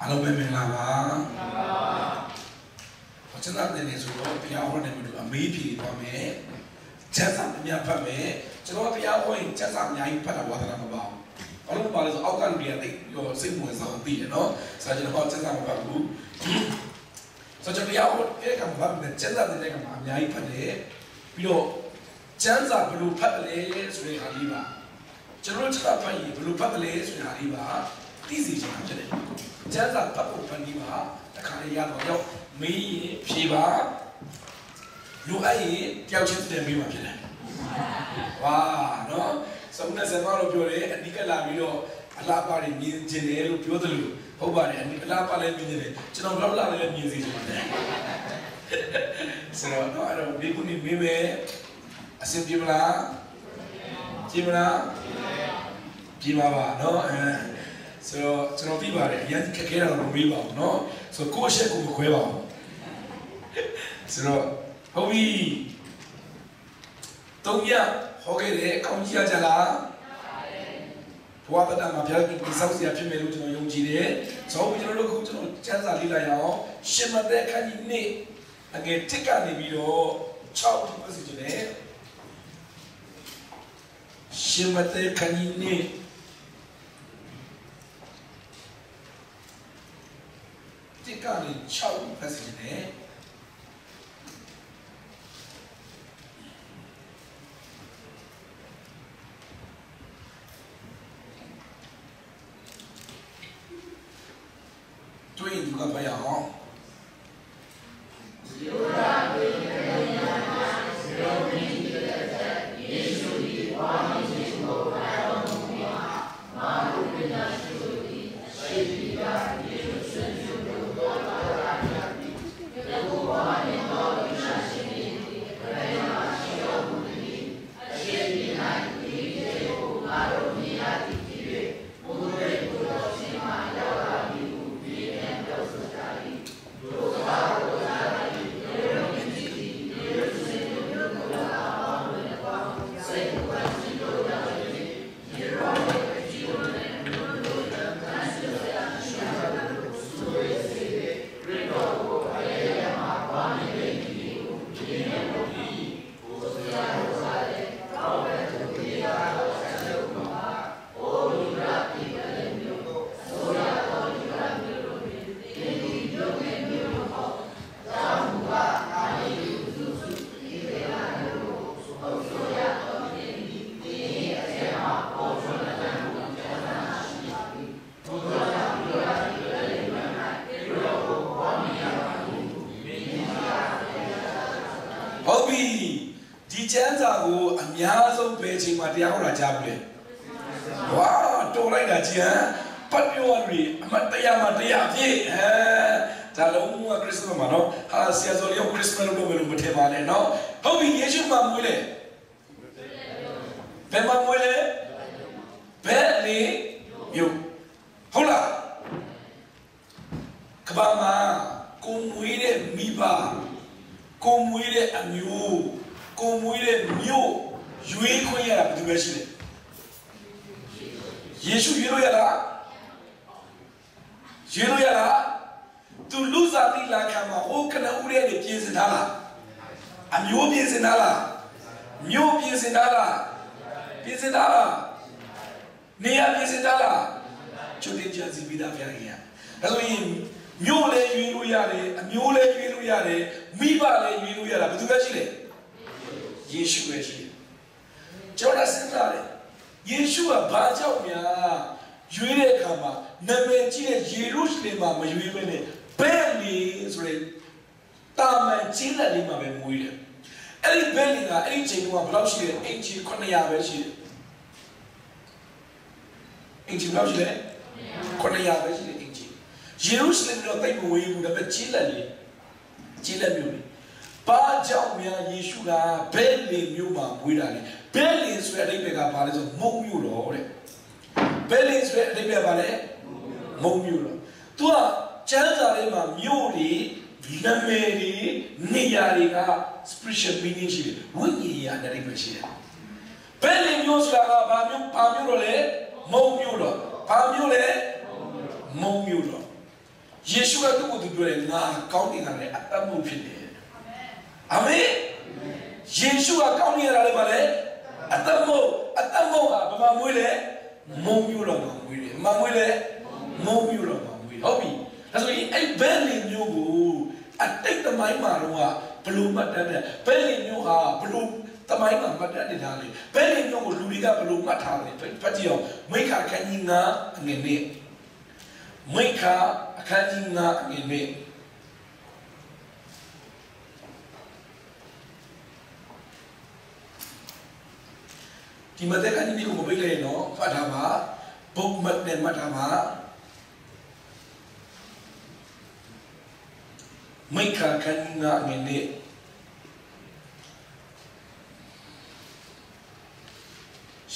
အားလုံးပဲမင်္ဂလာပါဘာချင်တဲ့နေဆိုတော့ဘုရားဟောတယ်မျိုးအမေးဖြေသွားမယ်ကျမ်းစာအများဖတ်မယ်ကျွန်တော်ဘုရားဟောရင်ကျမ်းစာအများကြီးဖတ်တာဝါသနာမပါဘူးဘာလို့ပါလဲဆိုအောက်ကလူတွေကသိရောစိတ်ဝင်စားသိတယ်နော်ဆိုတော့ကျွန်တော်ကျမ်းစာမဖတ်ဘူးဆိုတော့ဘုရားဟောတဲ့ကမှာဗတ်ကျမ်းစာတဲ့ကမှာအများကြီးဖတ်တယ်ပြီးတော့ကျမ်းစာဘယ်လိုဖတ်တယ်လဲဆိုတဲ့ဟာလေးပါကျွန်တော်ကျမ်းစာဖတ်ရင်ဘယ်လိုဖတ်တယ်လဲဆိုတဲ့ဟာလေးပါသိစီချင်တာဖြစ်တယ် ကျမ်းစာဖတ်ဖို့ဖန်ပြီးပါတခါလေးရတော့တော့မေးရင်ဖြေပါလူအပ်ရင်တယောက်ချင်းတည်းမေးမှာဖြစ်တယ်ဝါနော်စုံနဲ့စမလို့ပြောတယ်အနိကလာပြီးတော့အလားပါတွေမြင်ကျင်တယ်လို့ပြောတယ်လို့ဟုတ်ပါတယ်အနိကလာပါလည်းမြင်ကျင်တယ်ကျွန်တော်ဘလောက်လာလည်းမြင်စီချင်ပါတယ်ဆိုတော့တော့အဲ့တော့ဒီခုနေမေးမယ်အဆင်ပြေမလားကြည့်မလားကြည့်ပါပါနော်အဲ ဆိုတော့ကျွန်တော်ပြပါတယ်အရင်ခက်ခဲတာတော့မမေးပါဘူးเนาะဆိုတော့ကိုယ့်အချက်ကိုမခွဲပါဘူးဆိုတော့ဟုတ်ပြီတုံးရဟောခဲ့တယ်အကောင်းကြီးရကြလားဘဝတတမှာဘုရားကြီးစောက်စရာဖြစ်မယ်လို့ကျွန်တော်ယုံကြည်တယ်။ဆိုတော့ကျွန်တော်တို့ခုကျွန်တော်စံစာလေးလိုက်အောင်ရှင်မသက်ခန်းကြီးနေ့အငယ်တစ်ကနေပြီးတော့6ဒီပတ်စီတယ်ရှင်မသက်ခန်းကြီးနေ့ တစ်ကနေ6ပတ်စီတယ်တွေ့ရင်သူကဖတ်ရအောင်ဟုတ်ပြီဒီချမ်းစာကိုအများဆုံးပဲချိန်မှာတရားဟောတာကြားဘူးလေဝါတော်လိုက်တာကြည်ဟမ်ပတ်ပြောရပြီအမတ်တရားမှာတရားပြည့်ဟမ် ဒါလုံးဝခရစ်စမတ်မှာနော်ဟာဆရာစော်ရောခရစ်စမတ်လို့ဘယ်လိုမထင်ပါနဲ့နော်ဟုတ်ပြီယေရှုမှာမွေးလေဘယ်မှာမွေးလေဘယ်လေမြို့ဟုတ်လားကဘာမှာကိုမွေးတဲ့မိဘကိုမွေးတဲ့အမျိုးကိုမွေးတဲ့မြို့ရွေးခွင့်ရတာဘယ်သူပဲရှိလဲယေရှုရွေးလို့ရလားရွေးလို့ရလား သူလူစားတိလာခံမှာဟိုကနဦးရဲ့နေပြင်စင်ထားလားအမျိုးပြင်စင်ထားလားမြို့ပြင်စင်ထားလားပြင်စင်ထားလားနေရာပြင်စင်ထားလားချွတ်တင်ချစီပြီးသားဖျားကြီးอ่ะဒါဆိုရင်မြို့လည်းရွေးလို့ရတယ်အမျိုးလည်းရွေးလို့ရတယ်မိဘလည်းရွေးလို့ရတာဘယ်သူပဲရှိလဲယေရှုပဲရှိတယ်ကျွန်တော်စဉ်းစားတယ်ယေရှုကဘာကြောင့်များရွေးတဲ့အခါမှာနာမည်ကြီးတဲ့ယေရုရှလင်မှာမရွေးဘဲနဲ့ ဘယ်လီဆိုတဲ့တာမန်ကြီးလက်လေးမှာပဲမွေးတယ်အဲ့ဒီဘယ်လီကအဲ့ဒီချိန်ကဘယ်လောက်ရှိလဲအင်ဂျီ900ပဲရှိတယ်အင်ဂျီဘယ်လောက်ရှိလဲ900ပဲရှိတယ်အင်ဂျီယေရုရှလင်တော့တိတ်မဝေးဘူးဒါပေမဲ့ကြီးလက်လေးကြီးလက်မျိုးလေးဘာကြောင့်များယေရှုကဘယ်လီမျိုးမှာမွေးတာလဲဘယ်လီဆိုတဲ့အဓိပ္ပာယ်ကဘာလဲဆိုမုံမျိုးတော်တဲ့ဘယ်လီဆိုတဲ့အဓိပ္ပာယ်ကဘာလဲမုံမျိုးတော် तू က ကျမ်းစာထဲမှာမြို့တွေနာမည်တွေနေရာတွေက spiritual meaning ရှိတယ်ဝိညာဉ်ရေးအဓိပ္ပာယ်ရှိတယ်ဘယ်လီမျိုးဆိုတာကဘာမျိုးဘာမျိုးတော့လဲမုံမျိုးတော်ဘာမျိုးလဲမုံမျိုးတော်ယေရှုကသူ့ကိုသူပြောတယ်ငါကောင်းကင်ကလည်းအသက်မှုဖြစ်တယ်အာမင်ယေရှုကကောင်းကင်ကလည်းပါလေအသက်မှုအသက်မှုဟာဘာမှမွေးလဲမုံမျိုးတော့မှမွေးတယ်မမွေးလဲမုံမျိုးတော့မှမွေးဟုတ်ပြီ ဒါဆိုရင်အဲ့ဘယ်လင်မျိုးကိုအတိတ်သမိုင်းမှာတော့ဘလို့မှတ်တမ်းတယ်ဘယ်လင်မျိုးဟာဘလို့တမိုင်းမှာမှတ်တမ်းနေတာလေဘယ်လင်မျိုးကိုလူတွေကဘလို့မှတ်ထားလဲဖတ်ကြည့်အောင်မိခါခန်းကြီးငါအငယ်နဲ့မိခါအခန်းကြီးငါအငယ်နဲ့ဒီမသက်ကနေကိုမပိတ်လိုက်နော်ဖတ်ထားပါဘုတ်မတ်နဲ့မှတ်ထားပါ မိခါခန်းငါငယ်နဲ့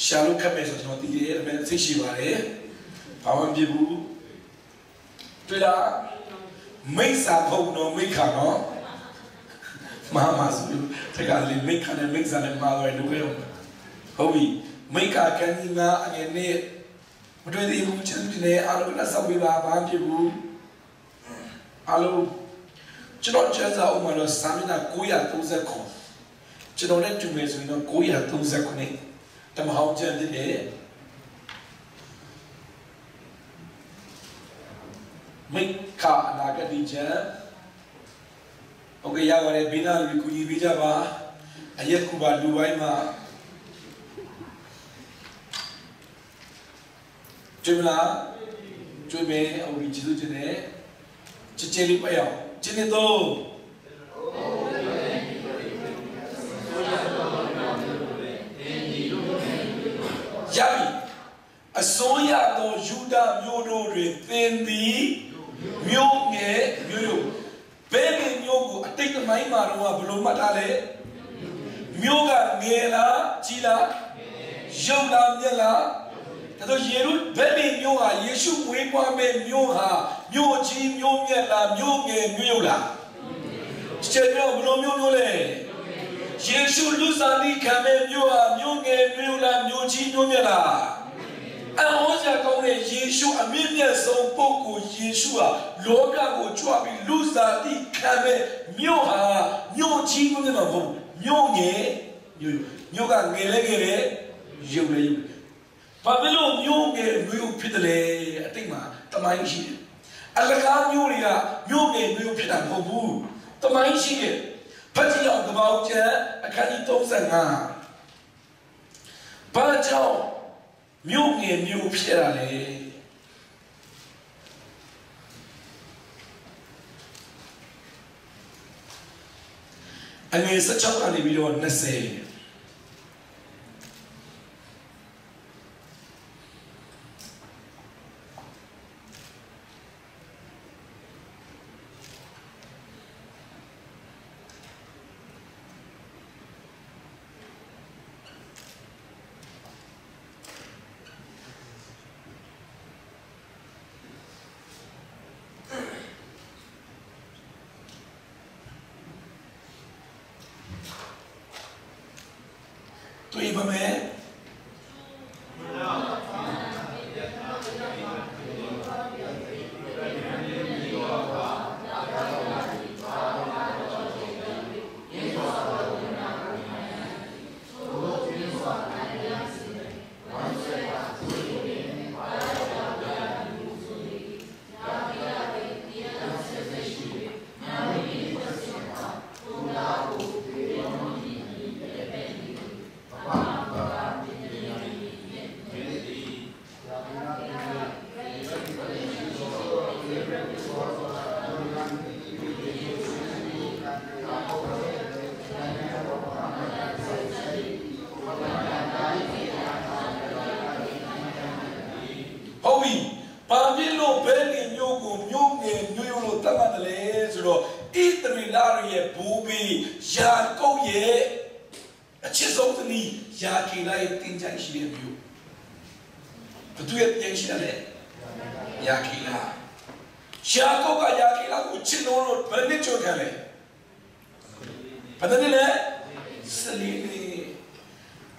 ရှာလို့ခက်မယ်ဆိုတော့တည်တယ်ဒါပေမဲ့သိရှိပါတယ်ဘာမှမဖြစ်ဘူးတွေ့လားမိတ်စာဖုံတော့မိခါနော်မမဆိုတကယ်လေးမိခါနဲ့မိတ်စာနဲ့မှာတော့လူရောဟုတ်ပြီမိခါခန်းငါအငယ်နဲ့မတွေ့သေးဘူးချစ်တယ်လေအားလုံးလက်ဆောက်ပေးပါဘာမှဖြစ်ဘူးအားလုံး ကျွန်တော်ကျန်းစာဥမာတော့စာမျက်နှာ930ခုကျွန်တော်နဲ့တူမယ်ဆိုရင်တော့930ခုနဲ့တမဟောင်းကျန်တဲ့မိခါအနာဂတိကျန်โอเคရပါတယ်ဘေးနာလူကူညီပေးကြပါအရက်ကူပါလူပိုင်းမှာကျွေးမလားကျွေးမယ်အုပ်ကြီးကျေးဇူးတင်တယ်ချစ်ချစ်လေးပဲအောင် ကျင်းနေတော့ရပြီအစိုးရသောယူဒမျိုးတို့တွင်သင်သည်မျိုးငယ်မျိုးတို့ဘယ်မမျိုးကိုအတိတ်သမိုင်းမှာတော့ဘယ်လိုမှတ်ထားလဲမျိုးကငယ်လားကြီးလားရုပ်လားမြက်လားဒါဆိုယေရုဘယ်မမျိုးဟာယေရှုမွေးဖွားမဲ့မျိုးဟာ မျိုးကြီးမျိုးမြက်လားမျိုးငယ်မျိုးရုပ်လားကျဲမျိုးဘယ်လိုမျိုးမျိုးလဲယေရှုလူစားတိခံမဲ့မျိုးဟာမျိုးငယ်မျိုးလားမျိုးကြီးမျိုးမြက်လားအဟောကြကောင်းတဲ့ယေရှုအမြင့်မြတ်ဆုံးပုဂ္ဂိုလ်ယေရှုဟာလောကကိုကြွပြီးလူစားတိခံမဲ့မျိုးဟာမျိုးကြီးမျိုးမြက်မှာမဟုတ်မျိုးငယ်မျိုးမျိုးကငယ်လဲငယ်တယ်ရုပ်လဲရုပ်ဘာဖြစ်လို့မျိုးငယ်မျိုးဖြစ်တယ်လဲအတိတ်မှာတမိုင်းရှိတယ် အလကားမျိုးတွေကမျိုးငယ်မျိုးဖြစ်တာမဟုတ်ဘူးတမိုင်းရှိတယ်ဖတ်ကြည့်အောင်ကပောက်ကျန်အခန်းကြီး35ဘာကြောင့်မျိုးငယ်မျိုးဖြစ်ရလဲအငယ်16ကနေပြီးတော့20 14နှစ်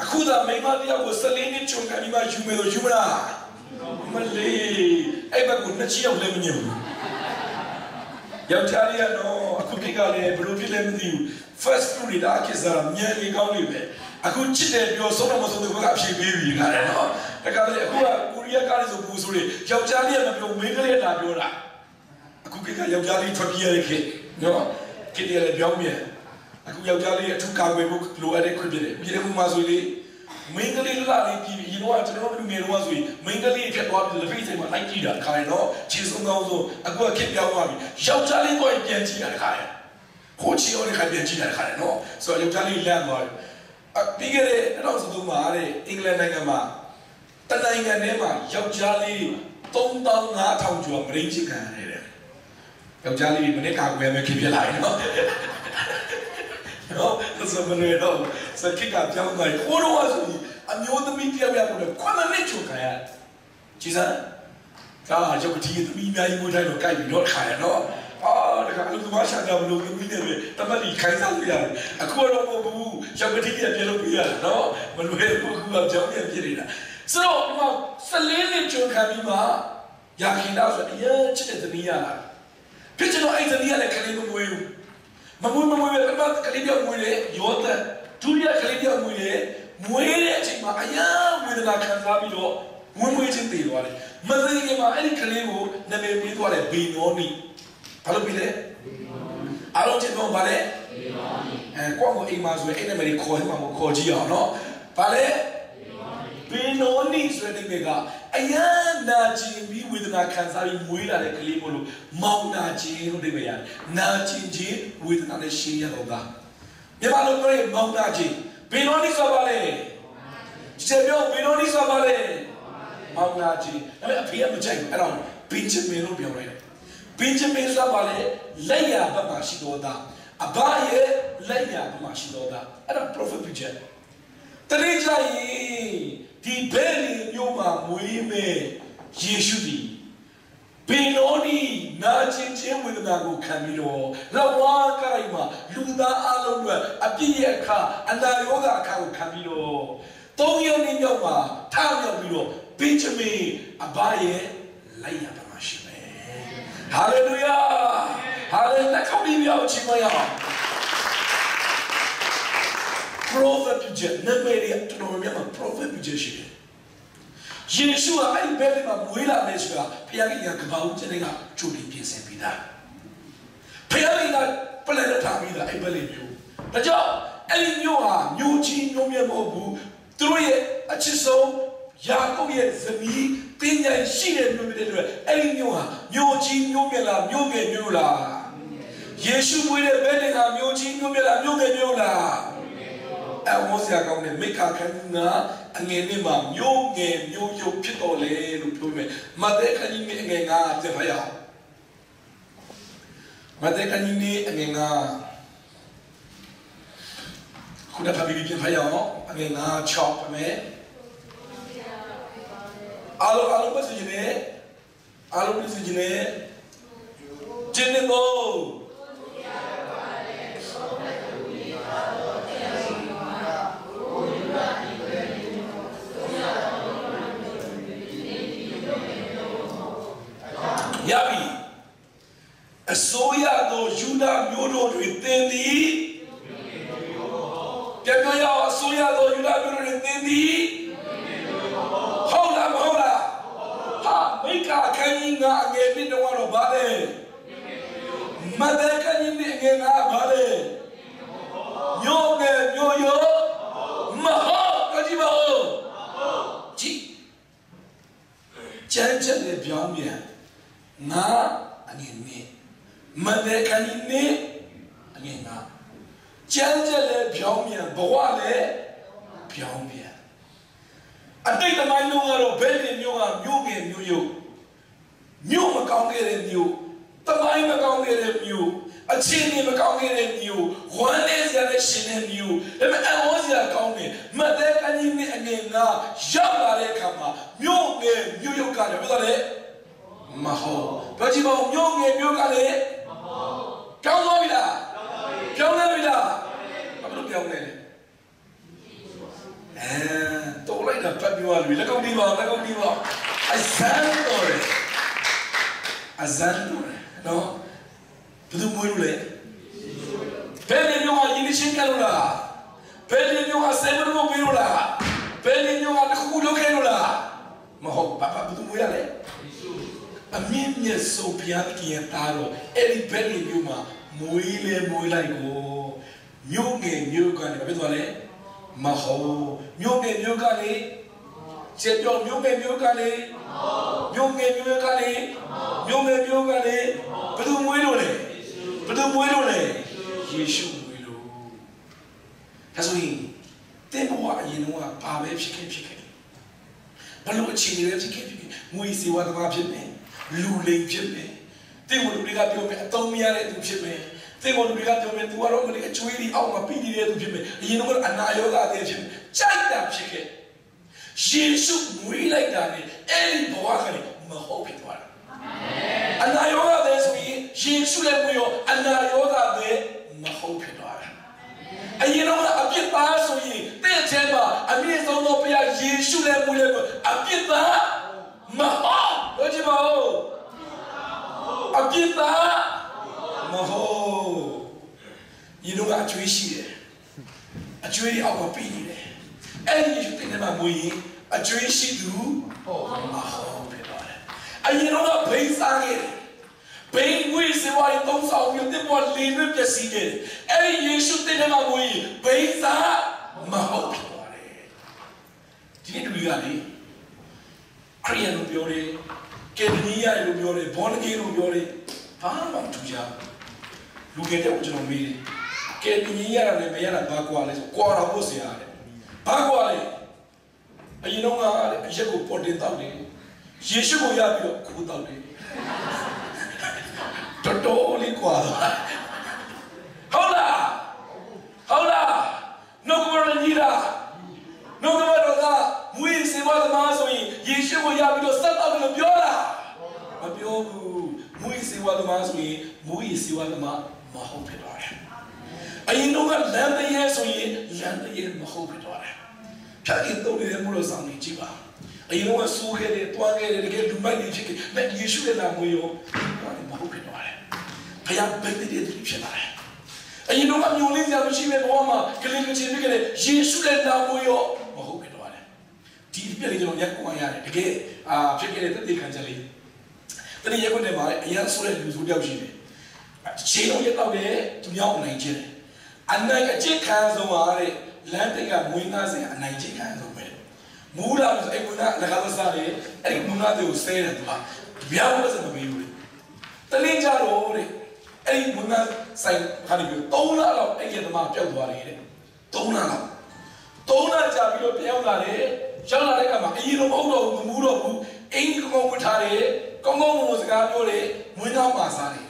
အခုသာမိမတယောက်ကို14နှစ်ချုံကန်ပြီးမှယူမယ်လို့ယူမလားမလေးအဲ့ဘက်ကနှစ်ချီရောက်လည်းမညင်ဘူးယောက်ျားလေးကတော့အခုခေတ်ကလည်းဘယ်လိုဖြစ်လဲမသိဘူး first two တွေဒါကိစ္စမြန်နေကောင်းနေပဲအခုချစ်တယ်ပြောဆုံးတော့မဆုံးဘူးကအဖြေပေးပြီခါတယ်နော်တကယ်လည်းအခုကကိုရီးယားကလည်းဆိုပူဆိုတွေယောက်ျားလေးကမပြောမိန်းကလေးကလာပြောတာအခုခေတ်ကယောက်ျားလေးထွက်ပြေးရတဲ့ခေတ်နော်ခေတ်တည်းလည်းပြောင်းမြန် အခုယောက်ျားလေးအထူးကာကွယ်ဖို့လိုအပ်တဲ့ခွင့်ဖြစ်တယ်ပြည်တယ်မှာဆိုလေမိန်းကလေးလာလေးပြီးရင်တော့ကျွန်တော်တို့ငယ်တော့ဆိုရင်မိန်းကလေးဖြစ်သွားပြီးလက်ဖိတ်စိမ်မှာလိုက်ကြည့်တာခါရင်တော့ခြေစုံကောင်းဆုံးအခုကခက်ပြောင်းသွားပြီယောက်ျားလေးတော့ပြန်ကြည့်တာခါရင်ဟိုချီရောလည်းခါပြန်ကြည့်တာခါရင်နော်ဆိုတော့ယောက်ျားလေးလန့်သွားတယ်အပြီးခဲ့တဲ့2013မှာတဲ့အင်္ဂလန်နိုင်ငံမှာတနိုင်ငံထဲမှာယောက်ျားလေး3500ကျော်မရင်းချခံရတယ်ယောက်ျားလေးမနေ့ကကွယ်မဲ့ခင်ဖြစ်လာရင်နော် နော်ဆိုမနေတော့စကိကပြောင်းသွားရင်ဟိုတော့ဆိုရင်အမျိုးသမီးတယောက်ယောက်ကိုခွန်းနဲ့ချုံခံရကြည်စမ်းကားရုပ်တီသမီးအများကြီးမွေးတိုင်းတော့ကြိုက်ပြီးတော့ခါရနော်အာတခါလူသမားရှာကြမလို့သမီးတွေပဲတမလီခိုင်းစားလို့ရတယ်အခုတော့မဟုတ်ဘူးရုပ်တီကပြလို့ပြရနော်မလွယ်ဘူးကူကကြောင်းပြပြနေတာဆိုတော့ဒီမှာဆလေးနှစ်ချုံခံပြီးမှရာခင်တော့ဆိုအရင်ချစ်တဲ့သမီးရလာဖြစ်ချင်တော့အဲ့သမီးကလည်းခလေးမမွေးဘူး မမွေးမမွေးပဲပထမကလေးပြောင်းမွေးတယ်ရောတဲ့ဒုတိယကလေးပြောင်းမွေးတယ်မွေးတဲ့အချိန်မှာအယံဝေဒနာခံစားပြီးတော့ဝင်းမွေးခြင်းတည်သွားတယ်မသိခင်မှာအဲ့ဒီကလေးကိုနာမည်ပေးသွားတယ်ဘေနောနီဘာလို့ပြီးလဲအားလုံးချင်းတော့ဗာလဲဘေနောနီအဲကိုယ့်ကိုအိမ်မှာဆိုရင်အဲ့နာမည်ကိုခေါ်မှမခေါ်ကြည့်အောင်နော်ဗာလဲ ဘေနောနီဆိုတဲ့ဒီကအယံနာကျင်ပြီးဝေဒနာခံစားပြီးမွေးလာတဲ့ကလေးမို့လို့မောင်နာကျင်လို့ဒီပဲရနာကျင်ခြင်းဝေဒနာနဲ့ရှင်းရတော့ကမြန်မာလိုပြောရင်မောင်နာကျင်ဘယ်လိုနည်းဆိုပါလဲကျေပြောဘယ်လိုနည်းဆိုပါလဲမောင်နာကြီးဒါပေမဲ့အဖေကမကြိုက်ဘူးအဲ့တော့ဘင်ဂျမင်လို့ပြောလိုက်တယ်ဘင်ဂျမင်ဆိုပါလေလက်ရဘက်မှာရှိတော်သားအဘရဲ့လက်ရဘက်မှာရှိတော်သားအဲ့ဒါ prophet picture တတိကြရင် ဒီဘယ်လီမျိုးမှာမွေးမဲ့ယေရှုဒီဘင်တော်ဒီနာကျင်ခြင်းဝေဒနာကိုခံပြီးတော့လဝါကိုင်မှာလူသားအလုံးအတွက်အပြည့်ရဲ့အခါအနာရောဂါအခါကိုခံပြီးတော့သုံးယောက်နေမြောက်မှာထားမြောက်ပြီးတော့ဘင်ဂျမင်အဘရဲ့လိုက်ရပါမရှိမယ်ဟာလေလုယာဟာလေလက်ခေါ်ပြီးပြောချင်မရအောင် prophet ပြည့်နမေရီတော်တော်များများ prophet ပြည့်ရှိတယ်ယေရှုကအဲ့ဒီဘက်မှာမွေးလာတယ်ဆိုတာဘုရားကကဘာဦးကျတဲ့ကကြိုတင်ပြင်ဆင်ပြီးသားဘုရားကပလက်ရထားပြီးသားအဲ့ဘက်လေးမျိုးဒါကြောင့်အဲ့ဒီမျိုးဟာမျိုးချင်းမျိုးမြတ်မဟုတ်ဘူးသူတို့ရဲ့အချစ်ဆုံးယာကုပ်ရဲ့ဇနီးပညာရှိတဲ့မျိုးမြတ်တွေအဲ့ဒီမျိုးဟာမျိုးချင်းမျိုးမြတ်လားမျိုးငယ်မျိုးလားယေရှုမွေးတဲ့ဘက်တွေကမျိုးချင်းမျိုးမြတ်လားမျိုးငယ်မျိုးလား အဝဆရာကောင်းတဲ့မိခါခန်းကအငယ်လေးမှာမျိုးငယ်မျိုးရုပ်ဖြစ်တော်လေလို့ပြောမယ်မသက်ခန်းကြီးအငယ်ငါပြန်ဖတ်ရအောင်မသက်ခန်းကြီးအငယ်ငါခုနကဖတ်ပြီးပြန်ဖတ်ရအောင်အငယ်ငါ6ပါမယ်အားလုံးအားလုံးပတ်စင်နေအားလုံးပတ်စင်နေကျင်းနေတော့ ရပြီအစိုးရသောယူဒမျိုးတို့တွင်သင်သည်ပြန်ပြောရအောင်အစိုးရသောယူဒမျိုးတို့တွင်သင်သည်ဟုတ်လားမဟုတ်လားဟာမိကအခန်းကြီးငါအငယ်နှစ်တော့တော့ဗါလေမဒခန်းကြီးနဲ့ငယ်ငါဗါလေမျိုးငယ်မျိုးရောမဟုတ်ကြည့်ပါဦးကြည့်ကျန်ကျန်နဲ့ပြောင်းပြန် ငါအငယ်နဲ့မတဲ့ခဏနဲ့အငယ်ငါကျမ်းကျက်လည်းပြောင်းပြန်ဘဝလည်းပြောင်းပြန်အတိတ်သမိုင်းလုံးကတော့ဘယ်လိုမျိုးကမျိုးငယ်မျိုးရုပ်မျိုးမကောင်းခဲ့တဲ့မျိုးသမိုင်းမကောင်းခဲ့တဲ့မျိုးအခြေအနေမကောင်းခဲ့တဲ့မျိုးဝမ်းနေစရာနဲ့ရှင်တဲ့မျိုးဒါပေမဲ့အဝေါ်စရာကောင်းတယ်မတဲ့ခဏနဲ့အငယ်ငါရောက်လာတဲ့အခါမှာမျိုးငယ်မျိုးရုပ်ကလည်းဘယ်လိုလဲ မဟုတ်ပြောကြည့်ပါဦးမြို့ငယ်မြို့ကလည်းမဟုတ်ကြောင်းသွားပြီလားကြောင်းသွားပြီလားဘာလို့ပြောင်းလဲအဲတော့လိုက်တာပတ်ပြောရပြီလက်ကုပ်ဒီပါလက်ကုပ်ဒီပါအစမ်းတော်တယ်အစမ်းတော်တယ်နော်ဘယ်သူမွေးလို့လဲဘယ်နေမျိုးကယင်းချင်းကလို့လားဘယ်နေမျိုးကဆေမလို့မွေးလို့လားဘယ်နေမျိုးကတခုခုလုပ်ခဲ့လို့လားမဟုတ်ဘာဘာဘယ်သူမွေးရလဲ အမြင့်မြတ်ဆုံးဘုရားကင်တာတော့အဲ့ဒီဘယ်နေမျိုးမှာမွေးလေမွေးလိုက်ကိုမြို့ငယ်မြို့ကနေဘာဖြစ်သွားလဲမဟုတ်မြို့ငယ်မြို့ကနေကျေပြောမြို့ငယ်မြို့ကနေမြို့ငယ်မြို့ကနေမြို့ငယ်မြို့ကနေဘယ်သူမွေးလို့လဲဘယ်သူမွေးလို့လဲယေရှုမွေးလို့ဒါဆိုရင်တင်ဘဝအရင်ကဘာပဲဖြစ်ခဲ့ဖြစ်ခဲ့ဘလို့အခြေအနေပဲဖြစ်ခဲ့ဖြစ်ခဲ့ငွေစီဝါသမားဖြစ်မယ် လူလိမ်ဖြစ်မယ်တင်ဘလူတွေကပြောမယ်အသုံးမရတဲ့သူဖြစ်မယ်တင်ဘလူတွေကပြောမယ်သူကတော့မလေးအချွေးလေးအောက်မှာပြီးနေတဲ့သူဖြစ်မယ်အရင်ကအနာရောဂါတဲ့ဖြစ်မယ်ကြိုက်တာဖြစ်ခဲ့ယေရှုမွေးလိုက်တာနဲ့အဲ့ဒီဘဝကနေမဟုတ်ဖြစ်သွားတာအနာရောဂါတဲ့ဆိုရင်ယေရှုလည်းမွေးရောအနာရောဂါတဲ့မဟုတ်ဖြစ်သွားတာအရင်ကအပြစ်သားဆိုရင်တဲ့အဲမှာအမြင့်ဆုံးသောဘုရားယေရှုလည်းမွေးလည်းအပြစ်သားမဟုတ် လို့ကြည့်ပါဦးအပြစ်သားမဟုတ်ဒီလိုကအကျွေးရှိတယ်အကျွေးအောက်မှာပြီးနေတယ်အဲ့ဒီယေရှုတင်မှာမွေးရင်အကျွေးရှိသူဟုတ်မဟုတ်ဖြစ်သွားတယ်အရင်ကဘိန်းစားခဲ့တယ်ဘိန်းဝိစေဝါရီသုံးဆောင်ပြီးတဲ့ပေါ်လေးနဲ့ပြစီခဲ့တယ်အဲ့ဒီယေရှုတင်မှာမွေးရင်ဘိန်းစားမဟုတ်ဖြစ်သွားတယ်ဒီနေ့လူတွေကလေ ခရိယန်လို့ပြောတယ်ကေနီးယားလို့ပြောတယ်ဘောနဂေလို့ပြောတယ်ဘာမှမထူကြလူငယ်တဲ့ကိုကျွန်တော်မေးတယ်ကဲနီးယားလည်းမရတာဘာကွာလဲဆိုကွာတော့ဖို့ဆရာတဲ့ဘာကွာလဲအရင်တော့ကအရက်ကိုပေါ်တင်တောက်တယ်ယေရှုကိုရပြီးတော့ခူးတောက်တယ်တော်တော်လေးကွာဟုတ်လားဟုတ်လားနှုတ်ကပရညီတာနှုတ်ကပတော်က မွေးစေဝါသမားဆိုရင်ယေရှုကိုရပြီးတော့စက်တောက်တယ်လို့ပြောတာမပြောဘူးမွေးစေဝါသမားဆိုရင်မွေးစေဝါသမားမဟုတ်ဖြစ်တော့တယ်အရင်တော့ကလမ်းတည်းရဲဆိုရင်လမ်းတည်းရဲမဟုတ်ဖြစ်တော့တယ်ဖြတ်ရင်တော့လည်းမလို့ဆောင်နေကြည့်ပါအရင်တော့ဆူခဲ့တယ်တွားခဲ့တယ်တကယ်လူမိုက်နေဖြစ်ခဲ့မဲ့ယေရှုရဲ့နာမွေရောမဟုတ်ဖြစ်တော့တယ်ဖခင်ဘယ်တည်းတည်းဖြစ်လာတယ်အရင်တော့မျိုးလေးစရာမရှိပဲဘဝမှာကလေးကချင်းဖြစ်ခဲ့တယ်ယေရှုရဲ့နာမွေရောမဟုတ်ဖြစ်တော့တယ် ဒီပြည့်လေးကျွန်တော်ရက်ကွန်ရတယ်တကယ်အာဖြစ်ခဲ့တဲ့တတိခံချက်လေးတတိရက်ကွန်တယ်မှာအရင်ဆိုတဲ့လူစုတယောက်ရှိတယ်ခြေလုံးရက်တော့တယ်သူများအောင်နိုင်ခြင်းတယ်အနိုင်အကျင့်ခံဆုံးပါတဲ့လမ်းတိတ်ကမွေးသားစဉ်အနိုင်ကျင့်ခံဆုံးပဲမူလာဆိုအဲ့မွေးသားလကားစားတယ်အဲ့ဒီမွေးသားတွေကိုဆဲတယ်သူကဗျာဝတ်စမပေးဘူးတလင်းကြတော့တဲ့အဲ့ဒီမွေးသားဆိုင်ခါနေပြီး၃လလောက်အဲ့ဒီသမားပျောက်သွားတယ်တဲ့၃လလောက်၃လကြာပြီးတော့ပြောင်းလာတယ် ရောက်လာတဲ့အခါမှာအရင်တော့မဟုတ်တော့ဘူးမမူတော့ဘူးအင်းကောင်းကောင်းဝတ်ထားတယ်ကောင်းကောင်းမွန်စကားပြောတယ်မွေးသားပါစားတယ်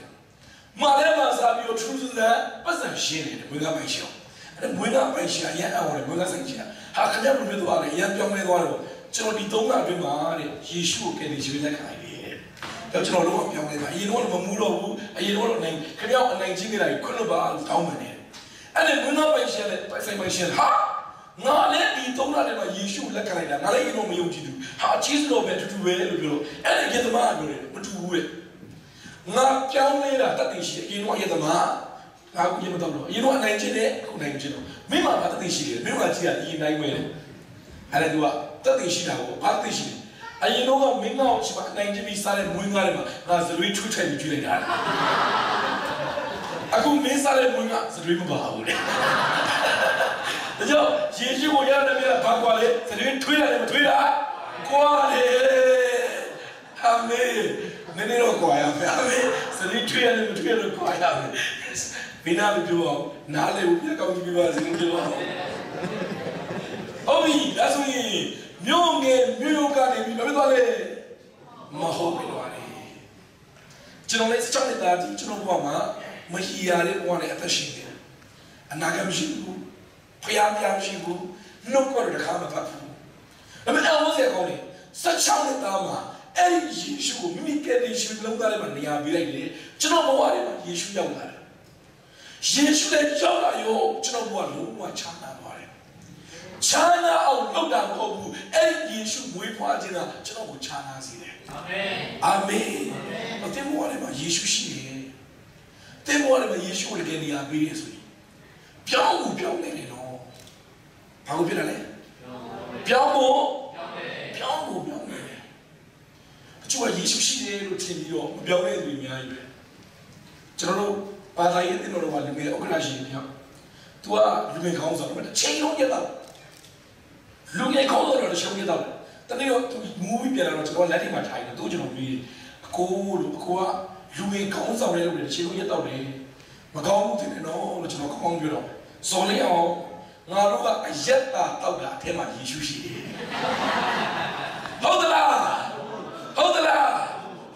မာလဲမှာစားပြီးတော့ထူးထူးဆန်းပတ်စံရှင်းတယ်မွေးသားပိုင်ရှင်းအဲ့မွေးသားပိုင်ရှင်းအရင်အော်တယ်မွေးသားဆိုင်ရှင်းဟာခင်ဗျားဘယ်လိုသွားလဲအရင်ပြောင်းလဲသွားတော့ကျွန်တော်ဒီသုံးလအတွင်းမှာတဲ့ယေရှုကိုကယ်တင်ရွေးလက်ခံလိုက်တယ်တော့ကျွန်တော်တို့ကပြောင်းလဲသွားအရင်တော့မမူတော့ဘူးအရင်တော့နိုင်ခင်ဗျားအနိုင်ချင်းနေတာခွန်းလို့ပါတောင်းမှန်တယ်အဲ့ဒီမွေးသားပိုင်ရှင်းလဲပိုင်ဆိုင်ပိုင်ရှင်းဟာ ငါလည်းဒီသုံးလထဲမှာယေရှုလက်ခံလိုက်တာငါလည်းရင်တော့မယုံကြည်ဘူးဟာအချီးစလို့ပဲတူတူပဲလို့ပြောတော့အဲ့ဒီယေသမားပြောတယ်မတူဘူးတဲ့ငါပြောင်းလဲတာတတ်သိရှိတယ်အရင်တော့ယေသမားငါကိုရင်မတော့တော့အရင်တော့နိုင်ချင်းတယ်ခုနိုင်ချင်းတော့မင်းမှာတတ်သိရှိတယ်မင်းကကြည့်ရအရင်နိုင်မယ်လေအဲ့ဒါသူကတတ်သိရှိတာကိုဘာသိရှိတယ်အရင်တော့မင်းကတော့ရှိပါနိုင်ချင်းပြီးစားတဲ့မွေးကားတွေမှာငါဇလွေးထွေးထွက်ပြီးကြည့်လိုက်တာအခုမင်းစားတဲ့မွေးကဇလွေးမပါဘူးလေ ဒါကြောင့်ယေရှုကိုရတယ်မြတ်ဘာကွာလဲသတရင်ထွေးရတယ်မထွေးတာကွာလေအာမင်နည်းနည်းတော့ကွာရမယ်အာမင်သတရင်ထွေးရတယ်မထွေးလို့ကွာရမယ်ဘိနာမပြောအောင်နားလေဘူးပြကောင်းကြည့်ပါစေလို့ပြောအောင်ဟုတ်ပြီဒါဆိုရင်မြို့ငယ်မြို့ကနေပြီးဘာဖြစ်သွားလဲမဟုတ်ပြီတော့လေကျွန်တော်လည်းစချောင်းနေတာဒီကျွန်တော်ဘဝမှာမဟီရတဲ့ဘဝနဲ့အသက်ရှင်နေအနာဂတ်မရှိဘူး ဖျားပြားရှိဘူးနှုတ်ကရတဲ့ခါမဖတ်ဘူးဒါပေမဲ့အဝတ်ဆက်ကောင်းတယ်ဆက်ချောင်းတဲ့သားမှာအဲ့ဒီယေရှုကိုမိမိကယ်တင်ရှင်လုံးသားထဲမှာနေရာပေးလိုက်လေကျွန်တော်ဘဝထဲမှာယေရှုရောက်လာတယ်ယေရှုလည်းရောက်လာရောကျွန်တော်ဘဝလုံးဝချမ်းသာသွားတယ်ချမ်းသာအောင်လုပ်တာမဟုတ်ဘူးအဲ့ဒီယေရှုမွေးဖွားခြင်းကကျွန်တော်ကိုချမ်းသာစေတယ်အာမင်အာမင်အသင်ဘဝထဲမှာယေရှုရှိတယ်သတင်းပေါ်လည်းယေရှုကိုတကယ်နေရာပေးရဆိုရင်ပြောင်းဖို့ပြောင်းနေတယ်နော် ဘာလို့ဖြစ်တယ်လဲပြောင်းဖို့ပြောင်းဖို့ပြောင်းနေတယ်အချို့ကယေရှုရှိတယ်လို့ထင်ပြီးတော့မပြောင်းတဲ့သူတွေအများကြီးပဲကျွန်တော်တို့ဘာသာရေးတင်တော်ကလူငယ်ဥက္ကဋ္ဌရှင်ပြောသူကလူငယ်ကောင်းဆောင်တယ်ချိန်လုံးရတော့လူငယ်ကောင်းဆောင်တော့ချိန်ရတော့တနေ့တော့သူမူဗီပြန်လာတော့ကျွန်တော်လက်ထိပ်မှာထိုင်တယ်သူကျွန်တော်ပြီးအကိုလို့အကိုကလူငယ်ကောင်းဆောင်တယ်လို့ချိန်လုံးရတော့တယ်မကောင်းဘူးတင်တယ်နော်လို့ကျွန်တော်ကောင်းပြောတော့ဇော်လေးအောင် ငါတို့ကအယက်တာတောက်တာအထက်မှာယေရှုရှိတယ်ဟုတ်သလားဟုတ်သလား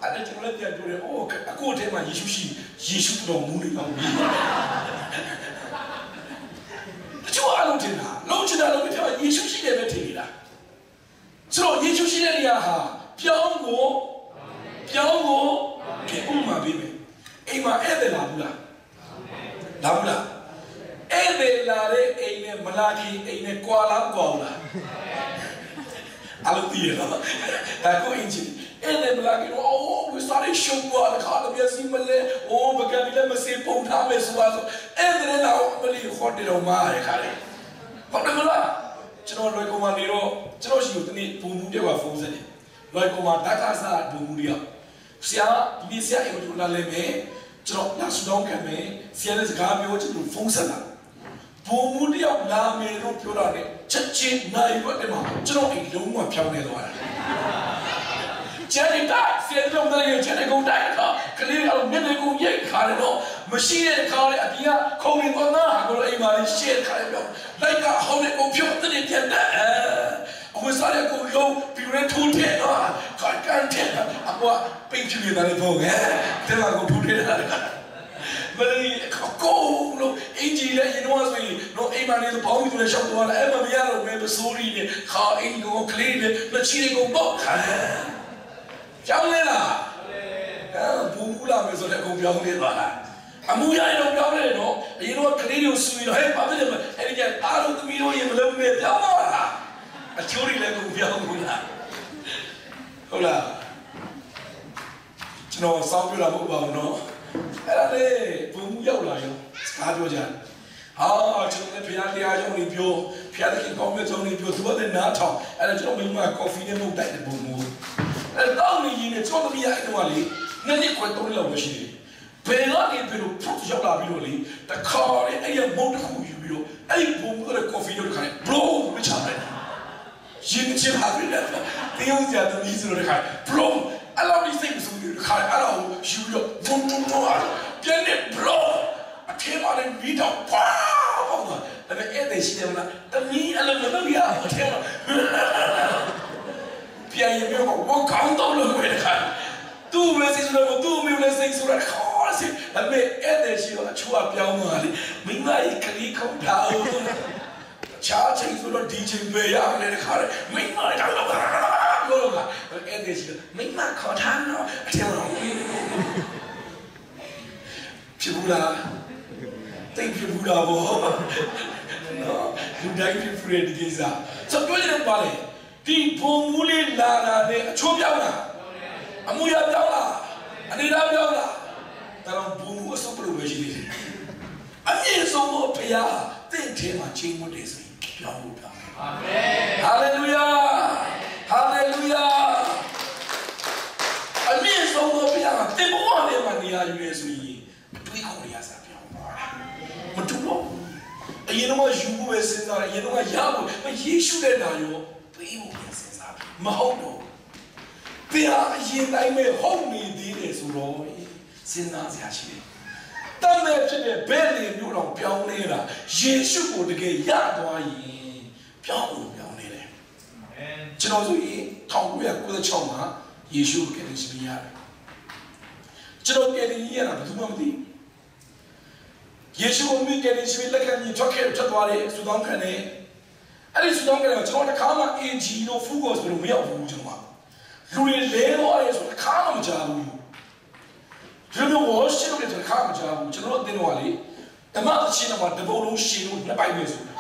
အဲ့ဒါကျွန်တော်လည်းပြန်ပြောတယ်အိုးအကိုအထက်မှာယေရှုရှိယေရှုတော်မူနေတော့ပြီတချို့အလုံးတင်တာလုံးချင်တာလုံးမပြောယေရှုရှိတယ်ပဲထင်နေတာဆိုတော့ယေရှုရှိတဲ့နေရာဟာပြောင်းကိုပြောင်းကိုကဲဥမာပေးမယ်အိမ်မှာဧည့်သည်လာဘူးလားလာဘူးလား ဧည့်သည်လာတဲ့အိမ်နဲ့မလာခင်အိမ်နဲ့ကွာလားကွာဘူးလားအလုံးတည်ရတော့ဒါကိုအင်ဂျင်အဲ့လေမလာကီအိုးဝစားရရှုံးသွားတဲ့ခါတော့စီမလဲအိုးဘကဘီလည်းမစေပုံထားမယ်ဆိုတော့အဲ့ဒါလည်းတော့မလီခေါ်တယ်တော့မာရခါလေဟုတ်တယ်မလားကျွန်တော်လွယ်ကုံမှာနေတော့ကျွန်တော်ရှိကိုတနေ့ဘုံမှုပြကဖုန်းဆက်တယ်လွယ်ကုံမှာဒတာစာဘုံမှုတွေကဆရာဒီဆရာအိမ်ကိုလာလဲမယ်ကျွန်တော်လာစတော့ခံမယ်ဆရာလည်းစကားပြောကျွန်တော်ဖုန်းဆက်လာ ဘုံမှုတယောက်လာမယ်လို့ပြောတာနဲ့ချက်ချင်းနိုင်ရွက်တယ်မှာကျွန်တော်အိမ်လုံးဝဖြောင်းနေသွားတာကျန်တဲ့ဆရာတို့လည်းကျန်တဲ့ကုန်တိုင်းတော့ကလေးကတော့မျက်နှာကုန်ရိတ်ခါတယ်တော့မရှိတဲ့ခါလေအပြင်ကခုံနေတော့နာကိုအိမ်မှာရှေ့ခါလေပြောလိုက်ကဟောင်းနေကုန်ဖြုတ်တဲ့ပြန်တဲ့အဝစားရကုန်လုံးပြီးရထိုးတဲ့တော့ခါကန်တဲ့အကွာပိတ်ချနေတာလည်းပေါ့ငယ်တဲ့မှာကုန်ထိုးတဲ့တာ မလေးကိုလို့အင်ဂျီလည်းရင်တော့ဆိုရင်တော့အိမ်မှာနေတော့ဘောင်းပြီးတော့ရှောက်သွားတယ်အဲ့မမရတော့မဲပစိုးရီနဲ့ခါအင်ကိုကလေးနဲ့လက်ချီကိုပေါ့ခါကြောင်းလဲလားအဲဘူးဘူးလာမယ်ဆိုတော့အကုန်ပြောင်းနေသွားတာအမှုရရင်တော့ပြောင်းနေတယ်နော်အရင်တော့ကလေးတွေကိုဆူပြီးတော့ဟဲ့ဘာဖြစ်လဲအဲ့ဒီကျအားလုံးသမီးတို့ရင်မလုံးနဲ့ပြောင်းသွားတာအချိုးတွေလည်းကုန်ပြောင်းဘူးလားဟုတ်လားကျွန်တော်စောင်းပြတာမဟုတ်ပါဘူးနော် အဲ့ဒါလေဘုံမှုရောက်လာရောစကားပြောကြတယ်ဟာကျွန်တော်လည်းဖျားတရားကြောင့်နေပြောဖျားတဲ့ကောင်းမြတ်ကြောင့်နေပြောသူကလည်းနားထောင်အဲ့ဒါကျွန်တော်မိမကော်ဖီနဲ့မဟုတ်တိုက်တဲ့ဘုံမှုအဲ့တော့နေရင်ကျွန်တော်သမီးရဲ့အဲ့တော့လေနှစ်နှစ်ခွဲသုံးလောက်ပဲရှိတယ်ဘယ်ကနေပြီးတော့ဖုတ်ရောက်လာပြီးတော့လေတခါလေအဲ့ရမုတ်တစ်ခုယူပြီးတော့အဲ့ဘုံမှုရဲ့ကော်ဖီတို့ခါဘလိုမချလိုက်ရင်ချင်ပါပြီလေတင်းဦးစရာသမီးဆိုတော့ခါဘလိုအဲ့လိုဒီစိတ်ဆိုပြီးခါအဲ့တော့ယူတော့ ဘုံဘုံတော့ပြန်နေဘလိုအထေးပါလေမိတော့ပါဘောဒါပေမဲ့အဲ့တဲ့ရှိတယ်မလားတမီးအလုံးမလုပ်ရအထေးပါပြန်ရင်ပြောဝကောင်းတော့လို့ပဲခါသူ့ပဲစိတ်ဆိုတော့သူ့မျိုးလည်းစိတ်ဆိုတော့ခေါ်စီဒါပေမဲ့အဲ့တဲ့ရှိတော့အချူအပြောင်းသွားလေမိမကြီးကလေးခုန်ထားအောင်ချားချင်းဆိုတော့ဒီချင်းပဲရတယ်တခါလေမိမကြီးတော့လို့ကအဲ့တဲ့ရှိမိမခေါ်ထားတော့အထင်တော့ ဖြစ်ဘူးလားတိတ်ဖြစ်ဘူးလားဘောနော်လူတိုင်းဖြစ်ဘူးတဲ့ဒီကိစ္စဆိုပြောရင်ပါလေဒီဘုံမူလေးလာတာနဲ့အချိုးပြောင်းတာအမှုရပြောင်းလားအနေသားပြောင်းလားဒါတော့ဘုံမူအစုပ်ပလို့ပဲရှိသေးတယ်အမြင့်ဆုံးသောဘုရားတင့်ထဲမှာချိန်မွတ်တယ်ဆိုရင်ပြောင်းဖို့ပြောင်းအာမင်ဟာလေလုယာဟာလေလုယာအမြင့်ဆုံးသောဘုရားတင့်ဘဝထဲမှာနေရာယူရဆိုရင် တွေးခေါ်ရစားပြောင်းပါမတူတော့အရင်တော့ယူဖို့ပဲစဉ်းစားတယ်အရင်တော့ရဖို့ယေရှုတဲ့နာရောပေးဖို့ပဲစဉ်းစားမဟုတ်တော့တရားအရင်တိုင်းပဲဟုတ်နေသေးတယ်ဆိုတော့စဉ်းစားစရာရှိတယ်တမ်းမဲ့ဖြစ်တဲ့ဘယ်နေမျိုးတော့ပြောင်းနေတာယေရှုကိုတကယ်ရသွားရင်ပြောင်းလို့ပြောင်းနေတယ်ကျွန်တော်ဆိုရင်1996မှာယေရှုကိုကယ်တင်ရှင်ရတယ်ကျွန်တော်ကယ်တင်ရတာဘယ်သူမှမသိ ယေရှုကိုမြင်ကယ်တင်ရှင်လက်ခံပြီးထွက်ခဲ့ထွက်သွားတယ်ဆူတောင်းခံတယ်အဲ့ဒီဆူတောင်းခံတယ်ကျွန်တော်တခါမှ AG တို့ Fugos တို့မရောက်ဘူးကျွန်တော်လူတွေလဲသွားတယ်ဆိုတခါမှမကြားဘူးကျွန်တော်ဝါရှင်တို့လည်းတခါမှမကြားဘူးကျွန်တော်တင်တော့လေဓမ္မအချင်းတော့တပုံလုံးရှင်လို့နှစ်ပိုက်ပဲဆိုတာ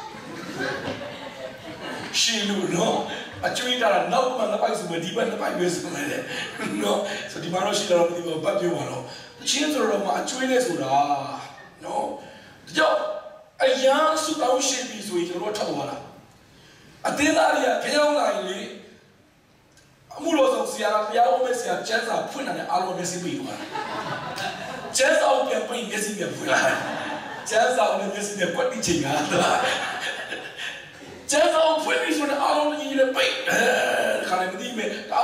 ရှင်လို့နော်အကျွေးတာနောက်မှနှစ်ပိုက်ဆိုမှဒီဘက်နှစ်ပိုက်ပဲဆိုမှလေနော်ဆိုဒီမှာတော့ရှိတော့မသိဘူးပတ်ပြောပါတော့ချင်းဆိုတော့မှအကျွေးနဲ့ဆိုတာ နော်ဒါကြောင့်အယံစုတောင်းရှိပြီဆိုရင်ကျွန်တော်ထောက်သွားတာအသင်းသားတွေကကြောင်းလာရင်လေအမှုလို့ဆိုဆရာကတရားတော်မဲ့ဆရာကျန်းစာဖွင့်လာတဲ့အားလုံးမျက်စိပိတ်သွားတာကျန်းစာကိုပြန်ပိတ်မျက်စိပြန်ဖွင့်လာကျန်းစာကိုမျက်စိနဲ့ကွက်တိချိန်ကကျန်းစာကိုဖွင့်ပြီးဆိုတော့အားလုံးကြီးလည်းပိတ်အဲခါလည်းမသိမဲ့အာ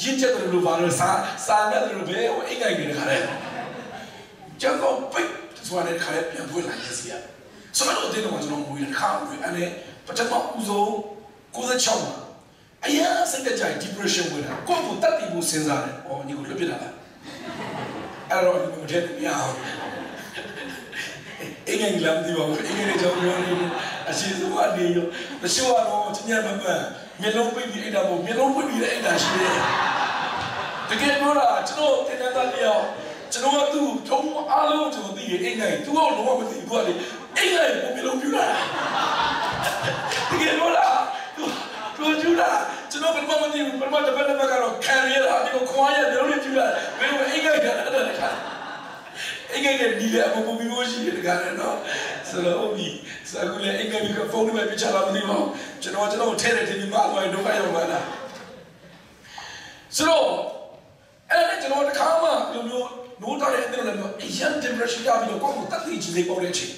ရင်းချက်တယ်လို့ပါလို့စာစာနဲ့လို့ပဲအိတ်ကိုက်နေတယ်ခါလည်းကျန်းစာပိတ် ဆိုတဲ့ခါလည်းပြန်ဖွင့်လာမျက်စိကဆိုတော့ဒီတော့ကျွန်တော်ငွေတစ်ခါဝင်အဲ့ပထမဦးဆုံး96မှာအရာစိတ်ကြိုက် depression ဝင်တာကိုယ့်ကိုတတ်တည်ဖို့စဉ်းစားတယ်။အော်ညီကိုလွတ်ပြတာလား။အဲ့တော့ဒီမထက်မရအောင်။အင်္ဂလိပ်လမ်းဒီပါဘူးအင်္ဂလိပ်ကြောင့်ပြောနေအရှိဆုံးအနေရောတချို့ကတော့ကျညမပန်းမျက်လုံးပိတ်ပြီးအိတ်တာပေါ့မျက်လုံးပိတ်ပြီးအိတ်တာရှိတယ်။တကယ်ပြောတာကျွန်တော်တင်တဲ့သားတရား ကျွန်တော်ကသူ့ထုံးအားလုံးကျွန်တော်သိတယ်အင်္ဂလိပ်သူကလုံးဝမသိဘူးသူကလေအင်္ဂလိပ်ကိုမျက်လုံးပြူတာ။တကယ်ပြောတာသူကျူတာကျွန်တော်ဘယ်မှမသိဘူးဘယ်မှတပတ်တစ်ပတ်ကတော့ခံရတာဒီကိုခွာရတယ်လို့ကျူတာဘယ်လိုအိတ်ကြတာလဲခါအိတ်ကြတဲ့ဒီလေအပူပူမျိုးရှိတယ်ကလည်းနော်ဆိုတော့ဒီစကူလေအိတ်ကြပြီးဖုန်းနဲ့ပြချလာမသိပါဘူးကျွန်တော်ကျွန်တော်ထဲတဲ့ဒီမှာအလွယ်ဒုက္ခရောက်လာတာဆိုတော့အဲ့ဒါကျွန်တော်တခါမှဒီလို နိုးတာတဲ့အဲ့ဒါလည်းအရင် depression ရပြီးတော့ကိုယ့်ကိုတတ်သိချင်သေးပေါ်တဲ့အချိန်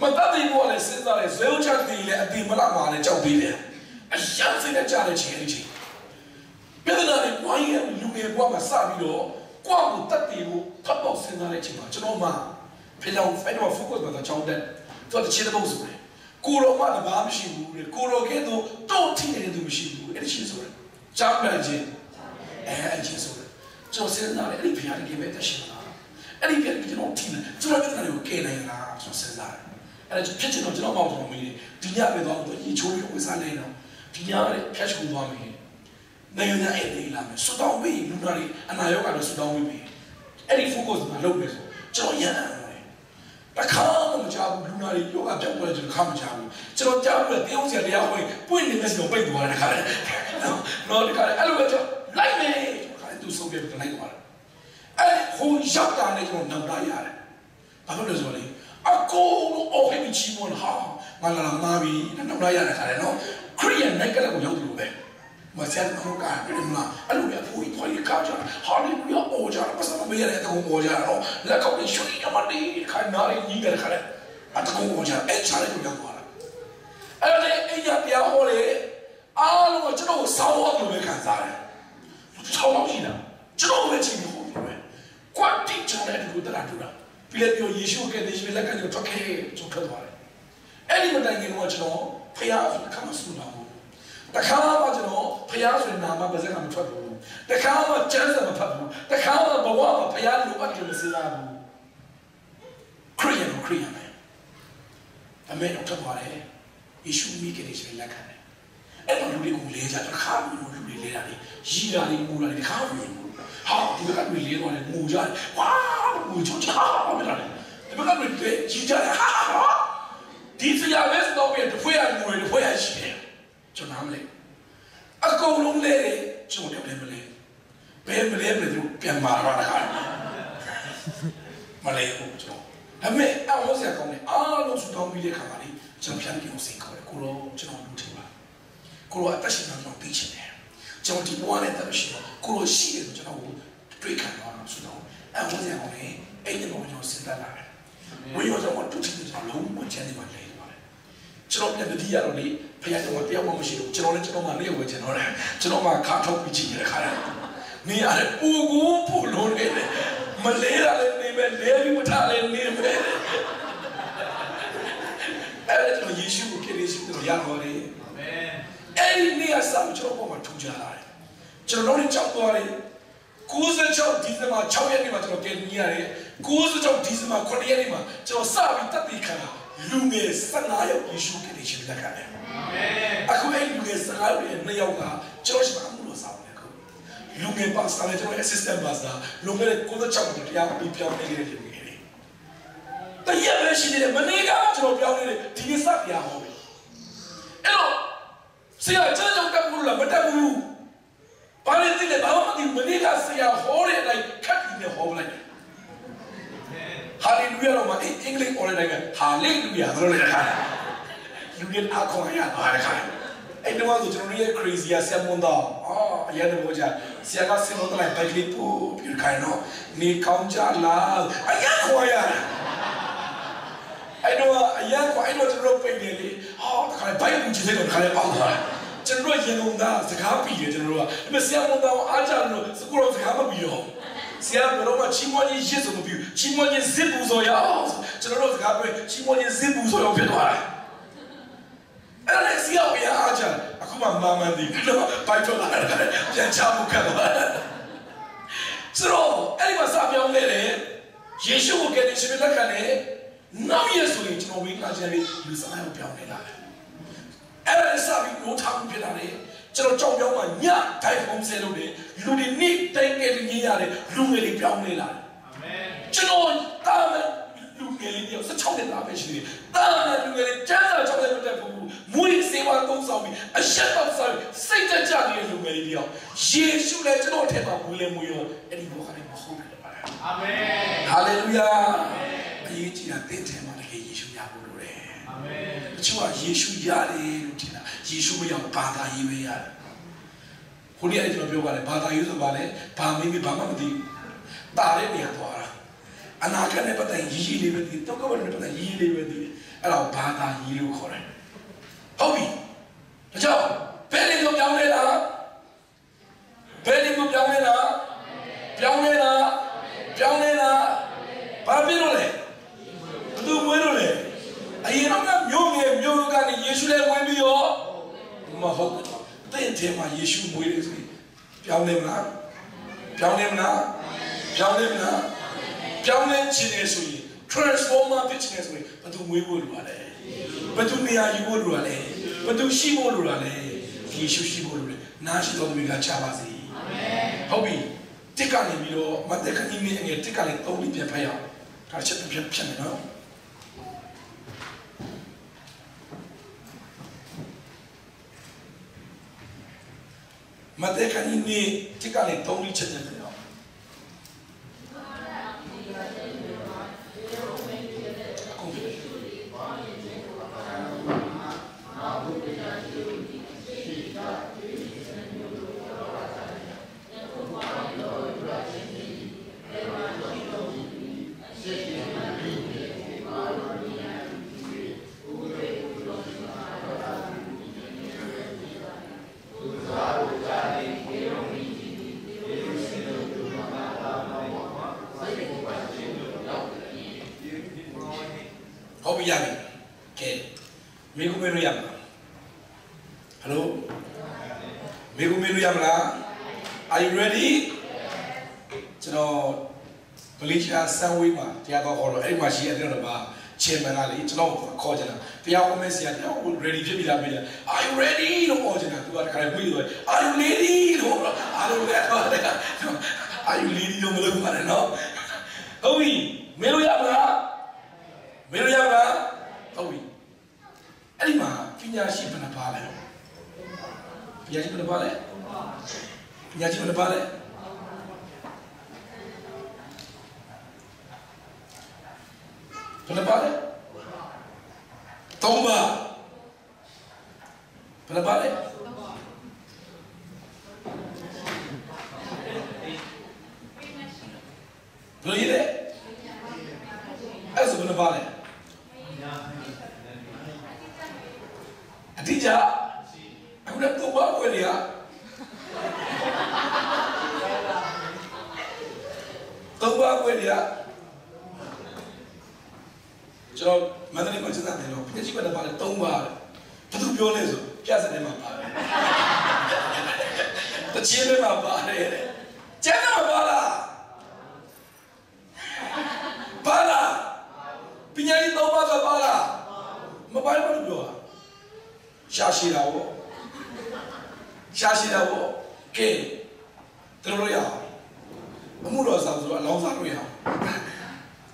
မတတ်သိဖို့လည်းစဉ်းစားတယ်ဇေယျချက်တည်လည်းအတိမလာပါနဲ့ကြောက်သေးတယ်အရန်စိတ်နဲ့ကြားတဲ့ချိန်လေးချိန်ပြဿနာတွေဝိုင်းရလူငယ်ဘဝမှာစပြီးတော့ကိုယ့်ကိုတတ်တည်ဖို့ဖတ်ဖို့စဉ်းစားတဲ့ချိန်မှာကျွန်တော်မှဖေလောင်ဖဲတော့ focus မှာချောင်းတဲ့သူတချင်တဲ့ပုံစံပဲကိုရောမှတဘာမရှိဘူးလေကိုရောကဲတော့တော့ထိနေတဲ့သူမရှိဘူးအဲ့ဒီချင်းဆိုရယ်ကြောင်းပြန်ခြင်းအဲအဲ့ချင်းဆိုရယ် ကျွန်တော်စဉ်းစားတယ်အဲ့ဒီဖျားတကယ်ပဲတရှိလားအဲ့ဒီပြန်ကျွန်တော်ထိနေကျွန်တော်ပြဿနာတွေကိုကဲနိုင်လားကျွန်တော်စဉ်းစားတယ်အဲ့ဒါဖြစ်ချင်တော့ကျွန်တော်မောက်ကျွန်တော်မေးတယ်ဒီညပဲတော့ဒီချိုးပြီးဝေစားနေတော့ဒီညလည်းဖြတ်ချူသွားမယ်နိုင်ငံသားအဲ့ဒီလာမယ်ဆူတောင်းပြီးလူနာတွေအနာရောဂါတော့ဆူတောင်းပြီးပြီအဲ့ဒီ focus မှာလုပ်မယ်ဆိုကျွန်တော်ရန်တယ်တခါမှမကြောက်ဘူးလူနာတွေယောဂပြောင်းလဲကျွန်တော်ခါမကြောက်ဘူးကျွန်တော်ကြောက်ပြီးတယောက်စီတရားဟောပွင့်နေမယ်ဆိုတော့ပိတ်သွားတယ်တခါလေနော်တခါလေအဲ့လိုပဲကျွန်တော်လိုက်မယ်ခါလေ သူဆုံးပြပြီးလိုက်သွားတယ်အဲ့ဟိုရောက်တာနဲ့ကျွန်တော်နောက်လာရတယ်ဘာလို့လဲဆိုတော့လေအကုန်လုံးအော်ဟိမချီမွန်ဟာမလာလာမာပြီးနောက်လာရတယ်ခါလေနော်ခရီးယန်နိုင်ကလည်းကိုရောက်တယ်လို့ပဲမဆန်ခေါကတယ်မလားအဲ့လိုပဲဖူးထွေးကားကြဟာလေဘုရားအော်ကြပတ်စမမေးရတဲ့ကောင်အော်ကြတော့လက်ကောက်ရွှေရမနေခိုင်နာရီညီးကြတယ်ခါလေအတကောင်အော်ကြအဲ့ချာလေးကိုရောက်သွားတာအဲ့ဒါလေအဲ့ရတရားဟောလေအားလုံးကကျွန်တော်ဆောင်းဟောလို့ပဲခံစားတယ် ဆောင်းတော့ရှိတာကျွန်တော်ပဲချိန်ဟောလို့ပဲကွာတိကျွန်တော်လည်းဒီလိုတရာတူတာပြီးလည်းပြောယေရှုကလည်းယေရှုလက်ကနေထွက်ခဲ့ကျွန်တော်ထွက်သွားတယ်အဲ့ဒီမတိုင်ခင်တော့ကျွန်တော်ဖခင်ကခမဆူလာဘူးတခါမှကျွန်တော်ဖခင်ဆိုတဲ့နာမပါစက်ကမထွက်ဘူးတခါမှကျမ်းစာမဖတ်ဘူးတခါမှဘဝမှာဖခင်လိုအပ်တယ်မစလာဘူးခရိယန်ခရိယန်ပဲအမေတော့ထွက်သွားတယ်ယေရှုမိခင်ရဲ့လက်ခံတယ် အဲ့တော့လူတွေကိုလဲကြတခါမှလူတွေလဲတာလေရီတာလေမူတာလေတခါမှမမြင်ဘူးဟာဒီကလူလေးတော့လေမူကြတယ်ဝါမူချချာမလာတယ်ဒီကလူတွေကြီးကြတယ်ဟာဒီစရာလဲတော့ပြတဖွဲရငွေတဖွဲရရှိတယ်ကျွန်တော်မလဲအကုန်လုံးလဲတယ်ကျွန်တော်လည်းမလဲဘယ်မလဲမလဲသူပြန်มาတော့တာမလဲဘူးကျွန်တော်ဒါပေမဲ့အဝတ်စရာကောင်းတယ်အားလုံးဆူတောင်းပြီးတဲ့ခါမှာလေကျွန်တော်ပြန်ကြည့်လို့စိတ်ခေါ်တယ်ကိုတော့ကျွန်တော်လူထင်ပါ ကိုတော့အသက်ရှင်နေတော့ပြီးချင်တယ်ကျွန်တော်ဒီဘဝနဲ့တက်ရှိတော့ကိုတော့ရှိတယ်ကျွန်တော်တွေးခံတော့ဆူတောင်းအဝတ်စရာကောင်းတယ်အဲ့ဒီတော့ကျွန်တော်စဉ်းစားလာတယ်ဝိရောကျွန်တော်တူချင်တယ်ကျွန်တော်လုံးဝချမ်းနေပါလေကျွန်တော်ပြန်တတိယတော့လေဖခင်တော်တယောက်မှမရှိဘူးကျွန်တော်လည်းကျွန်တော်မှလေးဝယ်ကျွန်တော်လည်းကျွန်တော်မှခါထုတ်ပြီးကြည့်ရတဲ့ခါတယ်နေရတယ်ပူကူပူလုံးနေတယ်မလဲရလည်းနေမယ်လဲပြီးမထားလည်းနေမယ်အဲ့ဒါကျွန်တော်ယေရှုကိုခင်ယေရှုကိုရတော်တယ် အာမင်အဲ့ဒီနေရာဆောင်ကျွန်တော်ပေါ်မှာထူကြလာတယ်ကျွန်တော်တို့ကြောက်သွားတယ်96ဒီဇင်ဘာ6ရက်နေ့မှာကျွန်တော်ကယ်နီရတယ်96ဒီဇင်ဘာ9ရက်နေ့မှာကျွန်တော်စပြီးတက်တည်ခံတာလူငယ်15ယောက်ယေရှုခရစ်ရှင်လက်ခံတယ်အာမင်အခုအဲ့လူငယ်15ယောက်ရဲ့နှစ်ယောက်ကကျွန်တော်ရှိမှမလို့ဆောင်တယ်အခုလူငယ်ပါစတာလည်းကျွန်တော် assistant pastor လူငယ်96တရားပြီးပြောင်းနေခဲ့တဲ့လူငယ်တွေတရပဲရှိနေတယ်မနေ့ကကျွန်တော်ပြောင်းနေတယ်ဒီနေ့စပြဟောပြီအဲ့တော့ ဆရာကျမ်းကြောင့်တက်ဘူးလားမတက်ဘူးဘာလဲသိလဲဘာမှမသိမနေ့ကဆရာဟောတဲ့အတိုင်းခက်ပြီးဟောလိုက်တယ်လူရတော့မှအင်္ဂလိပ် online ကဟာလေလူရဆိုတော့လည်းခါလူရအခေါ်ရပါရခါအဲ့တော့ဆိုကျွန်တော်ရဲ့ crazy ဆရာမွန်တော့အော်အရင်တော့ကြာဆရာကစင်လို့လိုက်ပိုက်ကလေးပို့ပြီးခိုင်းတော့နေကောင်းကြလားအရင်ခေါ်ရအဲ့တော့အရင်ခေါ်အဲ့တော့ကျွန်တော်ပိတ်နေလေဟာတခါဘိုက်ဘူးချစ်တဲ့တော့ခါလေးပေါက်သွားတယ် ကျွန်တော်ရေလုံးသားစကားပြီးတယ်ကျွန်တော်တို့ကဒါပေမဲ့ဆရာမွန်တော့အားကြလို့စကူတော့စကားမပြီးတော့ဆရာကတော့ချီမွန်ကြီးရစ်ဆိုမပြီးချီမွန်ကြီးဇစ်ဘူးဆိုရအောင်ကျွန်တော်တို့စကားပြောချီမွန်ကြီးဇစ်ဘူးဆိုရအောင်ဖြစ်သွားတယ်အဲ့ဒါဆရာကအားကြအခုမှမမှန်သေးဘူးတော့ဘိုက်ထွက်လာတယ်ပြန်ချမှုခတ်သွားတယ်ဆိုတော့အဲ့ဒီမှာစပြောင်းလဲတယ်ယေရှုကိုကယ်တင်ရှင်လက်ခံတယ်နောက်ရဆိုရင်ကျွန်တော်ဝိညာဉ်ချင်းလေးလူစမိုင်းကိုပြောင်းလဲလာတယ် အဲ့ဒါစပြီးလို့ထားမှုဖြစ်လာတယ်ကျွန်တော်ကြောက်ပြောင်းမှညတိုင်ဖုံးဆဲလို့လေလူတွေနေ့တိုင်းငယ်တွေညရတယ်လူငယ်တွေပြောင်းလဲလာတယ်အာမင်ကျွန်တော်တာမန်လူငယ်လေးတယောက်16နှစ်သားပဲရှိတယ်တာမန်လူငယ်လေးကျမ်းစာ6နှစ်တက်ဖို့မွေးစေဝါသုံးဆောင်ပြီးအရှက်တော့ဆောင်စိတ်ကြကြနေတဲ့လူငယ်လေးတယောက်ယေရှုလည်းကျွန်တော်ထဲမှာမွေးလဲမွေးရောအဲ့ဒီဘောကလည်းမဟုတ်ဘူးပါအာမင်ဟာလေလုယာအရေးကြီးတာသင် တယ်အာမင်တချို့ကယေရှုရတယ်လို့ထင်တာယေရှုမရောက်ဘာသာရေးပဲရတယ်ခုနေ့အဲ့ကျွန်တော်ပြောပါတယ်ဘာသာရေးဆိုပါလေဘာမင်းမဘာမှမသိဘူးတာတဲ့နေရာသွားတာအနာဂတ်နဲ့ပတ်သက်ရည်ရည်လေးပဲသိတော့ကဘယ်နဲ့ပတ်သက်ရည်ရည်လေးပဲသိအဲ့ဒါဘာသာရေးလို့ခေါ်တယ်ဟုတ်ပြီဒါကြောင့်ဘယ်နေကိုပြောင်းလဲလားဘယ်နေကိုပြောင်းလဲလားပြောင်းလဲလားပြောင်းလဲလားဘာဖြစ်လို့လဲဘသူမွေးလို့လဲ အရင်တော့မျိုးငယ်မျိုးကနေယေရှုလည်းဝင်ပြီးရောမဟုတ်ဘူးတဲ့ထဲမှာယေရှုမွေးတယ်ဆိုရင်ပြောင်းလဲမလားပြောင်းလဲမလားပြောင်းလဲမလားပြောင်းလဲခြင်းနဲ့ဆိုရင် transformer ဖြစ်ခြင်းနဲ့ဆိုရင်ဘသူမွေးဖို့လိုပါလဲဘသူနေရာယူဖို့လိုပါလဲဘသူရှိဖို့လိုတာလဲယေရှုရှိဖို့လိုတယ်နားရှိတော်သူတွေကချပါစေအာမင်ဟုတ်ပြီတစ်ကနေပြီးတော့မသက်ခဏီးမင်းငယ်တစ်ကနေသုံးပြီးပြန်ဖတ်ရအောင်ဒါချက်ပြန်ဖြတ်မယ်နော် မသက်ခဏီးမင်းတစ်ကနေသုံးပြီးချက်ပြန်ဖတ်ရအောင်ဟုတ် ပြီရပြီကဲမိကုမေလို့ရမလားဟယ်လိုမိကုမေလို့ရမလား Are you ready ကျွန်တော်ဗလီချာဆန်ဝေးမှာတရားတော်ခေါ်တော့အဲ့မှာရှိတဲ့တော့ပါချင်မန်ကလေကျွန်တော်ခေါ်ကြတာတရားဟောမဲဆရာတရား ready ဖြစ်ပြီလားပြည် Are you ready လို့ခေါ်ကြတာသူကတခါလေပြီးတော့ Are you ready လို့အားလုံးလည်းတော့တယ် Are you ready လို့မလုပ်ပါနဲ့နော်ဟုတ်ပြီမေလို့ရမလားမေလို့ရမလားဟုတ်ပြီ အဲ့ဒီမှာပညာရှိဘယ်နှပါလဲပညာရှိဘယ်နှပါလဲပညာရှိဘယ်နှပါလဲဘယ်နှပါလဲသုံးပါဘယ်နှပါလဲဘယ်လိုရလဲအဲ့ဆိုဘယ်နှပါလဲအ တိကျအခုလည်းတော့ဘာဝယ်ရတော့ဘာဝယ်ရကျွန်တော်မန္တလေးမှာစတဲ့တယ်တော့ပြည့်စုံတဲ့ပါလေ၃ပါဘယ်သူပြောလဲဆိုပြဿနာမှာပါတယ်တချင်းထဲမှာပါတယ်ကျန်တော့ပါလားပါလားပညာရေးတော့ပါကပါလားမပိုင်ဘူးပြောတာ ရှာရှိတာပေါ့ရှာရှိတာပေါ့ကဲတော်လို့ရအောင်အမှုတော်ဆောင်ဆိုတော့အလောင်းစားလို့ရအောင်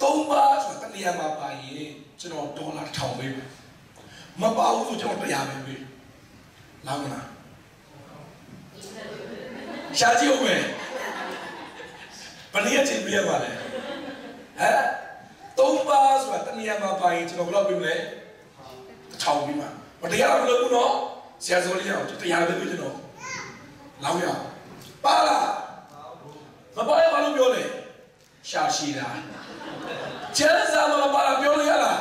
သုံးပါဆိုတာတနေရာမှာပါရင်ကျွန်တော်ဒေါ်လာ1000ပေးမယ်မပါဘူးဆိုကျွန်တော်100ပဲပေးလာမလားရှာကြည့်ဦးမယ်ဘယ်နည်းချင်းပြရပါလဲဟမ်သုံးပါနေရာမှာပါရင်ကျွန်တော်ဘယ်လောက်ပြင်မလဲချောင်းပြီးမှာ မတရားမလုပ်ဘူးနော်ဆရာစောလေးအောင်တရားပဲပြကျွန်တော်လောင်းရပါလားမပါရဘာလို့ပြောလဲရှာရှိတာကျန်းစာမပါလားပြောလို့ရလား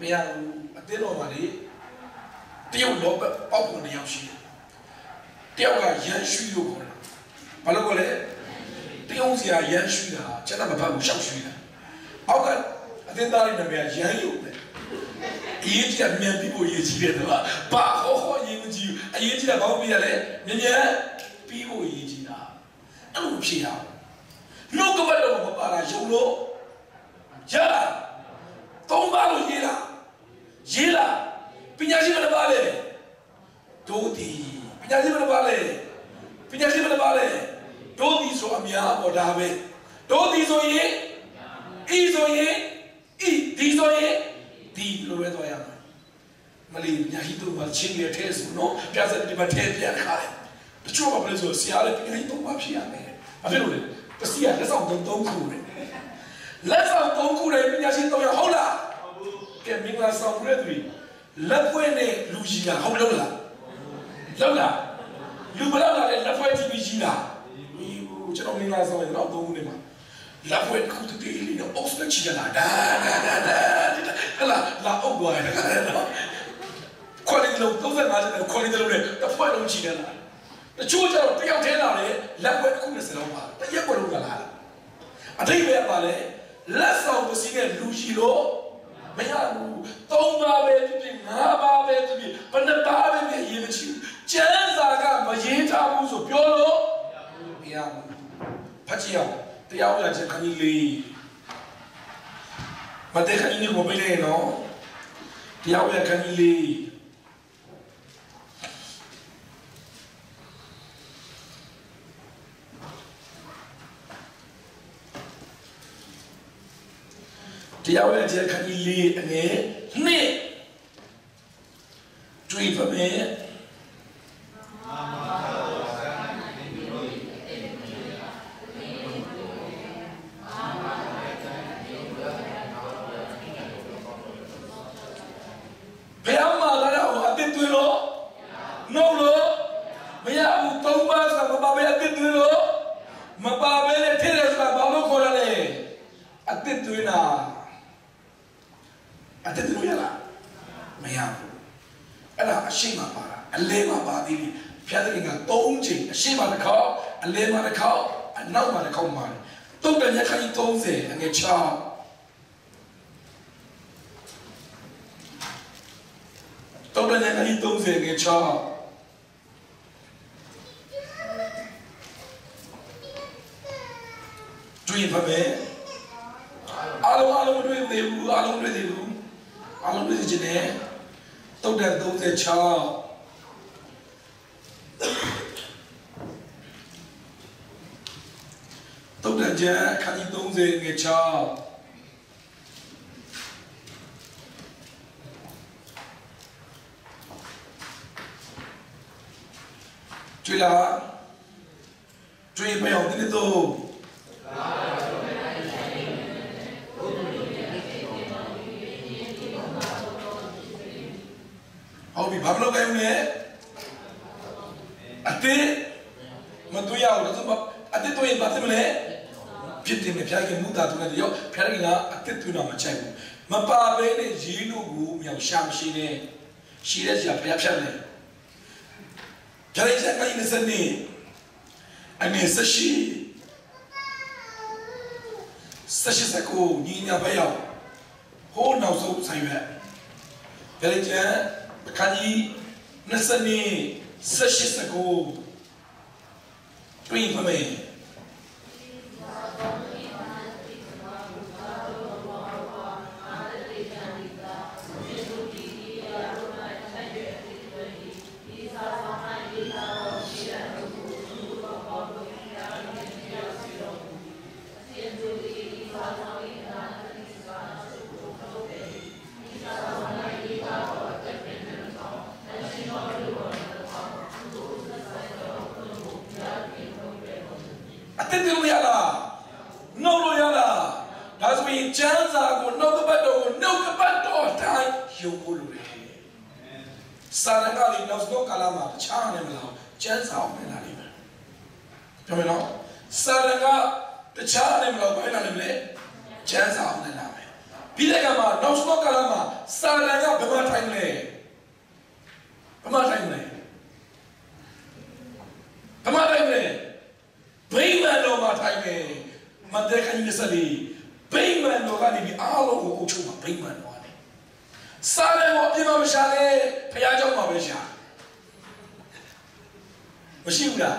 မရဘူးအတင်းတော်ပါလေတယောက်တော့ပေါက်ပုံတယောက်ရှိတယ်တယောက်ကရန်ရွှီလို့ခေါ်တာဘာလို့ခေါ်လဲတယောက်စီကရန်ရွှီတာကျန်တာမဖတ်ဘူးရှောက်ရွှီတာအောက်ကအတင်းသားလေးနာမည်ရန်ယုတ်ပဲ အရေးကြီးတာမြန်ပြီးဖို့အရေးကြီးတယ်တော့ဘာဟောဟောအရေးမကြီးဘူးအရေးကြီးတာဘာလို့ပြရလဲမြန်မြန်ပြီးဖို့အရေးကြီးတာအဲ့လိုဖြစ်ရအောင်နှုတ်ကပတ်တော်မပါတာယုံလို့ရလားသုံးပါလို့ရေးလားရေးလားပညာရှိမလည်းပါလေတို့ဒီပညာရှိမလည်းပါလေပညာရှိမလည်းပါလေတို့ဒီဆိုအများပေါ်ဒါပဲတို့ဒီဆိုရင်ဤဆိုရင်ဤဒီဆိုရင် ဒီလိုပဲတော့ရမှာမလီညာဟိတုမှာချင်းရတဲ့ဆိုတော့ပြဿနာဒီမှာထဲပြန်ခါတယ်တချို့ကဘယ်လိုဆိုဆရာလည်းပညာဟိတုမှာဖြစ်ရမယ်ဘာဖြစ်လို့လဲပစီရလက်ဆောင်သုံးသုံးခုတယ်လက်ဆောင်သုံးခုတယ်ပညာရှိတော့ရဟုတ်လားကဲမင်္ဂလာဆောင်ရတဲ့လက်ပွဲနဲ့လူကြီးတာဟုတ်လို့လားလောက်လားလူဘလောက်လာတဲ့လက်ပွဲကြီးကြီးတာဒီကျွန်တော်မင်္ဂလာဆောင်ရတော့သုံးခုနေမှာ လက်ပွဲခုတည်းလေးတော့အောက်စချီလာဒါဒါဒါဒါဟလာလာအုပ်သွားတယ်နော်ခွက်လေးလုံး35ကျတဲ့ခွက်လေးလုံးနဲ့တစ်ဖွဲ့လုံးချီတယ်လားတချို့ကျတော့တယောက်တည်းလာတယ်လက်ပွဲတစ်ခုနဲ့စလုံးပါတရက်ပွဲလုံးကလာတယ်အတိတ်ပဲပါလေလက်ဆောင်ပစီနဲ့လူရှိလို့မရဘူးသုံးပါပဲဖြစ်ဖြစ်ငါးပါပဲဖြစ်ဖြစ်ဘယ်နှပါပဲဖြစ်ရေးမချဘူးကျမ်းစာကမရေးထားဘူးဆိုပြောလို့မရဘူးဖတ်ကြည့်အောင် တရားဥပဒေချက်ခဏလေးမတဲ့ခဏလေးကိုမလေးနော်တရားဥပဒေခဏလေးတရားဝဲတဲ့ခဏလေးအငယ်နှစ်တွေးပါမယ်ဘယ်မှာလာတော့အတင်းတွေးလို့နှုတ်လို့မရဘူးသုံးပါး ဆိုမပါဘဲအတင်းတွေးလို့မပါဘဲနဲ့ထိတယ်ဆိုတာဘာလို့ခေါ်ရလဲအတင်းတွေးတာအတက်လို့ရလားမရဘူးအဲ့ဒါအရှိမပါတာအလဲမပါသေးဘူးဖျားတဲ့က၃ချိန်အရှိမတစ်ခေါက်အလဲမတစ်ခေါက်အနောက်မတစ်ခေါက်မှာတုတ်တရခိုင်30အငယ်6တုတ်တရခိုင်30ငယ်6 တွေ့ပါမယ်အားလုံးအားလုံးတွေ့သေးဘူးအားလုံးတွေ့သေးဘူးအားလုံးတွေ့ချင်တယ်တုတ်တဲ့36တုတ်တဲ့ကျန်ခန်းကြီး30ငွေ6တွေ့လားတွေ့မအောင်ဒီလို ဟုတ်ပြီဘာမလုပ်ကြဘူးလဲအတင်းမတွေ့ရဘူးတော့အတင်းတွေ့ရင်ဘာဖြစ်မလဲဖြစ်တယ်ဖျားခင်မူတာသူလည်းရောဖျားခင်ကအတင်းတွေ့တော့မချိုက်ဘူးမပါဘဲနဲ့ရေးလို့ကိုမြောင်ရှာမရှိနဲ့ရှိတဲ့ကြာဖျားဖြတ်တယ်ဖျားခင်ကလည်းစနေအနေစရှိ စရှိစကိုညီညာဖျောက်ဟိုးနောက်ဆုံးဆိုင်ရွက်ဖျားခင်အခန်းကြီး20နှစ်18စကိုတွင်ဖမေ ကလေးနောက်ဆုံးကာလမှာတခြားနေမလားကျမ်းစာကိုမလာလိမ့်မယ်ပြောမယ်နော်စာရကတခြားနေမလားဘယ်လာလိမ့်မလဲကျမ်းစာကိုလာမယ်ပြီးတဲ့ကမှာနောက်ဆုံးကာလမှာစာရကဘယ်မှာထိုင်လဲဘယ်မှာထိုင်လဲဘယ်မှာထိုင်လဲဗိမာန်တော်မှာထိုင်မယ်မန္တခဏိစလီဗိမာန်တော်ကနေပြီးအားလုံးကိုအုပ်ချုပ်မှာဗိမာန်တော်ကနေစာရကိုအပြစ်မရှာလဲဖခင်เจ้าမှာပဲရှာ မရှိဘူးလား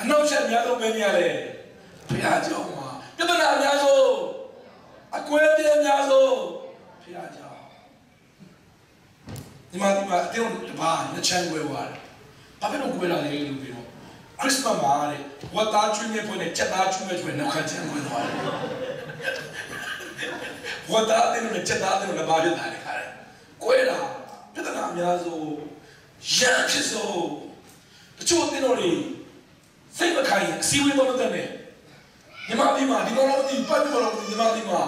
အနောက်ချက်အများဆုံးပဲနေရတယ်ဘုရားကျောင်းမှာပြဿနာအများဆုံးအကွဲအပြဲအများဆုံးဘုရားကျောင်းဒီမှာဒီမှာအတင်းတစ်ပါးနှစ်ချမ်းွယ်သွားတယ်ဘာဖြစ်လို့ကွဲလာလဲလို့ပြီးတော့ခရစ်မတ်မှာတဲ့ဝတ်သားချွေးမဲ့ဖွင့်တဲ့ချက်သားချွေးမဲ့ဖွင့်နောက်ခံချမ်းွယ်သွားတယ်ဝတ်သားတင်းနဲ့ချက်သားတင်းနဲ့ဘာဖြစ်တာလဲခါတယ်ကွဲလာပြဿနာအများဆုံးရန်ဖြစ်ဆုံး တချို့အတင်းတော်တွေစိတ်မခိုင်အစည်းအဝေးမမတဲ့နဲ့ညီမဒီမှာဒီကောင်လုံးဒီပတ်ပြောလို့ညီမဒီမှာ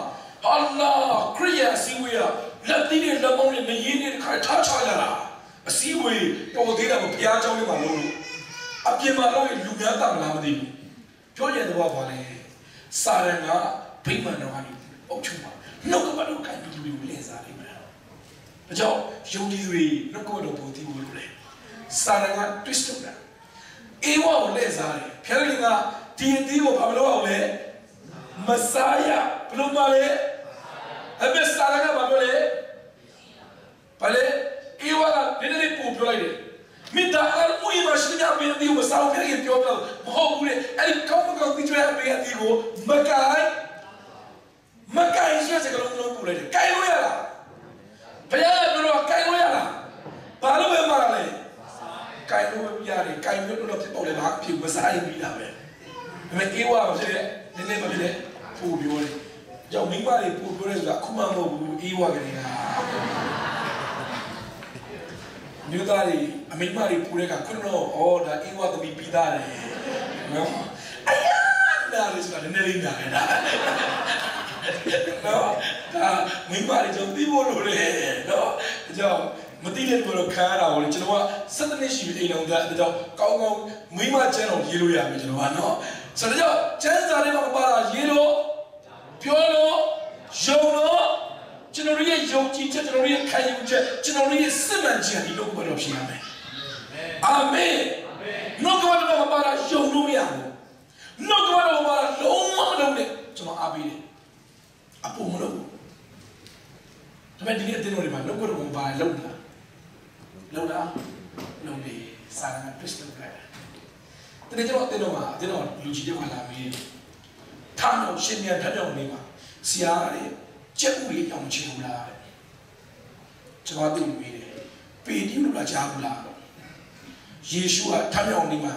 ဟာလာခရိယာအစည်းအဝေးကလက်သီးနဲ့လက်မောင်းနဲ့နေရင်းနဲ့ခါထားချရတာအစည်းအဝေးတော်သေးတာမဘုရားကျောင်းလေးမှာလုံးလို့အပြင်မှာတော့လူများတာမလားမသိဘူးပြောရတဲ့ဘာပါလဲစာရန်ကဗိမာန်တော်ကနေအုပ်ချုပ်ပါနှုတ်ကပတ်တော်ကိုင်ပြီးလူကိုလည်စားလိုက်မယ်။ဒါကြောင့်ယုံကြည်သူတွေနှုတ်ကပတ်တော်ကိုသိဖို့လိုတယ်။ စာရန်က twist လုပ်တာ။အေဝါကိုလည်စားတယ်။ဖျားခင်ကဒီအသီးကိုဘာလို့အောင်လဲ။မဆာယဘလို့မလဲ။အဲ့မဲ့စာရန်ကဘာပြောလဲ။ဘာလဲ။အေဝါကနည်းနည်းပို့ပြောလိုက်တယ်။မိသားအမှုရမရှိတဲ့ဘယ်ဒီကိုစောင့်ပြရင်ပြောပြောမဟုတ်ဘူးလေအဲ့ဒီကောင်းကောင်းသိချင်တဲ့ဘယ်ဒီကိုမကိုင်းမကင်ဆွဲစကလုံးလုံးပူလိုက်တယ်ကင်လို့ရလားဘုရားပြောတော့ကင်လို့ရလားဘာလို့ပဲမှာလဲ ကင်လို့ပြရတယ်ကင်လို့တော့ဖြစ်ပေါ့လေဘာဖြစ်မစားရင်ပြီးတာပဲဒါပေမဲ့အေးဝါဖြစ်တဲ့နည်းနည်းမဖြစ်တဲ့ပူပြောတယ်ကြောင့်မိမတွေပူပြောတယ်ဆိုတာခုမှမဟုတ်ဘူးအေးဝါကလေးကမြို့သားတွေအမိမတွေပူတဲ့ကခုနတော့ဩဒါအေးဝါသမီးပြီးသားတယ်နော်အယားဒါလေးဆိုတာနည်းနည်းလေးနားနေတာနော်ဒါမိမတွေကျွန်တော်သိဖို့လိုတယ်နော်ဒါကြောင့် မသိတဲ့လူတော့ခံရတာကိုကျွန်တော်က7နှစ်ရှိပြီအိမ်တော်ကဒါကြောင့်ကောင်းကောင်းမိမကျန်းတော်ရေးလို့ရမယ်ကျွန်တော်ကနော်ဆိုတော့ကျန်းစာထဲမှာမပါတာရေးလို့ပြောလို့ယုံလို့ကျွန်တော်ရဲ့ယုံကြည်ချက်ကျွန်တော်ရဲ့ခံယူချက်ကျွန်တော်ရဲ့စစ်မှန်ခြင်းဒီလိုကတော့ဖြစ်ရမယ်အာမင်နှုတ်ကပတ်တော်မှာပါတာယုံလို့မရဘူးနှုတ်ကပတ်တော်မှာလုံးဝမလုပ်နဲ့ကျွန်တော်အားပေးတယ်အပေါ်မလုပ်ဘူးဒါပေမဲ့ဒီနေ့အတင်းတော်တွေမှာလောက်ကတော့ဘာလောက်လား လောက်လားလုံးလေစာရန်ပစ္စတိုကတကယ်တော့အတင်းတော်မှာအတင်းတော်လူကြီးတွေကလာမေးတယ်ထားတော့ရှင်မြန်ထက်တော့နေမှာဆရာတဲ့ကြက်ဥတွေအကြောင်းချင်ဘူးလားတဲ့ကျွန်တော်သူ့မေးတယ်ပေတိလူလားကြားဘူးလားယေရှုကထမြောင်နေမှာ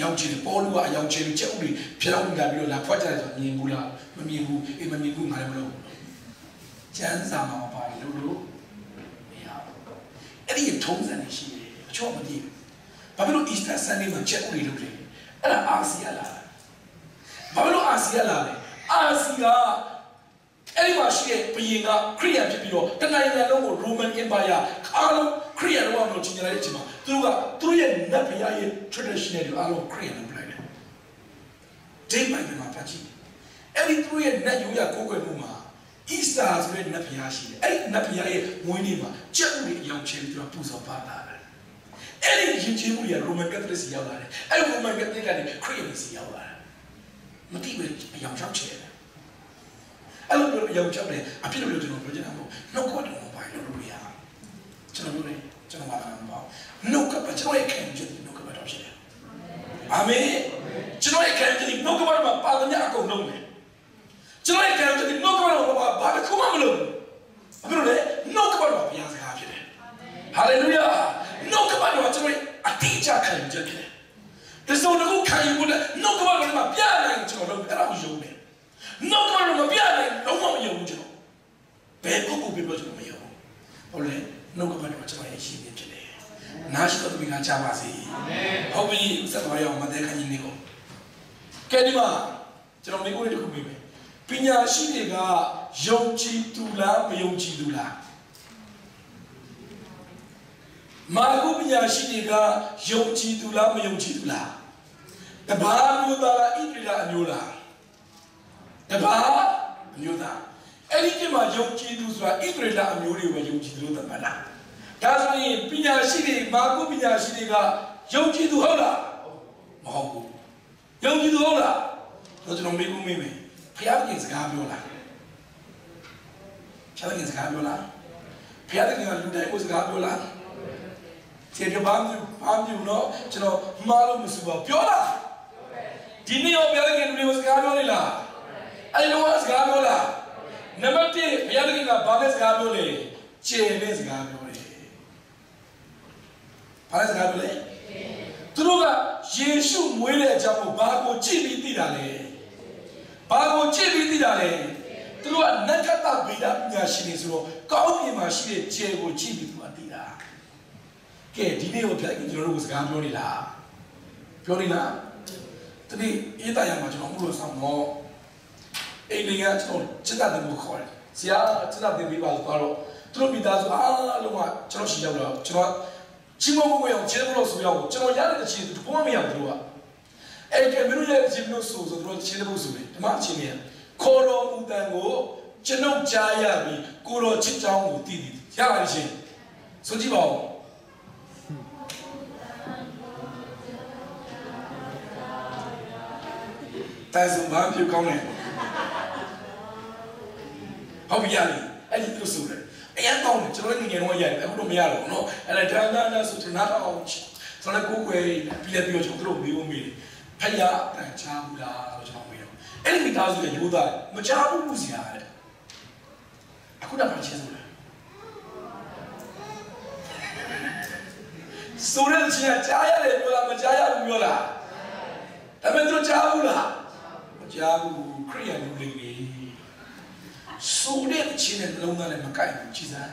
ရောက်ချင်ပေါ်လူကအရောက်ချင်ကြက်ဥတွေဖြောင်းလာပြီးတော့လာဖွက်ကြတယ်ဆိုမြင်ဘူးလားမမြင်ဘူးအေးမမြင်ဘူးငါလည်းမလုပ်ဘူးကျမ်းစာမှာမပါတယ်လို့လို့မရဘူး အဲ့ဒီထုံးစံနေရှိတယ်အချောမသိဘူးဘာဖြစ်လို့ Easter Sunday မှာချက်ဥတွေလုပ်တယ်အဲ့ဒါအာစီယာလာဘာဖြစ်လို့အာစီယာလာလဲအာစီကအဲ့ဒီမှာရှိတဲ့ဘုရင်ကခရိယန်ဖြစ်ပြီးတော့တနိုင်ငံလုံးကို Roman Empire အားလုံးခရိယန်လုံးအောင်ကြီးညာတဲ့အချိန်မှာသူတို့ကသူတို့ရဲ့နတ်ဘုရားရဲ့ traditional တွေအားလုံးခရိယန်လုံးပြလိုက်တယ်ဒိတ်ပိုင်မှာဖတ်ကြည့်အဲ့ဒီသူတို့ရဲ့နတ်ရိုးရကိုးကွယ်မှုမှာ Easter ဆိုတဲ့နတ်ဘုရားရှိတယ်အဲ့ဒီနတ်ဘုရားရဲ့ဝင်းလေးမှာကြက်ဥတွေအယောင်ချဲပြီးသူကပူဇော်ပါလာတယ်အဲ့ဒီရင်ချင်းမှုတွေက Roman Catholic စီရောက်လာတယ်အဲ့ Roman Catholic ကနေခရိယန်စီရောက်လာတယ်မတိပဲအယောင်ချောက်ချဲတယ်အဲ့လိုမျိုးအယောင်ချောက်တယ်အဖြစ်လို့ကျွန်တော်ပြောချင်တာမဟုတ်နှုတ်ကတော့မပါလို့လို့ရကျွန်တော်ပြောတယ်ကျွန်တော်မလာမှာနှုတ်ကပတ်ကျွန်တော်ရဲ့ခံချက်နှုတ်ကပတ်တော့ဖြစ်တယ်အာမင်ကျွန်တော်ရဲ့ခံချက်နှုတ်ကပတ်မှာပါသမျှအကုန်လုံးတယ် ကျွန်တော်ရဲ့ခံချက်နှုတ်ကပတ်တော့ဘာတစ်ခုမှမလုပ်ဘူးဘာလို့လဲနှုတ်ကပတ်တော့ဘုရားစကားဖြစ်တယ်ဟာလေလုယာနှုတ်ကပတ်တော့ကျွန်တော်အတိအကျခံချက်ဖြစ်တယ်ဒီစုံတစ်ခုခံယူဖို့လဲနှုတ်ကပတ်တော့မှာပြနိုင်ကျွန်တော်လုပ်အဲ့ဒါကိုယုံတယ်နှုတ်ကပတ်တော့မပြနိုင်လုံးဝမယုံဘူးကျွန်တော်ဘယ်ပုဂ္ဂိုလ်ပြပြောကျွန်တော်မယုံဘူးဟုတ်လဲနှုတ်ကပတ်တော့ကျွန်တော်ရဲ့ရှိနေဖြစ်တယ်နာရှိတော်သူကကြားပါစေအာမင်ဟုတ်ပြီဆက်သွားရအောင်မတဲ့ခန်းကြီးနေကိုကဲဒီမှာကျွန်တော်မိကိုလေးတစ်ခုမေးမယ် ပညာရှိတွေကယုံကြည်သူလားမယုံကြည်သူလားမာကုပညာရှိတွေကယုံကြည်သူလားမယုံကြည်သူလားတဘာမျိုးသားလားဣသရေလအမျိုးလားတဘာအမျိုးသားအဲ့ဒီကျမှယုံကြည်သူဆိုတာဣသရေလအမျိုးတွေပဲယုံကြည်သူလို့သတ်မှတ်တာဒါဆိုရင်ပညာရှိတွေမာကုပညာရှိတွေကယုံကြည်သူဟုတ်လားမဟုတ်ဘူးယုံကြည်သူဟုတ်လားတော့ကျွန်တော်မေးဖို့မေးမယ် ဖျားခင်စကားပြောလားဖျားခင်စကားပြောလားဖျားခင်ကလူတိုင်းကိုစကားပြောလားကျေပြပါမျိုးပါမျိုးတော့ကျွန်တော်မှားလို့မစပါပြောလားဒီနေ့ရောဖျားခင်လူတွေကိုစကားပြောနေလားအဲ့လိုစကားပြောလားနံပါတ်1ဘုရားသခင်ကဘာနဲ့စကားပြောလဲခြေနဲ့စကားပြောတယ်ဘာနဲ့စကားပြောလဲသူတို့ကယေရှုမွေးတဲ့အကြောင်းကိုဘာကိုကြည့်ပြီးသိတာလဲ ဘာကိုကြည့်ပြီးသိတာလဲသူတို့ကနက္ခတ္တဗေဒပညာရှင်တွေဆိုတော့ကောင်းကင်မှာရှိတဲ့ခြေကိုကြည့်ပြီးသူကသိတာကဲဒီနေ့ကိုပြလိုက်ကျွန်တော်တို့စကားပြောနေလားပြောနေလားတနေ့အေးတရမှာကျွန်တော်မှုလို့ဆောင်တော့အိမ်လေးကကျွန်တော်စက်တဲ့ကိုခေါ်တယ်ဆရာစက်တဲ့ပြီးပါဆိုတော့သူတို့မိသားစုအားလုံးကကျွန်တော်ရှိရောက်တော့ကျွန်တော်ချင်းမမမရောက်ချင်းမလို့ဆိုရောက်ကျွန်တော်ရတဲ့ချင်းတပုံမရဘူးသူက အဲ့ကမင်းတို့ရတဲ့ချင်းလို့ဆိုဆိုသူတို့ချင်းလို့ဆိုတယ်ဓမ္မချင်းเนี่ยခေါ်တော်မူတန်ကိုကျွန်ုပ်ကြားရပြီးကိုတော်ချစ်ချောင်းကိုတည်တည်ရပါလိမ့်ရှင်ဆိုကြည့်ပါဦးတိုင်စုံဘာပြုကောင်းလဲဟုတ်ပြီရတယ်အဲ့ဒီလိုဆိုတယ်အရင်ကောင်းတယ်ကျွန်တော်လည်းငယ်ငယ်တော့ရတယ်အခုတော့မရတော့ဘူးเนาะအဲ့ဒါဒါနာဆိုတနာတော့ဆိုတော့ကိုယ်ကိုယ်ပြီးလည်းပြောကျွန်တော်တို့မေးဖို့မေးတယ် ဖယားတန်ချာဘူးလားလို့ကျွန်တော်မေးတော့အဲ့ဒီမိသားစုရဲ့ယူသားမချာဘူးဘူးစီရတယ်အခုတော့မချင်းဆိုတယ်ဆိုတဲ့ချင်းကြားရတယ်ပြောလားမကြားရဘူးပြောလားဒါပေမဲ့သူကြားဘူးလားမကြားဘူးခရိယန်လူလေးကြီးဆိုတဲ့ချင်းနဲ့လုံးသားနဲ့မကိုက်ဘူးကြည်စား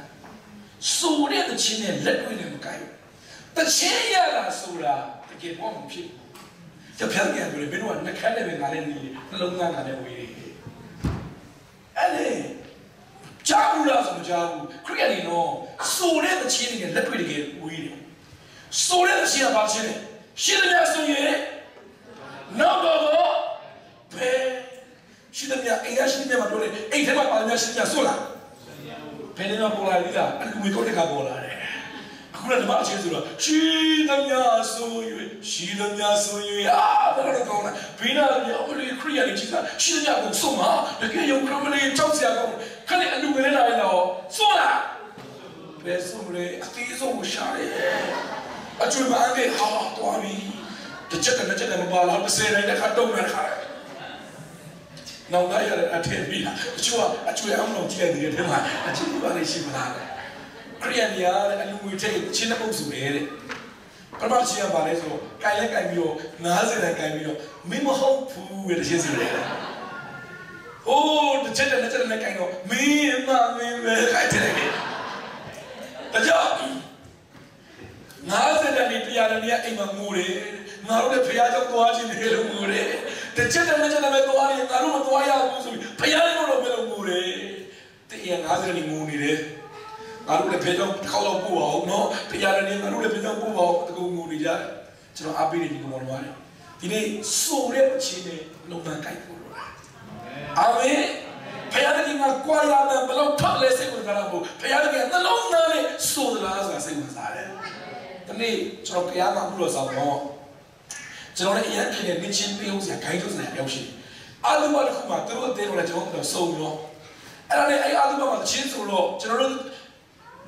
ဆိုတဲ့ချင်းနဲ့လက်တွေနဲ့မကိုက်ဘူးတချင်းရတာဆိုတာတကယ်ပေါ့မဖြစ်ဘူး တပြားပြန်ပြောလေဘယ်တော့နှခမ်းနဲ့ပဲငါလည်းနေနှလုံးသားငါလည်းဝေးတယ်အဲ့လေကြားဘူးလားဆိုမကြားဘူးခရိယန်နေတော့ဆိုတဲ့ချင်းနဲ့လက်တွေတကယ်ဝေးတယ်ဆိုတဲ့ချင်းကဘာချင်းလဲရှင်းတယ်ဆိုရင်နောက်တော့ဘယ်ရှိတယ်မြအိမ်ရရှိတယ်မှာပြောတယ်အိမ်ထဲမှာပါများရှိတယ်ဆိုလားဘယ်နေမှာပေါ်လာလိလားအလူဝေကောတကပေါ်လာတယ်အ ခုလည်းဒီမှာအချင်းဆိုတော့ရှိတယ်များဆို၍ရှိတယ်များဆို၍အာဘယ်လိုကောင်းလဲဘေးနာလည်းအမလေးခရိယာလေးကြီးကရှိတယ်များကိုဆုံးမှာတကယ်ရုံခရမလေးကြောက်စရာကောင်းခဏအလူဝေလေးလာရင်တော့ဆိုလားဘယ်ဆိုလဲအသေးဆုံးကိုရှာတယ်အကျွမ်းမအနေဟာတော်ပြီတစ်ချက်ကတစ်ချက်ကမပါတော့တစ်စဲတိုင်းတစ်ခါတုံးနေခါနောက်လိုက်ရတဲ့အထက်ပြီးအချို့ကအကျွေးအောင်လို့ကြည့်လိုက်တဲ့ထဲမှာအချို့ဘာလဲရှိမလား ခရီးနီယာတဲ့အလူငွေထိတ်ချင်းတဲ့ပုတ်စုပဲတဲ့ပထမချင်းကပါလဲဆိုကင်လက်ကင်ပြီးတော့90တန်ကင်ပြီးတော့မင်းမဟုတ်ဘူးတဲ့ချင်းစီတယ်ဟိုးတစ်ချက်တစ်ချက်နဲ့ကင်တော့မင်းမမင်းပဲခိုင်တယ်လေတကြောင်90တန်ဒီတရားတန်ဒီအိမ်မှာငိုတယ်ငါတို့လည်းဖះကြောင့်သွားခြင်းတယ်လို့ငိုတယ်တချက်နဲ့ချက်နဲ့သွားရင်ငါတို့မသွားရဘူးဆိုပြီးဖះလည်းမလို့ပြောလို့ငိုတယ်တည့်ရ90တန်ငိုနေတယ် ငါတို့လည်းဖះကြောင့်ခေါက်တော့ပို့အောင်နော်ဖះလည်းငါတို့လည်းဖះကြောင့်ပို့အောင်တကူငိုနေကြတယ်ကျွန်တော်အားပေးနေဒီကောင်တော်ပါတယ်ဒီနေ့ဆိုတဲ့အချင်းနဲ့လုံမှန်ကြိုက်ပို့လို့အာမင်ဖခင်ကငါကွာရမယ်ဘလို့ထောက်လဲစိတ်ဝင်စားတာမဟုတ်ဖခင်ကနှလုံးသားနဲ့ဆိုသလားဆိုတာစိတ်ဝင်စားတယ်ဒီနေ့ကျွန်တော်ကြားမှာဘူးလို့ဆိုတော့ကျွန်တော်လည်းအရင်ကလည်းမင်းချင်းပြုံးစရာခိုင်းလို့စရာရောက်ရှိတယ်အာလူမတစ်ခုမှသူတို့အသေးလို့လည်းကျွန်တော်တို့စုံရောအဲ့ဒါနဲ့အဲ့အာလူမမှာချင်းဆိုတော့ကျွန်တော်တို့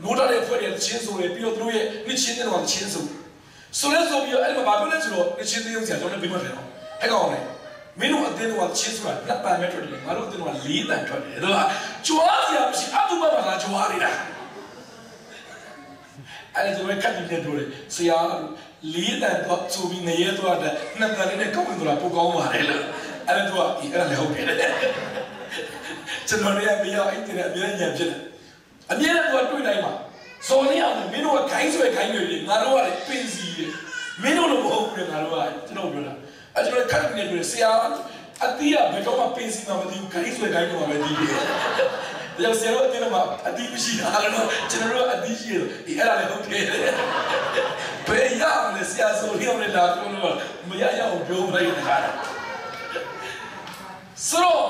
နိုးတာတဲ့ဖွဲ့တဲ့ချင်းဆိုရပြီးတော့သူတို့ရဲ့နှစ်ချင်းတဲ့တော့ချင်းဆိုဆိုလဲဆိုပြီးတော့အဲ့မှာဘာပြောလဲဆိုတော့နှစ်ချင်းပြုံးစရာကျွန်တော်လည်းပြီးမှတယ်နော်အဲ့ကောင်လေမင်းတို့အတင်းတော့ချင်းဆိုတာလက်ပံမဲ့ထွက်တယ်ငါတို့အတင်းတော့လေးတန်ထွက်တယ်တို့ကကြွားစရာမရှိအတူမပါလားကြွားနေတာအဲ့ဒါဆိုရင်ကတ်ပြီးနေတို့ဆရာလေးတန်တော့ဆိုပြီးနေရတော့တဲ့နှစ်တန်နဲ့ကောင်းဝင်တော့ပိုကောင်းပါတယ်လို့အဲ့ဒါတော့ဒီအဲ့ဒါလည်းဟုတ်တယ်ကျွန်တော်လည်းမရအဲ့ဒီအမြဲညံဖြစ်တယ် အမြဲတမ်းတော့တွေ့တိုင်းမှာဇော်နေအောင်မင်းတို့ကခိုင်းဆွဲခိုင်းတွေငါတို့ကလည်းပင်စီမင်းတို့လည်းမဟုတ်ဘူးငါတို့ကကျွန်တော်ပြောတာအဲ့ကျွန်တော်ခက်နေတယ်ဆရာအတီးကဘယ်တော့မှပင်စီမှာမသိဘူးခိုင်းဆွဲခိုင်းတော့မှပဲတီးတယ်။ဒါကြောင့်ဆရာတို့အတင်းတော့အတီးမရှိတာလည်းတော့ကျွန်တော်တို့အတီးရှိတယ်ဒီအဲ့ဒါလည်းဟုတ်တယ်။ဘယ်ရမလဲဆရာဆိုလျောင်းနေတာပြောလို့မရရအောင်ပြောမလိုက်တဲ့ခါ။ဆိုတော့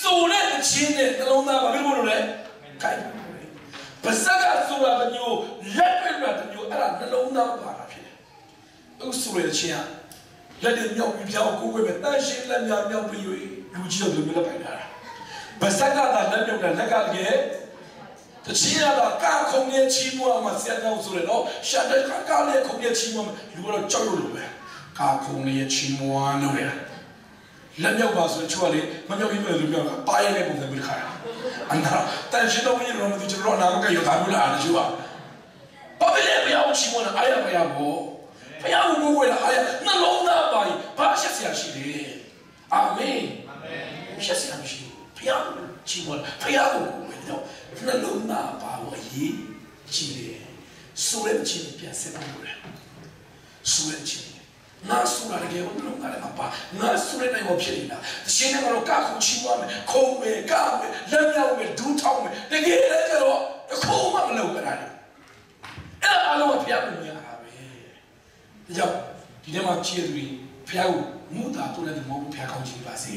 ဆိုတဲ့အချင်းနဲ့နှလုံးသားဘာဖြစ်လို့လဲ။ခိုင်း ပါစကားဆိုတာတမျိုးလက်တွေ့မှာတမျိုးအဲ့ဒါနှလုံးသားပါတာဖြစ်တယ်။အခုဆိုရချင်းကလက်တွေမြောက်ပြီးပြောင်းကိုယ်ပဲတန်ရှင်းလက်များမြောက်ပြီးလူကြီးတို့မျိုးလက်ပိုင်တာ။ဗစက်ကသာလက်မြောက်တဲ့လက်ကတကယ်တချီရတာကာခုံရဲ့ချီမွားမှာဆက်တော့ဆိုရတော့ရှာတဲ့ကာကာလေးခုံရဲ့ချီမွားလူကတော့ကြောက်လို့ပဲကာခုံရဲ့ချီမွားလို့ရ လက်မြောက်ပါဆိုချွတ်လေမမြောက်ပြီးမဲ့လူပြောတာပါရတဲ့ပုံစံမျိုးခါရအန်တာတန်ရှင်းတော့ရင်တော့မသိကျွန်တော်နာမကရတာလို့လားတချို့ကဘာဖြစ်လဲဘုရားချီမွားတာအားရဘုရားဘောဘုရားကိုကိုယ်လာအားရနှလုံးသားပါရင်ဘာရှက်စရာရှိလဲအာမင်အာမင်ရှက်စရာမရှိဘူးဘုရားချီမွားဘုရားကိုကိုယ်တော့နှလုံးသားပါဝရေးကြည့်တယ်ဆိုရချင်းပြန်ဆက်လို့ရတယ်ဆိုရချင်း ငါဆိုရတဲ့ကေဘုလုံးကလည်းမပါငါဆိုရတဲ့ဘောဖြစ်နေတာတရှင်းနေကတော့ကာခုချီမွားမယ်ခုံမယ်ကာမယ်လက်မြောက်မယ်ဒူးထောင်းမယ်တကယ်လည်းကျတော့တစ်ခုမှမလုပ်ကြတာလေအဲ့ဒါအလုံးကဘုရားကိုမြင်ရတာပဲဒါကြောင့်ဒီထဲမှာချီးသူဘုရားကိုမူတာတူတဲ့မဟုတ်ဘူးဘုရားကောင်းချီးပါစေ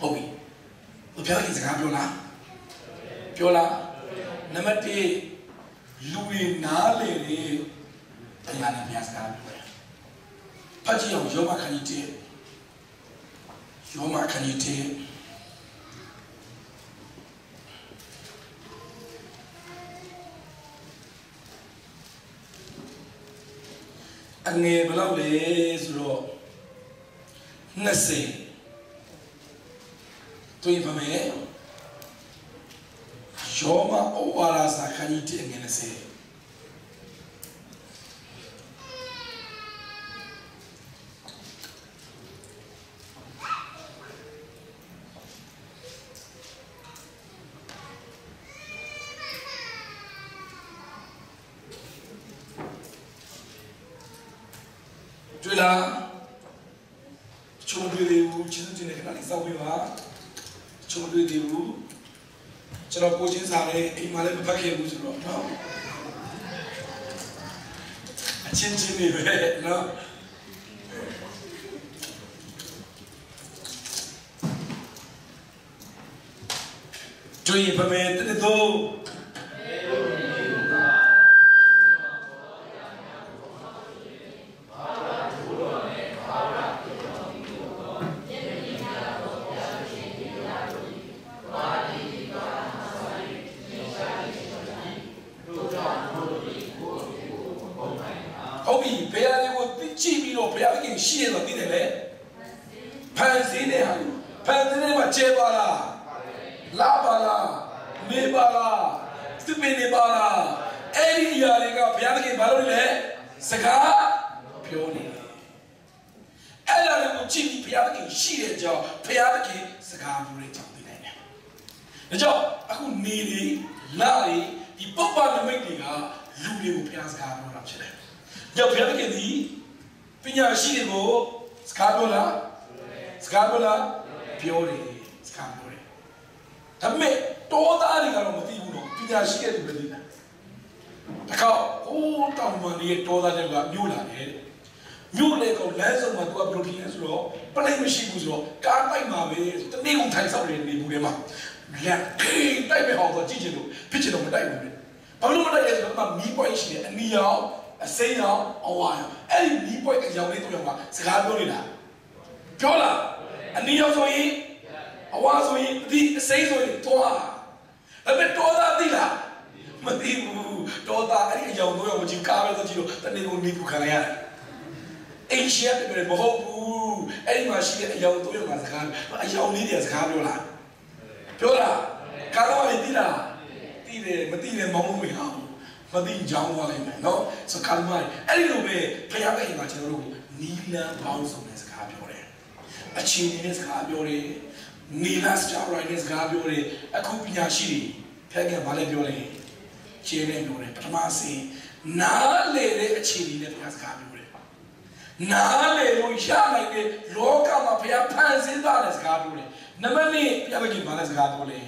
ဟုတ်ပြီဘုရားကြီးစကားပြောလားပြောလားနံပါတ်1လူတွေနားလေတယ်တရားနဲ့ဘုရားစကားပြော တယ်ဖတ်ကြည့်အောင်ယောမခန်းကြီး1ယောမခန်းကြီး1အငယ်ဘယ်လောက်လဲဆို တော့20တွေးပါမယ်ယောမဩဝါဒစာခန်းကြီး1ငယ်20တွေ့လားချုံတွေ့သေးဘူးချင်းချင်းနဲ့ခဏလေးစောက်ပေးပါချုံတွေ့သေးဘူးကျွန်တော်ကိုချင်းစားတယ်အိမ်မှာလည်းမဖတ်ခဲ့ဘူးဆိုတော့နော်အချင်းချင်းနေပဲနော်တွေ့ရင်ဗမဲတဲ့တော့ဟုတ် အချင်းနဲ့စကားပြောတယ်နီလန်စတာရိုင်းနဲ့စကားပြောတယ်အခုပညာရှိတွေဖခင်ကဘာလဲပြောလဲခြေနဲ့ပြောတယ်ပထမဆင်းနားလေတဲ့အချင်းနဲ့ဘုရားစကားပြောတယ်နားလေလို့ရနိုင်တဲ့လောကမှာဘုရားဖန်ဆင်းသားတဲ့စကားပြောတယ်နံပါတ်1ဘုရားကဘာလဲစကားပြောလဲ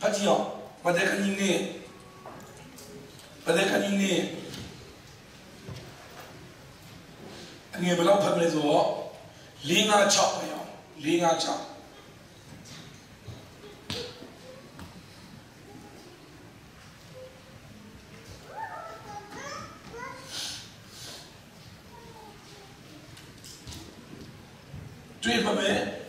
ဖတ်ကြည့်အောင်မတဲ့ခင်းနေမတဲ့ခင်းနေအငယ်ဘယ်လောက်ဖတ်မလဲဆိုတော့ ၄၅6ပဲအောင်၄၅6တွေ့ပါမယ်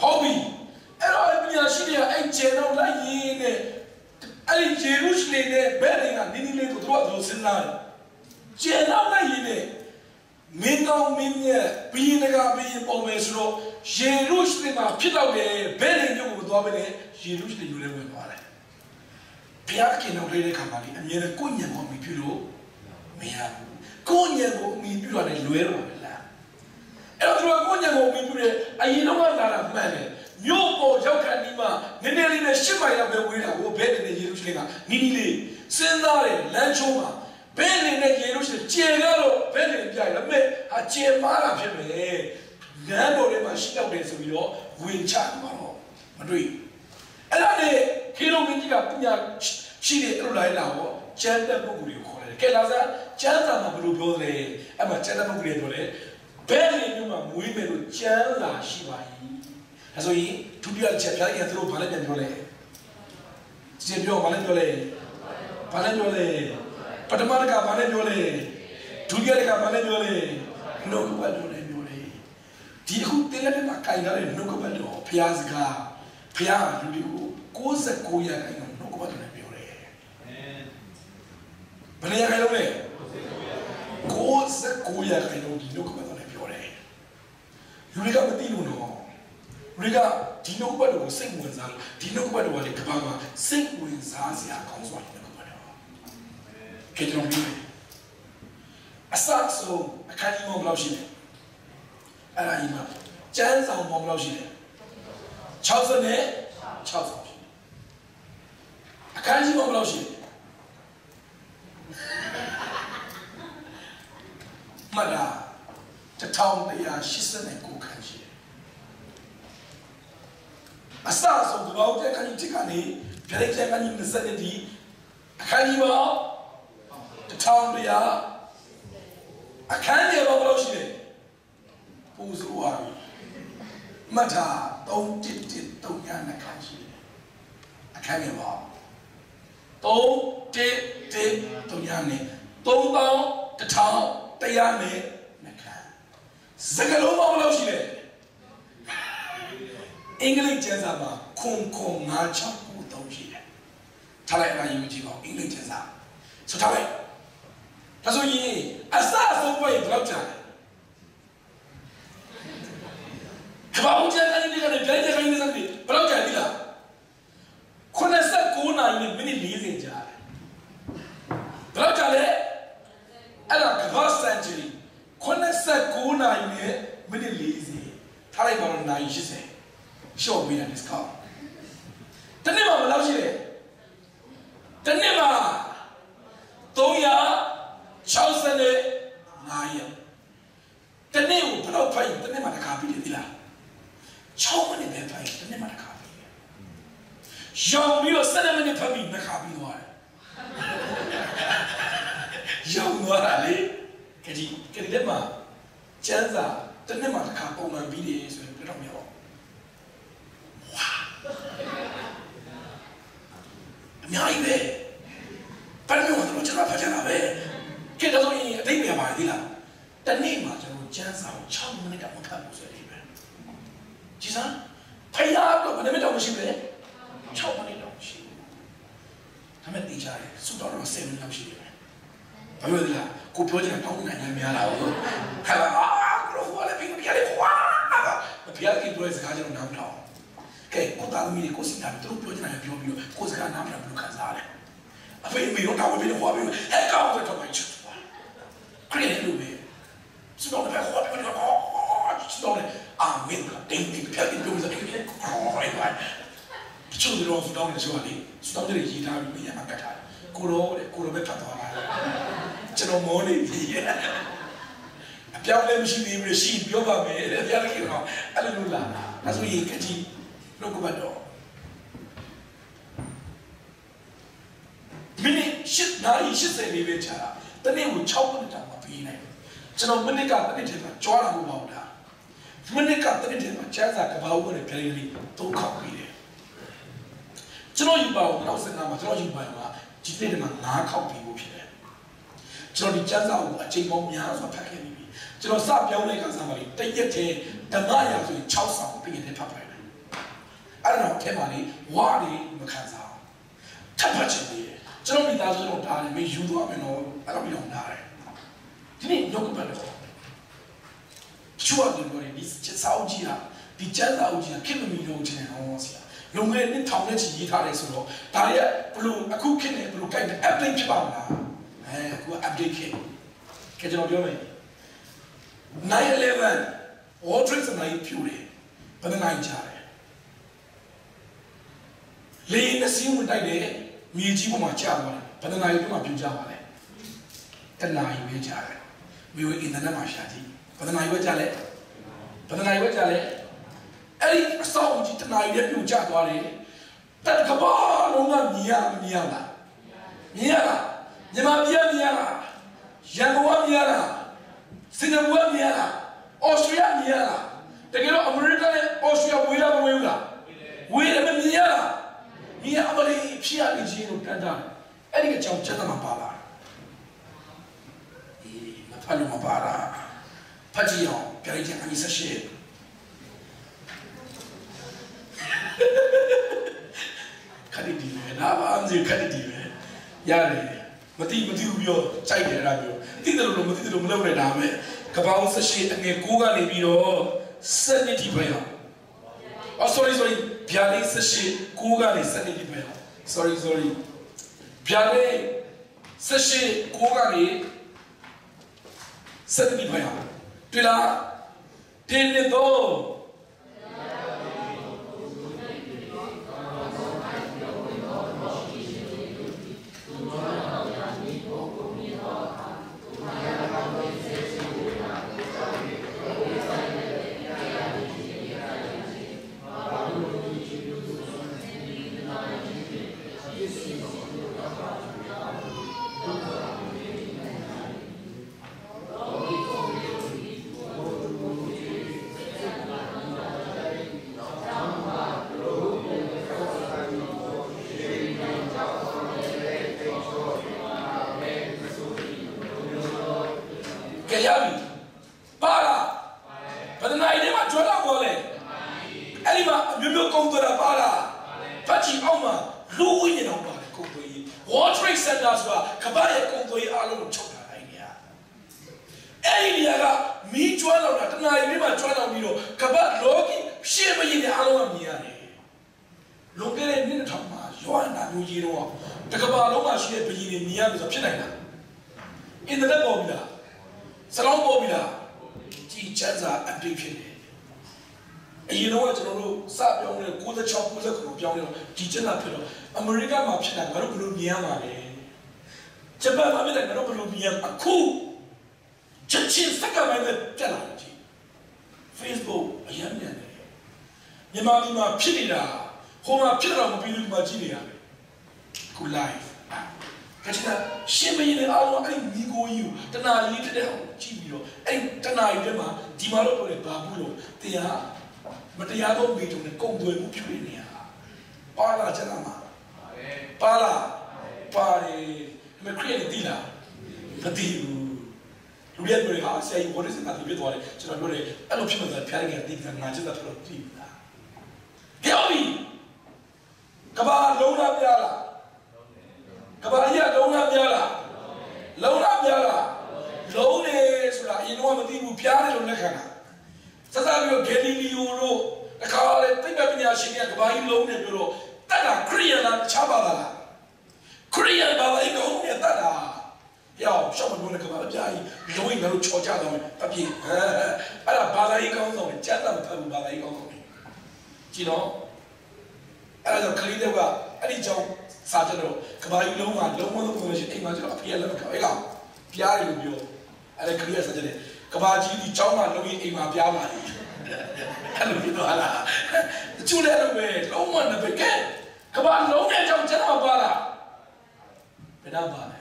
ဟုတ်ပြီအဲ့တော့အပညာရှိတွေကအဲ့ကျဲတော့လိုက်ရင်းနဲ့အဲ့ဒီဂျေရုရှလင်နဲ့ဘယ်နေကနင်းနင်းလေးကိုသူတို့ကသူစဉ်းစားတယ်ကျဲတော့လိုက်ရင်းနဲ့မင်းကောင်းမင်းမြတ်ဘီရင်တကာဘီရင်ပုံမယ်ဆိုတော့ယေရုရှလင်မှာဖြစ်တော့တယ်ဘယ်နေမျိုးကိုသွားပဲလေယေရုရှလင်ယူလဲဝင်သွားတယ်ဘု ရားခင်တော်လေးတဲ့ခါမှာလေအမြဲတမ်းကိုညံကိုအမိပြုလို့မရဘူးကိုညံကိုအမိပြုရတယ်လွဲတော့မလားအဲ့တော့သူကကိုညံကိုမင်းပြတယ်အရင်တော့လာတာမှန်တယ်မြို့ပေါ်ရောက်ခါဒီမှာနည်းနည်းလေးနဲ့ရှစ်မိုင်လောက်ပဲဝေးတာကိုဘဲနေတဲ့ယေရုရှလင်ကနီးနီးလေးစဉ်းစားတယ်လမ်းချိုးမှာဘဲနေတဲ့ယေရုရှလင်ကျေကတော့ဘဲနေပြရတယ်ဒါပေမဲ့အကျေမားတာဖြစ်မယ်လမ်းပေါ်ထဲမှာရှိတော့တယ်ဆိုပြီးတော့ဝင်ချမှာတော့မတွေ့အဲ့ဒါနဲ့ခေရုမင်းကြီးကပညာ ရှိတယ်အဲ့လိုလိုက်လာတော့ကျမ်းတဲ့ပုဂ္ဂိုလ်ကိုခေါ်တယ်ကဲလာစားကျမ်းစာမှာဘယ်လိုပြောလဲအဲ့မှာကျမ်းတဲ့ပုဂ္ဂိုလ်တွေပြောတယ်ဘယ်နေမျိုးမှာမွေးမယ်လို့ကြမ်းလာရှိပါ၏အဲဆိုရင်ဒုတိယချက်ဖျားရင်သူတို့ဘာလဲပြန်ပြောလဲကျေပြောဘာလဲပြောလဲဘာလဲပြောလဲပထမတကဘာလဲပြောလဲဒုတိယတကဘာလဲပြောလဲနှုတ်ကပတ်တော်လဲပြောလဲဒီအခုတင်းလက်မှာကြိုင်ထားတဲ့နှုတ်ကပတ်တော်ဖျားစကားဖျားလူတွေကို69ရာခိုင်နှုန်းနှုတ်ကပတ်တော်လဲပြောတယ် ဘယ်နေရာခိုင်လုံးလဲ69ရာခိုင်နှုန်းဒီနှုတ်ကပတ်တော်လဲပြောတယ်လူတွေကမသိလို့တော့လူတွေကဒီနှုတ်ကပတ်တော်ကိုစိတ်ဝင်စားလို့ဒီနှုတ်ကပတ်တော်ကလေကဘာမှာစိတ်ဝင်စားစရာကောင်းစွာနှုတ်ကပတ်တော်ကဲကျွန်တော်ပြောမယ်အစအဆုံးအခန်းကြီးမောင်ဘယ်လောက်ရှိလဲအဲ့ဒါကြီးမှာကျမ်းဆောင်မောင်ဘယ်လောက်ရှိလဲ60နဲ့60ဆောင်ရှိတယ်အခန်းကြီးမောင်ဘယ်လောက်ရှိလဲ မှတ်တာ1189ခန်းရှိတယ်အစအဆုံးဒီဘောက်တဲ့ခန်းကြီးတစ်ခါနေပြိုင်တဲ့ခန်းကြီး20ဒီအခန်းကြီးပေါင်း1100အခန်းကြီးပေါင်းဘယ်လောက်ရှိလဲပူဇော်ပါမှတ်တာ311 300နဲ့ခန်းရှိတယ်အခန်းကြီးပေါင်း 311 300နဲ့3000 1000နဲ့နှခမ်းစကလုံးပေါင်းဘယ်လောက်ရှိလဲအင်္ဂလိပ်ကျမ်းစာမှာခွန်ခွန်969သုံးရှိတယ်ထားလိုက်အဲ့ဒါယူကြည့်ပါဦးအင်္ဂလိပ်ကျမ်းစာဆိုထားလိုက်ဒါဆိုရင်အစအဆုံးပဲဘယ်လောက်ကြာလဲကဘာဦးကျမ်းကနေဒီကနေပြန်ကြခိုင်းနေစမ်းပြီဘယ်လောက်ကြာပြီလား 89နာရီနဲ့မိနစ်40ကြာတယ်ဘယ်လောက်ကြာလဲအဲ့ဒါကဘာစန်ချူရီ89နာရီနဲ့မိနစ်40ထားလိုက်ပါတော့နာရီ80ရှော့ပေးတာ discount တနေ့မှာဘယ်လောက်ရှိလဲတနေ့မှာ360နဲ့9ရက်တနေ့ကိုဘယ်လောက်ဖိုင်တနေ့မှာတစ်ခါပြီးတယ်ဒီလား6မိနစ်ပဲဖိုင်တနေ့မှာတစ်ခါပြီးတယ် ရောင်ပြီးတော့7မိနစ်ဖတ်ပြီးတစ်ခါပြီးသွားတယ်ရောင်သွားတာလေကြည့်ကြည့်တဲ့မှာကျန်းစာတနေ့မှာတစ်ခါပုံမှန်ပြီးတယ်ဆိုရင်ပြတော့မရပါဘူးအများကြီးပဲဘာလို့လဲတော့ကျွန်တော်ဖတ်ကြတာပဲကဲတော့ရင်အတိတ်ပြန်ပါသေးလားတနေ့မှာကျွန်တော်ကျန်းစာကို6မိနစ်ကမဖတ်ဘူးဆိုတဲ့ပဲကြည်စမ်းဖယားတော့ဘယ်နဲ့တော့မရှိဘူးလေ 6မိနစ်တော့ရှိဘူးဒါမဲ့တေးချာတယ်စုတော်တော့7မိနစ်လောက်ရှိတယ်ဘာလို့လဲကိုပြောချင်တာတောင်းနေတာများလာဘူးခါလာအာကိုဟိုလည်းပြီးပြရတယ်ဟွာဘုရားကြီးပြောတဲ့စကားကျွန်တော်နားမထောင်ကဲကိုသားသမီးတွေကိုစီတာသူတို့ပြောချင်တာပြောပြီးတော့ကိုစကားနားမထောင်ဘူးခံစားရတယ်အဖေမေတော့တောင်းပြီးတော့ဟွာပြီးဟဲ့ကောင်းတော့မှချစ်သွားခရီးလို့ပဲစတော့ပဲဟွာပြီးတော့စတော့အာမင်းကတင်းတင်းပြတ်ပြီးပြောစကားကိုဟိုရိုက် ပါချိုးတော့စတော့နေဆိုတော့လေစတော့တွေရေးထားပြီးပြန်မှာကတ်ထားကိုရောတဲ့ကိုရောပဲဖတ်သွားတာကျွန်တော်မောနေပြီအပြောင်းလဲမရှိသေးဘူးရှိပြောပါမယ်တဲ့ဘုရားခင်တော့အဲ့လိုလို့လာအဲ့ဆိုရင်ကတိလောကဘတ်တော့မိနစ်ရှစ်နာရီ80လေးပဲချာတာတနေ့ကို6မိနစ်တောင်မပြီးနိုင်ကျွန်တော်မိနစ်ကတနေ့တည်းမှာကြွားလာလို့မဟုတ်တာမိနစ်ကတနေ့တည်းမှာကျန်းစာကဘာဦးနဲ့ပြလေးလေးသုံးခေါက်ပြီးတယ် ကျွန်တော်ယူပါအောင်တော့စင်နာမှာကျွန်တော်ယူပါမှာဒီနေ့တည်းမှာ9ခေါက်ပြီးဖို့ဖြစ်တယ်ကျွန်တော်ဒီကျန်းစာကိုအချိန်ပေါင်းများစွာဖတ်ခဲ့ပြီကျွန်တော်စပြောင်းတဲ့ကစားပါလိတရက်တည်းဓမ္မရာဆိုရင်6ဆောင်တရက်တည်းဖတ်ပါတယ်အဲ့တော့ထဲမှာလေဝါရီမခံစားထပ်ဖတ်ချင်တယ်ကျွန်တော်မိသားစုတော့ဒါလည်းမယူသွားမယ်နော်အဲ့လိုပြောနေတာတယ်ဒီနေ့ညောက်ကပတ်တော့ချွတ်တယ်ပြောရင်ဒီချက်စာအုပ်ကြီးဟာဒီကျန်းစာအုပ်ကြီးဟာခင်မမီလို့ချင်တယ်ဟောဆရာ လုံငယ်နှစ်ထောင်နဲ့ချီရေးထားတယ်ဆိုတော့ဒါရဘလို့အခုခင်နေဘလို့ကြိုက်တယ် update ဖြစ်ပါမလားအဲအခု update ခင်ကဲကျွန်တော်ပြောမယ်911 World Trade Center ပြူတယ်ဘယ်နှနိုင်ကြတယ်လေနစီဝင်တိုက်တယ်မြေကြီးပေါ်မှာကျသွားတယ်ဘယ်နှနိုင်ပြမှာပြူကြပါလဲတနာရီပဲကြတယ်ဝီဝီအင်တာနက်မှာရှာကြည့်ဘယ်နှနိုင်ပဲကြလဲဘယ်နှနိုင်ပဲကြလဲ အဲ့ဒီအစောင့်ကြီးတနာရီပဲပြူကျသွားတယ်တက်ကဘာလုံးကမြင်ရမမြင်ရလားမြင်ရလားမြန်မာပြည်မြင်ရလားရန်ကုန်ကမြင်ရလားစင်ကာပူကမြင်ရလားဩစတြေးလျမြင်ရလားတကယ်တော့အမေရိကန်နဲ့ဩစတြေးလျဝေးလားမဝေးဘူးလားဝေးတယ်မမြင်ရလားမြင်ရအမလေးဖြစ်ရနေခြင်းလို့တန်တာအဲ့ဒီအကြောင်းချက်မှာပါလာအေးမဖတ်လို့မပါတာဖတ်ကြည့်အောင်ကြိုက်ချင်အမိဆက်ရှိ ခရီးဒီလေနာဘာအန်စီခရီးဒီလေရတယ်မတိမတိဘူးပြောကြိုက်တယ်အဲ့ဒါပြောတိတယ်လို့မတိတယ်လို့မလုပ်နဲ့ဒါပဲကပောင်းဆက်ရှိအငယ်ကိုးကနေပြီးတော့စနစ်ဒီပဲအောင် Oh sorry sorry ဗျာလေးဆက်ရှိကိုးကနေစနစ်ဒီပဲအောင် sorry sorry ဗျာလေးဆက်ရှိကိုးကနေစနစ်ဒီပဲအောင်တွေ့လားတင်းနေတော့ ဖြစ်တာမပြီးလို့ဒီမှာကြည့်နေရတယ်ခု live ကချင်ရှင်းမရင်လည်းအားလုံးအဲ့ဒီမိကိုကြီးကိုတနာရီဖြစ်တဲ့အောင်ကြည့်ပြီးတော့အဲ့တနာရီထဲမှာဒီမှာတော့ပြောတယ်ဘာဘူးလို့တရားမတရားသောမိတုံနဲ့ကုံသွေမှုဖြစ်နေရပါလာချင်တာမှာပါလာပါတယ်မခရီးတီလာမတီဘူးလူရဲ့ပြောဟာဆရာကြီးဘောရစ်စနာတိပြသွားတယ်ကျွန်တော်ပြောတယ်အဲ့လိုဖြစ်မှသာဖျားရည်ကတိကငါချစ်တာတော့ကြည့်လားပြောပြီ ကဘာလုံးလာပြလားကဘာကြီးကလုံးဝများလားကလုံလားပြားလားလုံးနေဆိုတာအရင်တော့မသိဘူးပြားတယ်လို့လက်ခံတာစစပြီးတော့ဂယ်လီလီယိုတို့တခါလေသိပ္ပံပညာရှင်တွေကကဘာကြီးလုံးနေပြီးတော့တတ်တာခရိယန်လားချပါလားခရိယန်ဘာသာရေးလုံးနေတတ်တာယောရှောင်းမလို့ကဘာအပြားကြီးလုံးရင်လည်းချော်ကြတော့အပြေအဲ့ဒါဘာသာရေးကောင်းဆောင်ကျန်တာမဖတ်ဘူးဘာသာရေးကောင်းဆောင်ကြည့်တော့ အဲ့ဒါကလေးတွေကအဲ့ဒီကြောင့်စာကြတော့ကဘာကြီးလုံးကလုံးဝလုံးမရှိအိမ်မှာကျတော့အဖေလည်းမခေါ်အဲ့ကောင်ပြားတယ်လို့ပြောအဲ့ဒါကလေးကစာကြတယ်ကဘာကြီးဒီကျောင်းမှာလုံးရင်အိမ်မှာပြားပါလေအဲ့လိုပြောလာကျူတယ်လို့ပဲလုံးဝနဘကဲကဘာလုံးနဲ့ကြောင့်ကျန်တော့ပါလားဘယ်တော့ပါလဲ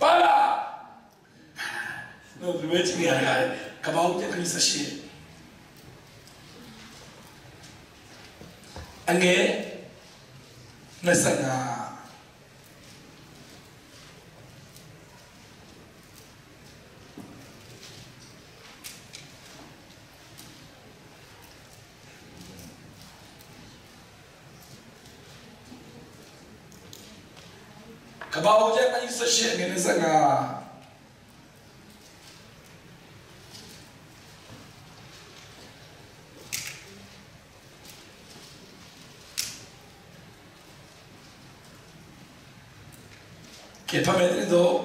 ပါလားနော်ဒီဝဲချင်ရတယ်ကဘာဦးတဲ့ခရစ်စရှိ အငယ်25ကဘာဦးတဲ့ခရစ်စရှိအငယ် 给他们领导。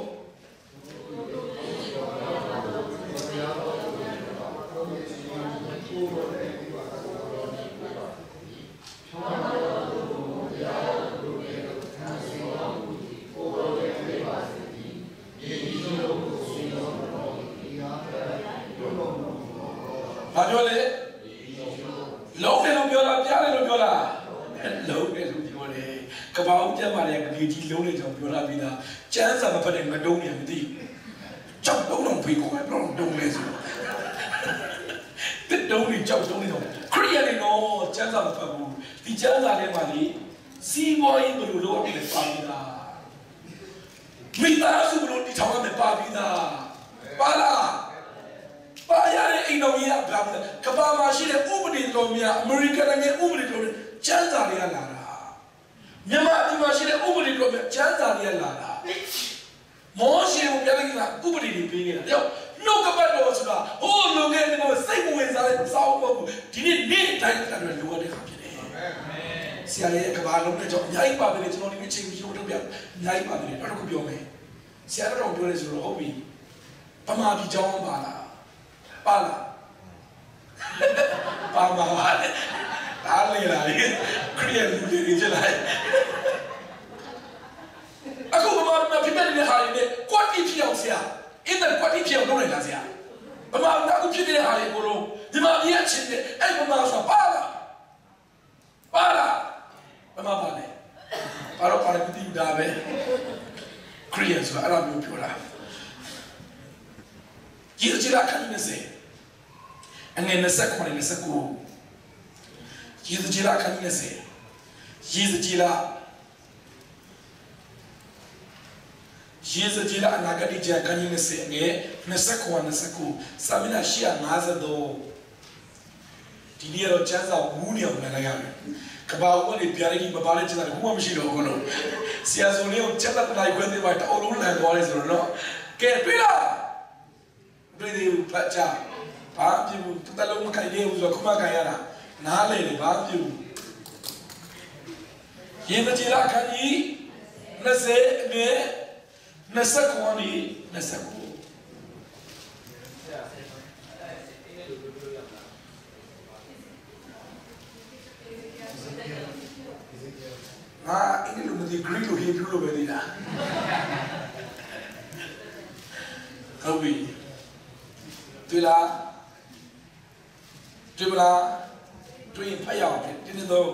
ကနေပြားလေးမပါလဲကျမ်းစာဘူးမှမရှိတော့ဘူးလို့ဆရာစုံလေးကိုကျမ်းစာတစ်လိုက်ခွဲသေးပါတအုပ်လုံးလန်သွားလဲဆိုတော့နော်ကဲတွေ့လားတွေ့သေးဘူးဖတ်ကြဘာဖြစ်ဘူးတတလုံးမခိုင်သေးဘူးဆိုတော့ခုမှခိုင်ရတာနားလေတယ်ဘာဖြစ်ဘူးယေမကြီးလာခန်းကြီး20အငယ်20ခွန်ကြီး29 ငါအင်္ဂလိပ်လိုမသိဂရိလိုဟေဘရူလိုပဲသိတာဟုတ်ပြီတွေ့လားတွေ့မလားတွေ့ရင်ဖတ်ရအောင်တင်းတင်းသုံး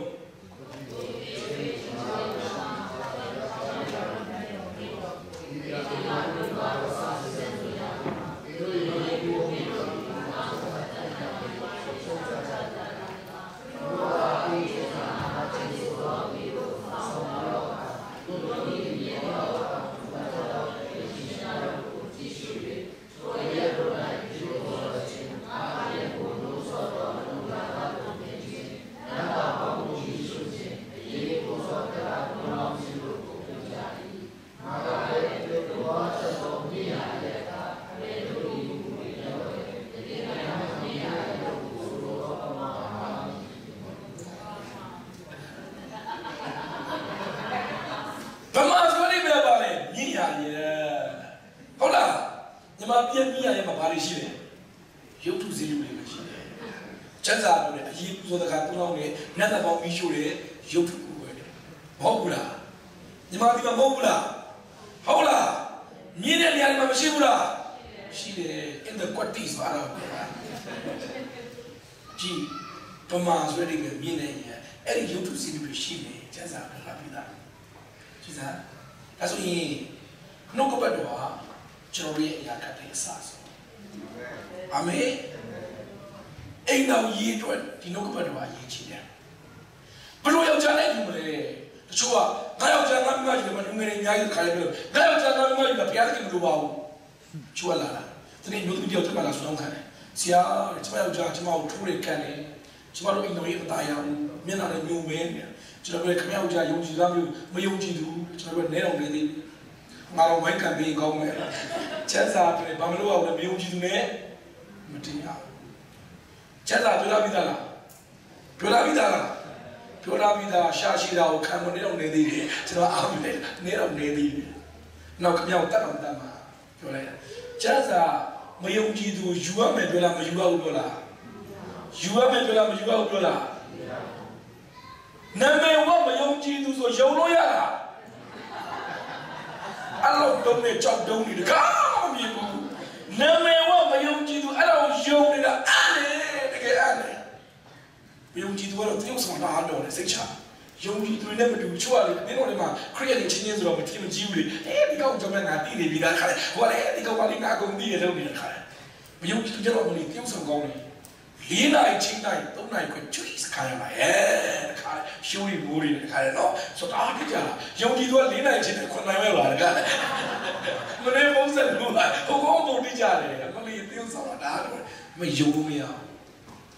ရာကျမယောက်ျားကျမကိုထိုးရကန်နေကျမတို့အိမ်တော်ရေးမသားရဘူးမျက်နှာနဲ့ညိုမဲနေကျွန်တော်တို့ခမယောက်ျားယုံကြည်သားမျိုးမယုံကြည်ဘူးကျွန်တော်တို့နဲတော်နေသေးတယ်ငါတို့ဝိုင်းကံပေးကောင်းမယ်ချက်စာပြေဘာမလို့အောင်လဲမယုံကြည်သူနဲ့မတရားချက်စာပြောလာပြီသားလားပြောလာပြီသားလားပြောလာပြီသားရှာရှိတာကိုခံမနေတော့နေသေးတယ်ကျွန်တော်အားမလဲနေတော့နေသေးတယ်နောက်ခမြောက်တတ်အောင်တတ်မှာပြောလိုက်ချက်စာ မယုံကြည်သူယူရမယ်ပြောလားမယူရဘူးပြောလားယူရမယ်ပြောလားမယူရဘူးပြောလားနာမည်ဝမယုံကြည်သူဆိုယုံလို့ရတာအဲ့လိုတုံးနဲ့ကြောက်တုံးနေတကားမမြင်ဘူးနာမည်ဝမယုံကြည်သူအဲ့လိုယုံနေတာအဲ့လေတကယ်အဲ့လေမယုံကြည်သူကတော့သူ့ဆောင်တာတော့လေစိတ်ချ ယုံကြည်သူနဲ့မတူချို့ကလေဒီတော့ဒီမှာခရီးရချင်းချင်းဆိုတော့မထင်မကြီးဘူးလေအဲဒီကောင်ကျွန်မငါတည်နေပြီလားခါလေဟိုလေဒီကောင်ကလည်းငါကုန်တည်ရလို့နေတာခါလေမယုံကြည်သူကျတော့မလို့သူ့ဆောင်ကောင်းတယ်လေးနိုင်ချင်းတိုင်းသုံးနိုင်ခွင့်ကျွေးစခါရမှာအဲတခါရှိုးရီဘူရီတခါရနော်ဆိုတော့ဒီကြလားယုံကြည်သူကလေးနိုင်ချင်းနဲ့ခွန်နိုင်မဲ့ပါတကယ်မနေ့မုန်းဆက်လို့ဟိုကောင်ပုံတိကြတယ်မလေး tiêu ဆောင်တာတော့မယုံလို့မရ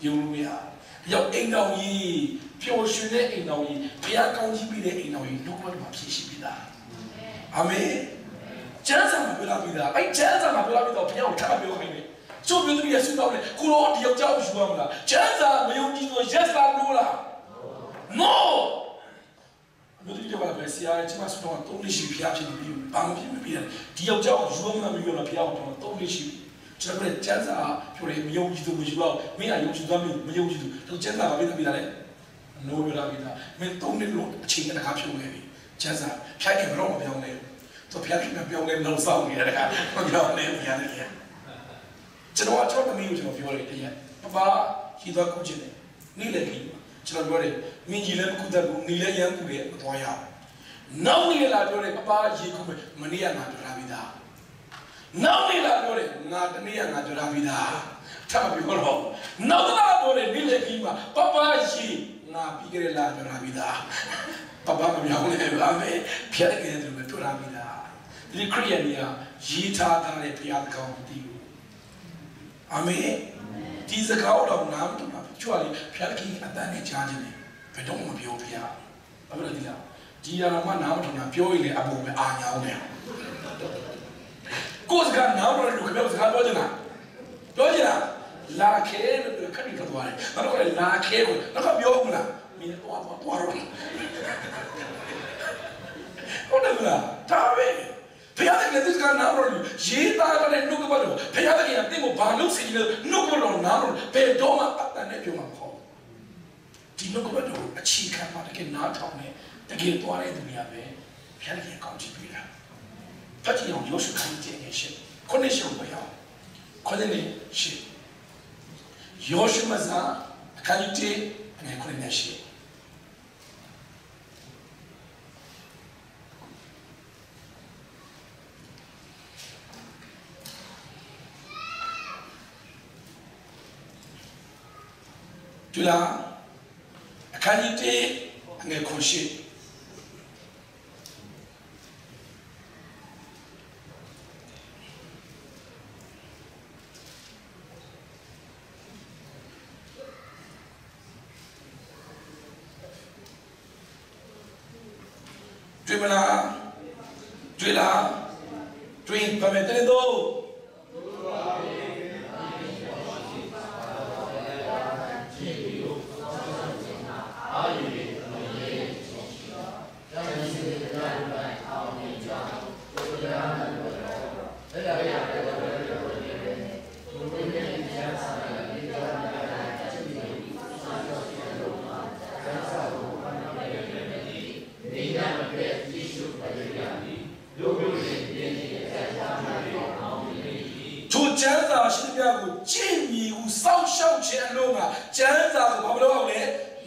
ယုံလို့မရရောက်အိမ်တော်ကြီး ပျော်ရွှင်တဲ့အိမ်တော်ကြီးဘုရားကောင်းကြီးပြီးတဲ့အိမ်တော်ကြီးနှုတ်ဘက်မှာဖြစ်ရှိပြီးသားအာမင်ကျမ်းစာမှာပြောလာပြီးသားအဲ့ကျမ်းစာမှာပြောလာပြီးတော့ဘုရားကိုထပ်ပြောခိုင်းတယ်ကျိုးမျိုးသမီးရဲ့ဆုတောင်းတယ်ကိုရောဒီယောက်ျားကိုယူရမလားကျမ်းစာမယုံကြည်ဆို yes လား no လား no မျိုးသမီးတွေကလည်းဆရာရဲ့ကျမဆုတောင်းတော့သုံးလေးရှိဖျားဖြစ်နေပြီဘာမှဖြစ်မပြီးတယ်ဒီယောက်ျားကိုယူရမလားမယူရမလားဖျားကိုတော့သုံးလေးရှိကျွန်တော်ကကျမ်းစာပြောတယ်မယုံကြည်သူမယူတော့မင်းကယုံကြည်သွားမျိုးမယုံကြည်သူတော့ကျမ်းစာကပြည့်တယ်ပြတယ် no ရလာပြီလားမင်းသုံးလေးလို့အချိန်ကတခါဖြုံနေပြီကျမ်းစာဖျားခင်ဘယ်တော့မပြောင်းလဲတော့ဖျားခင်မပြောင်းလဲလို့စောင့်နေရတယ်ကမပြောင်းလဲမရတယ်ကျွန်တော်ကကျွန်တော်သမီးကိုကျွန်တော်ပြောတယ်တရက်ပပရည်သွားကုချင်တယ်နေ့လည်းခီးကျွန်တော်ပြောတယ်မင်းကြီးလည်းမကုတတ်ဘူးနေလည်းရမ်းကူတယ်မသွားရအောင်နောက်နေ့လာပြောတယ်ပပရေကူမယ်မနေ့ကငါပြောထားပြီးသားနောက်နေ့လာပြောတယ်ငါတနေ့ကငါပြောထားပြီးသားထပ်ပြောတော့နောက်လာပြောတယ်နေ့လည်းခီးမှာပပရေ ငါပြီးကြတဲ့လာပြောထားပြီးသားပပမပြောင်းလဲပါမယ်ဖျက်ခဲ့တယ်လို့ပြောထားပြီးသားဒီခရိယန်ကြီးကရေးထားတဲ့ဘုရားကောင်းတည်အာမင်ဒီစကားတော့နားမတော်ပါဘူးကျွတ်လေဖျားခင်အတန်နဲ့ကြားခြင်းတယ်ဘယ်တော့မှမပြောဖျားဘာလို့လဲဒီလားဒီရမှာနားမတော်တာပြောရင်လည်းအပေါ်ပဲအာညာအောင်တယ်ကိုယ်စကားနားမတော်လို့ခင်ဗျားစကားပြောချင်လားပြောချင်လား လာခဲလို့ခက်ပြီးတော့တယ်ဘာလို့လဲလာခဲကိုတော့ပြောဦးလားမင်းတော့တော့တော့ဟုတ်တယ်လားဒါပဲဘုရားသခင်ကကနာမလို့ရေးသားကြတဲ့နှုတ်ကပတ်တော်ဘုရားသခင်ကတင့်ကိုဘာလို့စီလဲနှုတ်ကပတ်တော်နာမလို့ဘယ်တော့မှအတန်နဲ့ပြောမှာမဟုတ်ဒီနှုတ်ကပတ်တော်အခြေခံမှာတကယ်နားထောင်နေတကယ်သွားတဲ့သူများပဲဘုရားသခင်ကောင်းချီးပေးတာဖတ်ကြည့်အောင်ယောရှုခိုင်းခြင်းရဲ့ရှင်ခုနှစ်ရှုံပဲအောင်ခုနှစ်နဲ့ရှင်ယောရှုမဇာအခန်းကြီး1ငယ်ခုနှစ်နဲ့ရှင် တွေ့လားအခန်းကြီး1အ ငယ်ခွန်ရှိတွေ့မလားတွေ့လားတွေ့ပါမယ်တဲ့တော့ အ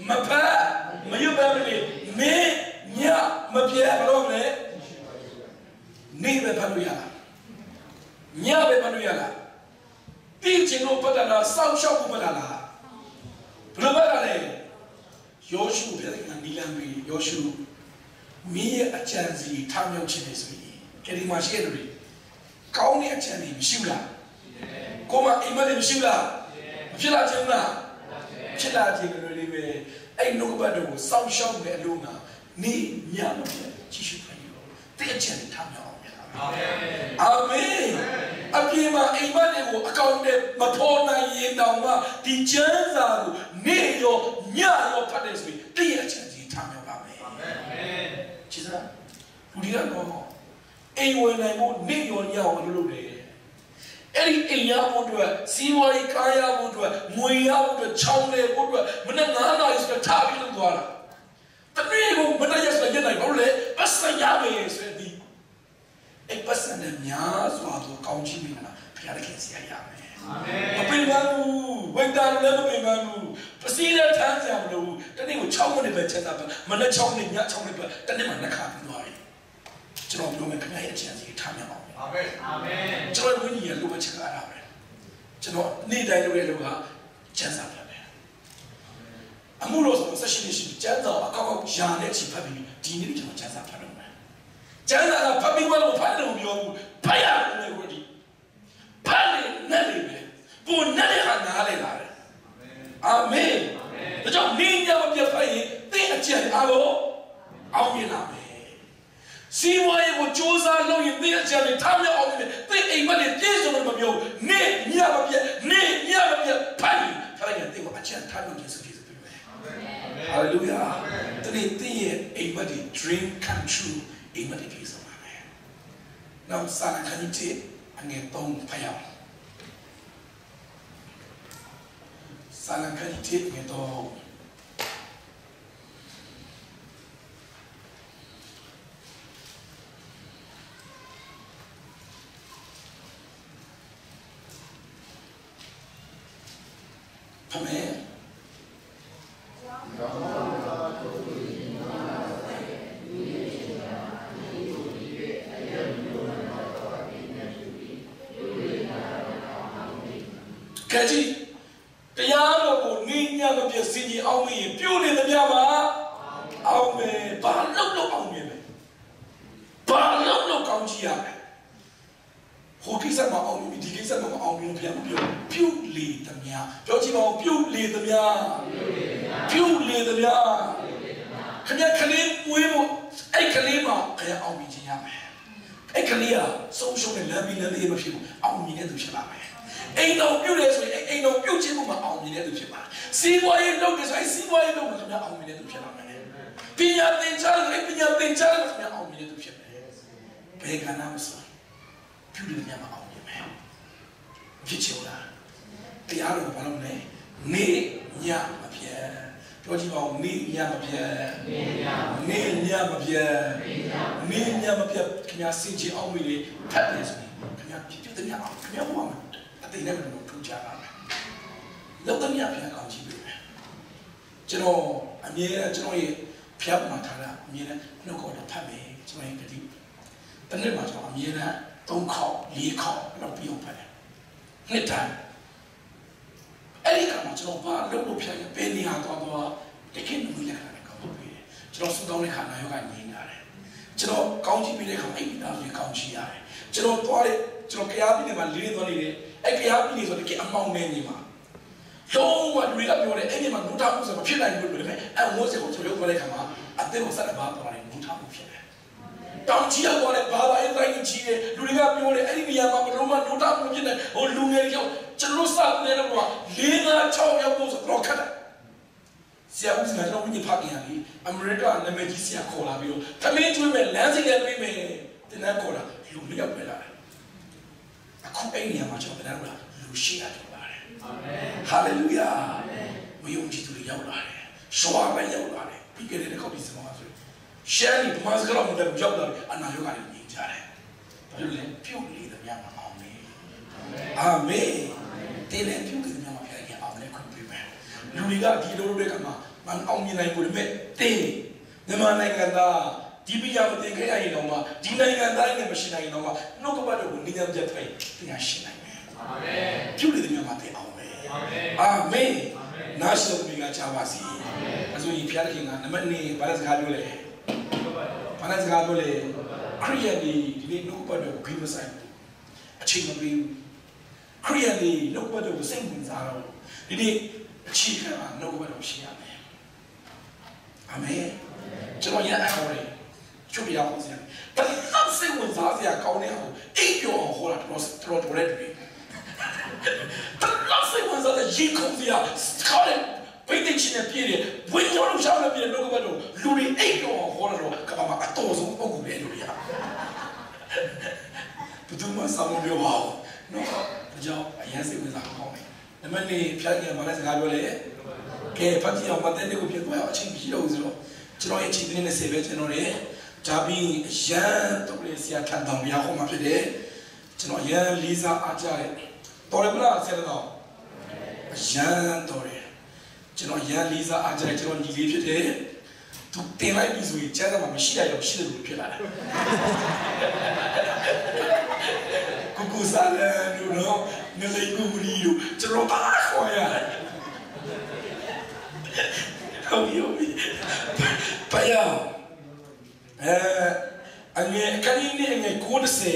မဖက်မရွတ်ပဲမနေမင်းညမပြဲဘလို့လဲနေပဲဖတ်လို့ရလားညပဲဖတ်လို့ရလားပြီးချင်လို့ဖတ်တာလားစောက်ရှောက်ဖို့ဖတ်တာလားဘယ်လိုဖတ်တာလဲယောရှုပြတဲ့ကနီလန်ဘီယောရှုမင်းရဲ့အကြံစီထားမြောက်ခြင်းလေဆိုရင်ကလေးမရှိတဲ့လူတွေကောင်းတဲ့အကြံတွေမရှိဘူးလားကိုမအိမ်မက်တွေမရှိဘူးလားမ ဖြစ်လာခြင်းလားဖြစ်လာခြင်းတွေလေးပဲအဲ့နှုတ်ဘတ်တို့ကိုစောင့်ရှောက်တဲ့အလို့ငါနေညမပြတ်ကြည့်ရှုခိုင်းလို့တဲ့အကြံတွေထားမြောက်အောင်ရတာအာမင်အာမင်အပြင်မှာအိမ်မက်တွေကိုအကောင့်နဲ့မဖော်နိုင်ရင်တောင်မှဒီကျမ်းစာကိုနေရောညရောဖတ်တယ်ဆိုရင်တည့်ရဲ့အကြံစီထားမြောက်ပါမယ်အာမင်ကျစားလူတွေကတော့အိမ်ဝင်နိုင်ဖို့နေရောညရောမလုပ်တယ် အဲ့ဒီအိမ်ရဖို့အတွက်စီးပွားရေးကားရဖို့အတွက်ငွေရဖို့အတွက်ချောင်းလေဖို့အတွက်မနေ့9နာရီဆိုထားပြီးလုပ်သွားတာတနည်းကိုမနေ့ရက်ဆိုရက်နိုင်ဘာလို့လဲပတ်စံရမယ်ဆိုတဲ့ဒီအဲ့ပတ်စံနဲ့များစွာသောကောင်းချီးမင်္ဂလာဘုရားသခင်စီရရမယ်အာမင်မပင်ပန်းဘူးဝိတ္တာလည်းမပင်ပန်းဘူးပစီလည်းထမ်းကြမလို့တနေ့ကို6မိနစ်ပဲချက်တာပဲမနေ့6မိနစ်ည6မိနစ်ပဲတနေ့မှနှစ်ခါပြီးသွားပြီကျွန်တော်ပြောမယ်ခင်ဗျားရဲ့အချမ်းစီထားမြတ်အောင် အာမင်အာမင်ကျွန်တော်ဝိညာဉ်ရဲ့လိုပဲချက်ရတာပဲကျွန်တော်နေ့တိုင်းလုပ်ရလို့ကချမ်းသာတယ်အမှုလို့ဆိုတော့ဆက်ရှိနေရှိကျမ်းစာအကောက်ကောက်ယာနဲ့ချီဖတ်ပြီးဒီနေ့ကျွန်တော်ကျမ်းစာဖတ်တော့မယ်ကျမ်းစာကဖတ်ပြီးမှလို့ဖတ်လို့ပြောဘူးဖတ်ရတယ်လေကိုဒီဖတ်နေနဲ့လေပဲပုံနဲ့ဟာနားလေလာတယ်အာမင်ဒါကြောင့်နင်းညမပြတ်ဖတ်ရင်သင်အကျင့်အားလို့အောင်မြင်လာမယ် စီးပွားရေးကိုစ조사လုပ်ရင်တင်းအချက်တွေထားမြောက်အောင်နေတင်းအိမ်မက်တွေပြည့်စုံလို့မပြောနေညမပြတ်နေညမပြတ်ဖန်ဖန်ရတဲ့ကိုအချက်ထားလို့ယေရှုခရစ်တော်ပဲအာမင်ဟာလေလုယာတင်းတင်းရဲ့အိမ်မက်တွေ dream come true အိမ်မက်တွေပြည့်စုံပါမယ်နောက်စာခန်းကြီးအငယ်၃ဖတ်ရအောင်စာခန်းကြီးငယ်၃ အာမင်ကကြည်တရားတော်ကိုနေညမပြည့်စင်ကြီးအောင်မရင်ပြုတ်နေသမျှမှာအောင်မယ်ဘာလို့လို့အောင်မယ်ဘာလို့လို့ကောင်းကြီးရမယ် ဟိုကိစ္စမှာအောင်မြင်ဒီကိစ္စမှာမအောင်မြင်ဘုရားမပြောပြုတ်လေသမျှပြောချင်ပါဦးပြုတ်လေသမျှပြုတ်လေသမျှခင်ဗျာကလေးမွေးဖို့အဲ့ကလေးမှာခရအောင်မြင်ခြင်းရမယ်အဲ့ကလေးကဆုံးရှုံးတဲ့လမ်းပြီးလမ်းလေးမဖြစ်ဘူးအောင်မြင်တဲ့သူဖြစ်လာမယ်အိမ်တော်ပြုတ်တယ်ဆိုရင်အိမ်တော်ပြုတ်ခြင်းမှာအောင်မြင်တဲ့သူဖြစ်ပါစီးပွားရေးလုပ်တယ်ဆိုရင်စီးပွားရေးလုပ်မှာခင်ဗျာအောင်မြင်တဲ့သူဖြစ်လာမယ်ပညာသင်ကြားတယ်ပညာသင်ကြားတယ်ခင်ဗျာအောင်မြင်တဲ့သူဖြစ်မယ်ဘယ်ကနာမဆို ပြုတ်တယ်ညမှာအောင်မြင်မယ်ဖြစ်ချင်လားတရားတော်ဘာလို့လဲနေညမပြတ်ပြောကြည့်ပါဦးနေညမပြတ်နေညနေညမပြတ်နေညမပြတ်ခင်ဗျာစင်ချင်အောင်မြင်လေဖတ်တယ်ဆိုရင်ခင်ဗျာပြည့်ပြည့်တဲ့ညအောင်ခင်ဗျာဘုရားအတိတ်နဲ့ဘယ်လိုထူကြပါလဲလောက်တဲ့မြတ်ပြန်ကောင်းကြည့်ပြီကျွန်တော်အမြဲတမ်းကျွန်တော်ရဲ့ဖျက်မှာထားတာအမြဲတမ်းနှုတ်ခေါ်တာဖတ်မယ်ကျွန်တော်ရဲ့ဂတိတနေ့မှာကျွန်တော်အမြဲတမ်း ၃ခေါက်၄ခေါက်လောက်ပြီးအောင်ဖတ်တယ်နှစ်တိုင်းအဲ့ဒီကမှကျွန်တော်ဘာလုပ်လို့ဖျက်ရဘယ်နေရာသွားသွားတကယ်မလို့လက်ခံတယ်ကောင်းပါပြီကျွန်တော်စူတောင်းတဲ့ခါနာယောဂငြိမ်းလာတယ်ကျွန်တော်ကောင်းကြည့်ပြီးတဲ့ခါအဲ့ဒီသားတွေကောင်းကြည့်ရတယ်ကျွန်တော်သွားတဲ့ကျွန်တော်ကြားပြီးနေမှာလေးလေးသွားနေတယ်အဲ့ကြားပြီးနေဆိုတကယ်အမောင်းနေနေမှာလုံးဝလူတွေကပြောတယ်အဲ့ဒီမှာငုထားမှုဆိုမဖြစ်နိုင်ဘူးလို့ဒါပေမဲ့အဲ့ဝတ်စကိုကျွန်တော်ပြောတဲ့ခါမှာအသင်းကိုဆက်ဘာသွားတယ်ငုထားမှုဖြစ်တယ် တောင်ကြီးရောက်သွားတယ်ဘာသာရေးတိုင်းကြီးတယ်လူတွေကပြောတယ်အဲ့ဒီနေရာမှာဘလုံးမငုထားမှုဖြစ်တယ်ဟိုလူငယ်တွေကျွန်တော်စနေတော့က၄၅6ရောက်ဖို့ဆိုတော့ခက်တယ်ဆရာဦးစင်ကျွန်တော်ဝိညာဉ်ဖတ်ပြန်ပြီအမေရိကနာမည်ကြီးဆရာခေါ်လာပြီးတော့သမင်းကျွေးမယ်လမ်းစီလည်းပြေးမယ်တင်တဲ့ခေါ်လာလူလေးယောက်ပဲလာတယ်အခုအဲ့ဒီနေရာမှာကျွန်တော်ပြန်လာလူရှိရတယ်ပါတယ်အာမင်ဟာလေလုယာအာမင်မယုံကြည်သူတွေရောက်လာတယ်ရှောဝါပဲရောက်လာတယ်ပြီးခဲ့တဲ့ခေါက်ပြီးစမှာ ဆိုရှယ်လီဘာစကရာမတဲ့ရောက်လာတယ်အနာယောဂါတွေမြင်ကြတယ်ဘာလို့လဲပြုတ်လေတဲ့များမှာအောင်မေအာမင်တင်းလည်းပြုတ်လေတဲ့များမှာဖျက်ရင်အောင်လဲခွင့်ပြုမယ်လူတွေကဒီလိုလိုတွေကမှမအောင်မြင်နိုင်ဘူးမဲ့တင်းမြန်မာနိုင်ငံသားဒီပညာမသင်ခဲ့ရရင်တော့မှဒီနိုင်ငံသားနဲ့မရှိနိုင်တော့မှနှုတ်ကပတ်တော်ကိုနည်းနည်းပြတ်ထိုင်တရားရှိနိုင်မယ်အာမင်ပြုလို့တဲ့မြန်မာသိအောင်ပဲအာမင်အာမင်နာရှိတော်မူကချပါစီအာမင်အဲဆိုရင်ဖျားခင်ကနံပါတ်1ဘာလဲစကားပြောလဲ ဘာလဲစကားပြောလဲခရိယန်ဒီဒီနေ့နှုတ်ကပတ်တော်ကိုဂိမ်းမဆိုင်အချိန်မပေးဘူးခရိယန်ဒီနှုတ်ကပတ်တော်ကိုစိတ်ဝင်စားတော့ဒီနေ့အခြေခံကနှုတ်ကပတ်တော်ရှိရမယ်အာမင်ကျွန်တော်ရအောင်လေချုပ်ရအောင်စရာဘာလို့စိတ်ဝင်စားစရာကောင်းနေအောင်အိပ်ပျော်အောင်ဟောတာတော်တော်တော်တဲ့တူဘာလို့စိတ်ဝင်စားတဲ့ရေခုံစရာခေါ်တယ် ပိတ်တဲ့ချင်းနဲ့ပြည့်တယ်ဝင်းကျော်လို့ရှောင်းလို့ပြည့်တယ်တော့ကတော့လူတွေအိပ်ပျော်အောင်ဟောတာတော့ကမ္ဘာမှာအတော်ဆုံးပုံကူပဲလို့ရဘယ်သူမှစောင်းမပြောပါဘူးနော်အကြောင်းအရင်စိတ်ဝင်စားကောင်းတယ်နမနေဖျားကြမှာလည်းစကားပြောလေကဲဖတ်ကြည့်အောင်မတဲ့တဲ့ကိုပြသွားအောင်အချိန်ကြီးတော့ဆိုတော့ကျွန်တော်ရဲ့အချိန်တင်းနဲ့ဆေပဲကျွန်တော်ရဲ့ဒါပြီးရန်တော့လေဆရာထန်တောင်ရဟောမှာဖြစ်တယ်ကျွန်တော်ရန်လေးစားအားကြတယ်တော်ရမလားဆရာတော်ရန်တော်တယ် ကျွန်တော်ရန်လေးစားအားကြတယ်ကျွန်တော်ညီလေးဖြစ်တယ်သူတင်လိုက်ပြီဆိုရင်ကျန်းစာမှာမရှိရတော့ရှိတယ်လို့ဖြစ်လာတယ်ကိုကိုစားတယ်လို့နော်ငလေးကူမီတို့ကျွန်တော်ပါခေါ်ရတယ်ဟုတ်ပြီဟုတ်ပြီပါရအဲအငယ်ကလေးနဲ့အငယ်ကိုဒစေ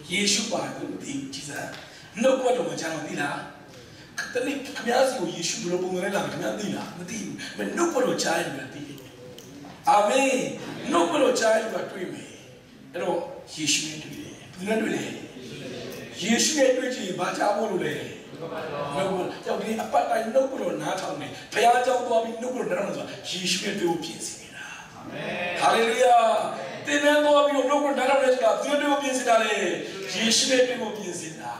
ယ်ယေရှုပါတယ်ဒီကြီးစားနှုတ်ပတ်တော်မှာကြားတော့သိလားတနေ့ခင်ဗျားစီကိုယေရှုဘယ်လိုပုံစံနဲ့လာခင်ဗျားသိလားမသိဘူးမနှုတ်ဘလို့ကြားရတယ်သိတယ်အာမင်နှုတ်ဘလို့ကြားရတယ်တွေ့မယ်အဲ့တော့ယေရှုနဲ့တွေ့တယ်ဘယ်နဲ့တွေ့လဲယေရှုနဲ့တွေ့ချင်ဘာကြားဖို့လို့လဲနှုတ်ဘကြောက်ဒီအပတ်တိုင်းနှုတ်ဘလို့နားထောင်နေဘုရားကြောင့်သွားပြီးနှုတ်ဘလို့နားထောင်ဆိုတာယေရှုနဲ့တွေ့ဖို့ပြင်ဆင်နေတာအာမင်ဟာလေလုယာ တင်းနေတော့ပြီးတော့နှုတ်ဘလို့နားထောင်နေဆိုတာသူတို့ပြင်ဆင်တာလေယေရှုနဲ့တွေ့ဖို့ပြင်ဆင်တာ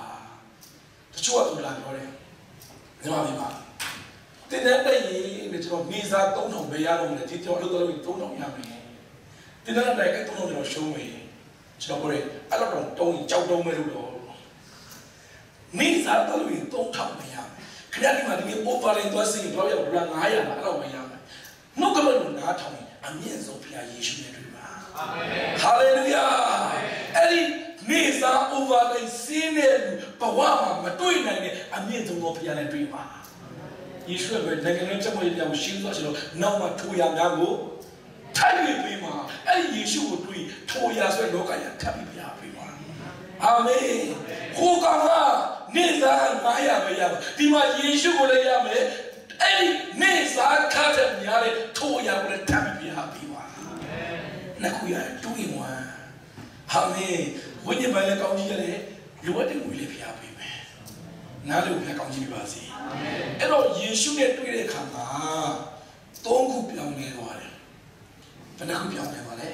တချို့ကသူလာပြောတယ်ညီမလေးပါတင်းတဲ့တိုင်ရင်ကျွန်တော်မိစား3000ပဲရတော့မယ်ဒီကျွန်တော်လုပ်တော့3000ရမယ်တင်းတဲ့တိုင်က3000ကျွန်တော်ရှုံးမယ်ကျွန်တော်ပြောတယ်အဲ့တော့တုံးကြောက်တုံးမဲ့လို့တော့မိစားတော့ရင်3000ပဲရမယ်ခင်ဗျားဒီမှာဒီနေ့ overline သွားစင်တော့ရောက်လာ900ပါအဲ့တော့ပဲရမယ်နှုတ်ကလေးကိုနားထောင်ရင်အမြင့်ဆုံးဘုရားယေရှုနဲ့တွေ့ပါအာမင် ဟာလေလုယာအဲ့ဒီနေစာ overline စင်းတဲ့ဘဝမှာမတွေ့နိုင်တဲ့အမြင့်ဆုံးသောဘုရားနဲ့တွေ့ပါယေရှုရဲ့နိုင်ငံရဲ့ချက်မွေးပြောင်းရှင်းသွားချင်တော့နောက်မှထိုရများကိုထိုင်ပြီးပြီးမှာအဲ့ဒီယေရှုကိုတွေ့ထိုရဆိုတဲ့လောကရထပ်ပြီးပြပြီးမှာအာမင်ဟိုကောင်ကနေစာ900ပဲရပါဒီမှာယေရှုကိုလည်းရမယ်အဲ့ဒီနေစာခါတဲ့များတဲ့ထိုရကိုလည်းထပ်ပြီးပြပြီးမှာ နှစ်ခုရတူရင်ဝမ်းအာမင်ဝိညာဉ်ပိုင်းလည်းကောင်းကြီးရတယ်လိုအပ်တဲ့ငွေလေးဖျားပေးမယ်နားလို့ဖျားကောင်းကြီးပါစေအာမင်အဲ့တော့ယေရှုနဲ့တွေ့တဲ့အခါမှာသုံးခုပြောင်းလဲသွားတယ်ဘယ်နှခုပြောင်းလဲသွားလဲ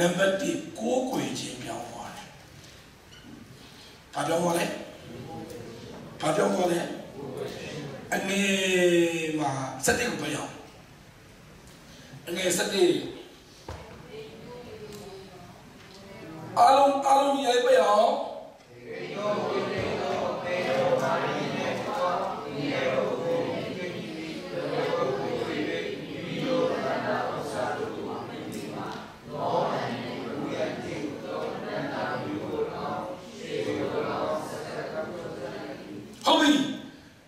နံပါတ်1ကိုးကွယ်ခြင်းပြောင်းသွားတယ်ဘာပြောင်းသွားလဲဘာပြောင်းသွားလဲအနေမှာစက်တိကိုပြောင်းအနေစက်တိ အားလုံးအားလုံးညီလိုက်ပြအောင်ဟုတ်ပြီ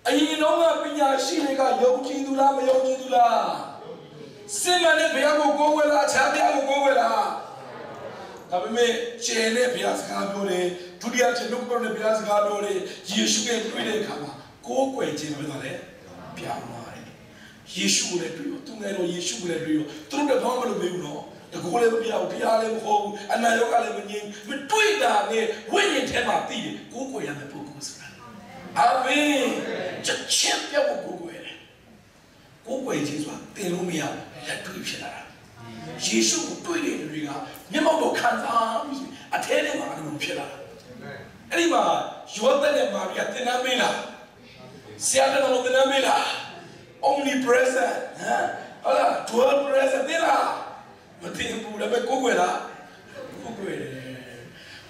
အရင်တော့ကပညာရှိတွေကယုံကြည်သူလားမယုံကြည်သူလားစင်မနဲ့ဘုရားကိုကိုးကွယ်လားခြားဘုရားကိုကိုးကွယ်လား ဒါပေမဲ့ကျန်တဲ့ဘုရားစကားပြောတယ်ဒုတိယချက်လုကောနဲ့ဘုရားစကားပြောတယ်ယေရှုရဲ့တွေ့တဲ့အခါမှာကိုးကွယ်ခြင်းပဲလားလေပြောင်းသွားတယ်ယေရှုကိုလည်းတွေ့ရောသူငယ်တော်ယေရှုကိုလည်းတွေ့ရောသူတို့တော့ဘာမှမလုပ်ဘူးနော်တကူလည်းမပြောင်းတရားလည်းမဟုတ်ဘူးအနာရောဂါလည်းမငြိမ်းမတွေ့တာနဲ့ဝိညာဉ်ထဲမှာသိတယ်ကိုးကွယ်ရတဲ့ပုဂ္ဂိုလ်ဆိုတာအာမင်ချက်ချင်းပြောက်ကိုကိုယ်တယ်ကိုယ်ွယ်ခြင်းဆိုတာတင်လို့မရဘူးလက်တွေ့ဖြစ်လာတာယေရှုကိုတွေ့တဲ့လူတွေက မျက်မှောက်တော့ခံစားပြီးအထဲထဲမှာအဲ့လိုဖြစ်လာတာအဲ့ဒီမှာယောသနဲ့မာရိယာတင်မ်းမေးလားဆရာတော်ကတင်မ်းမေးလား omnipresent ဟမ်ဟုတ်လား dual present တင်လားမတင်ဘူးလည်းပဲကိုယ်ွယ်လားကိုယ်ွယ်တယ်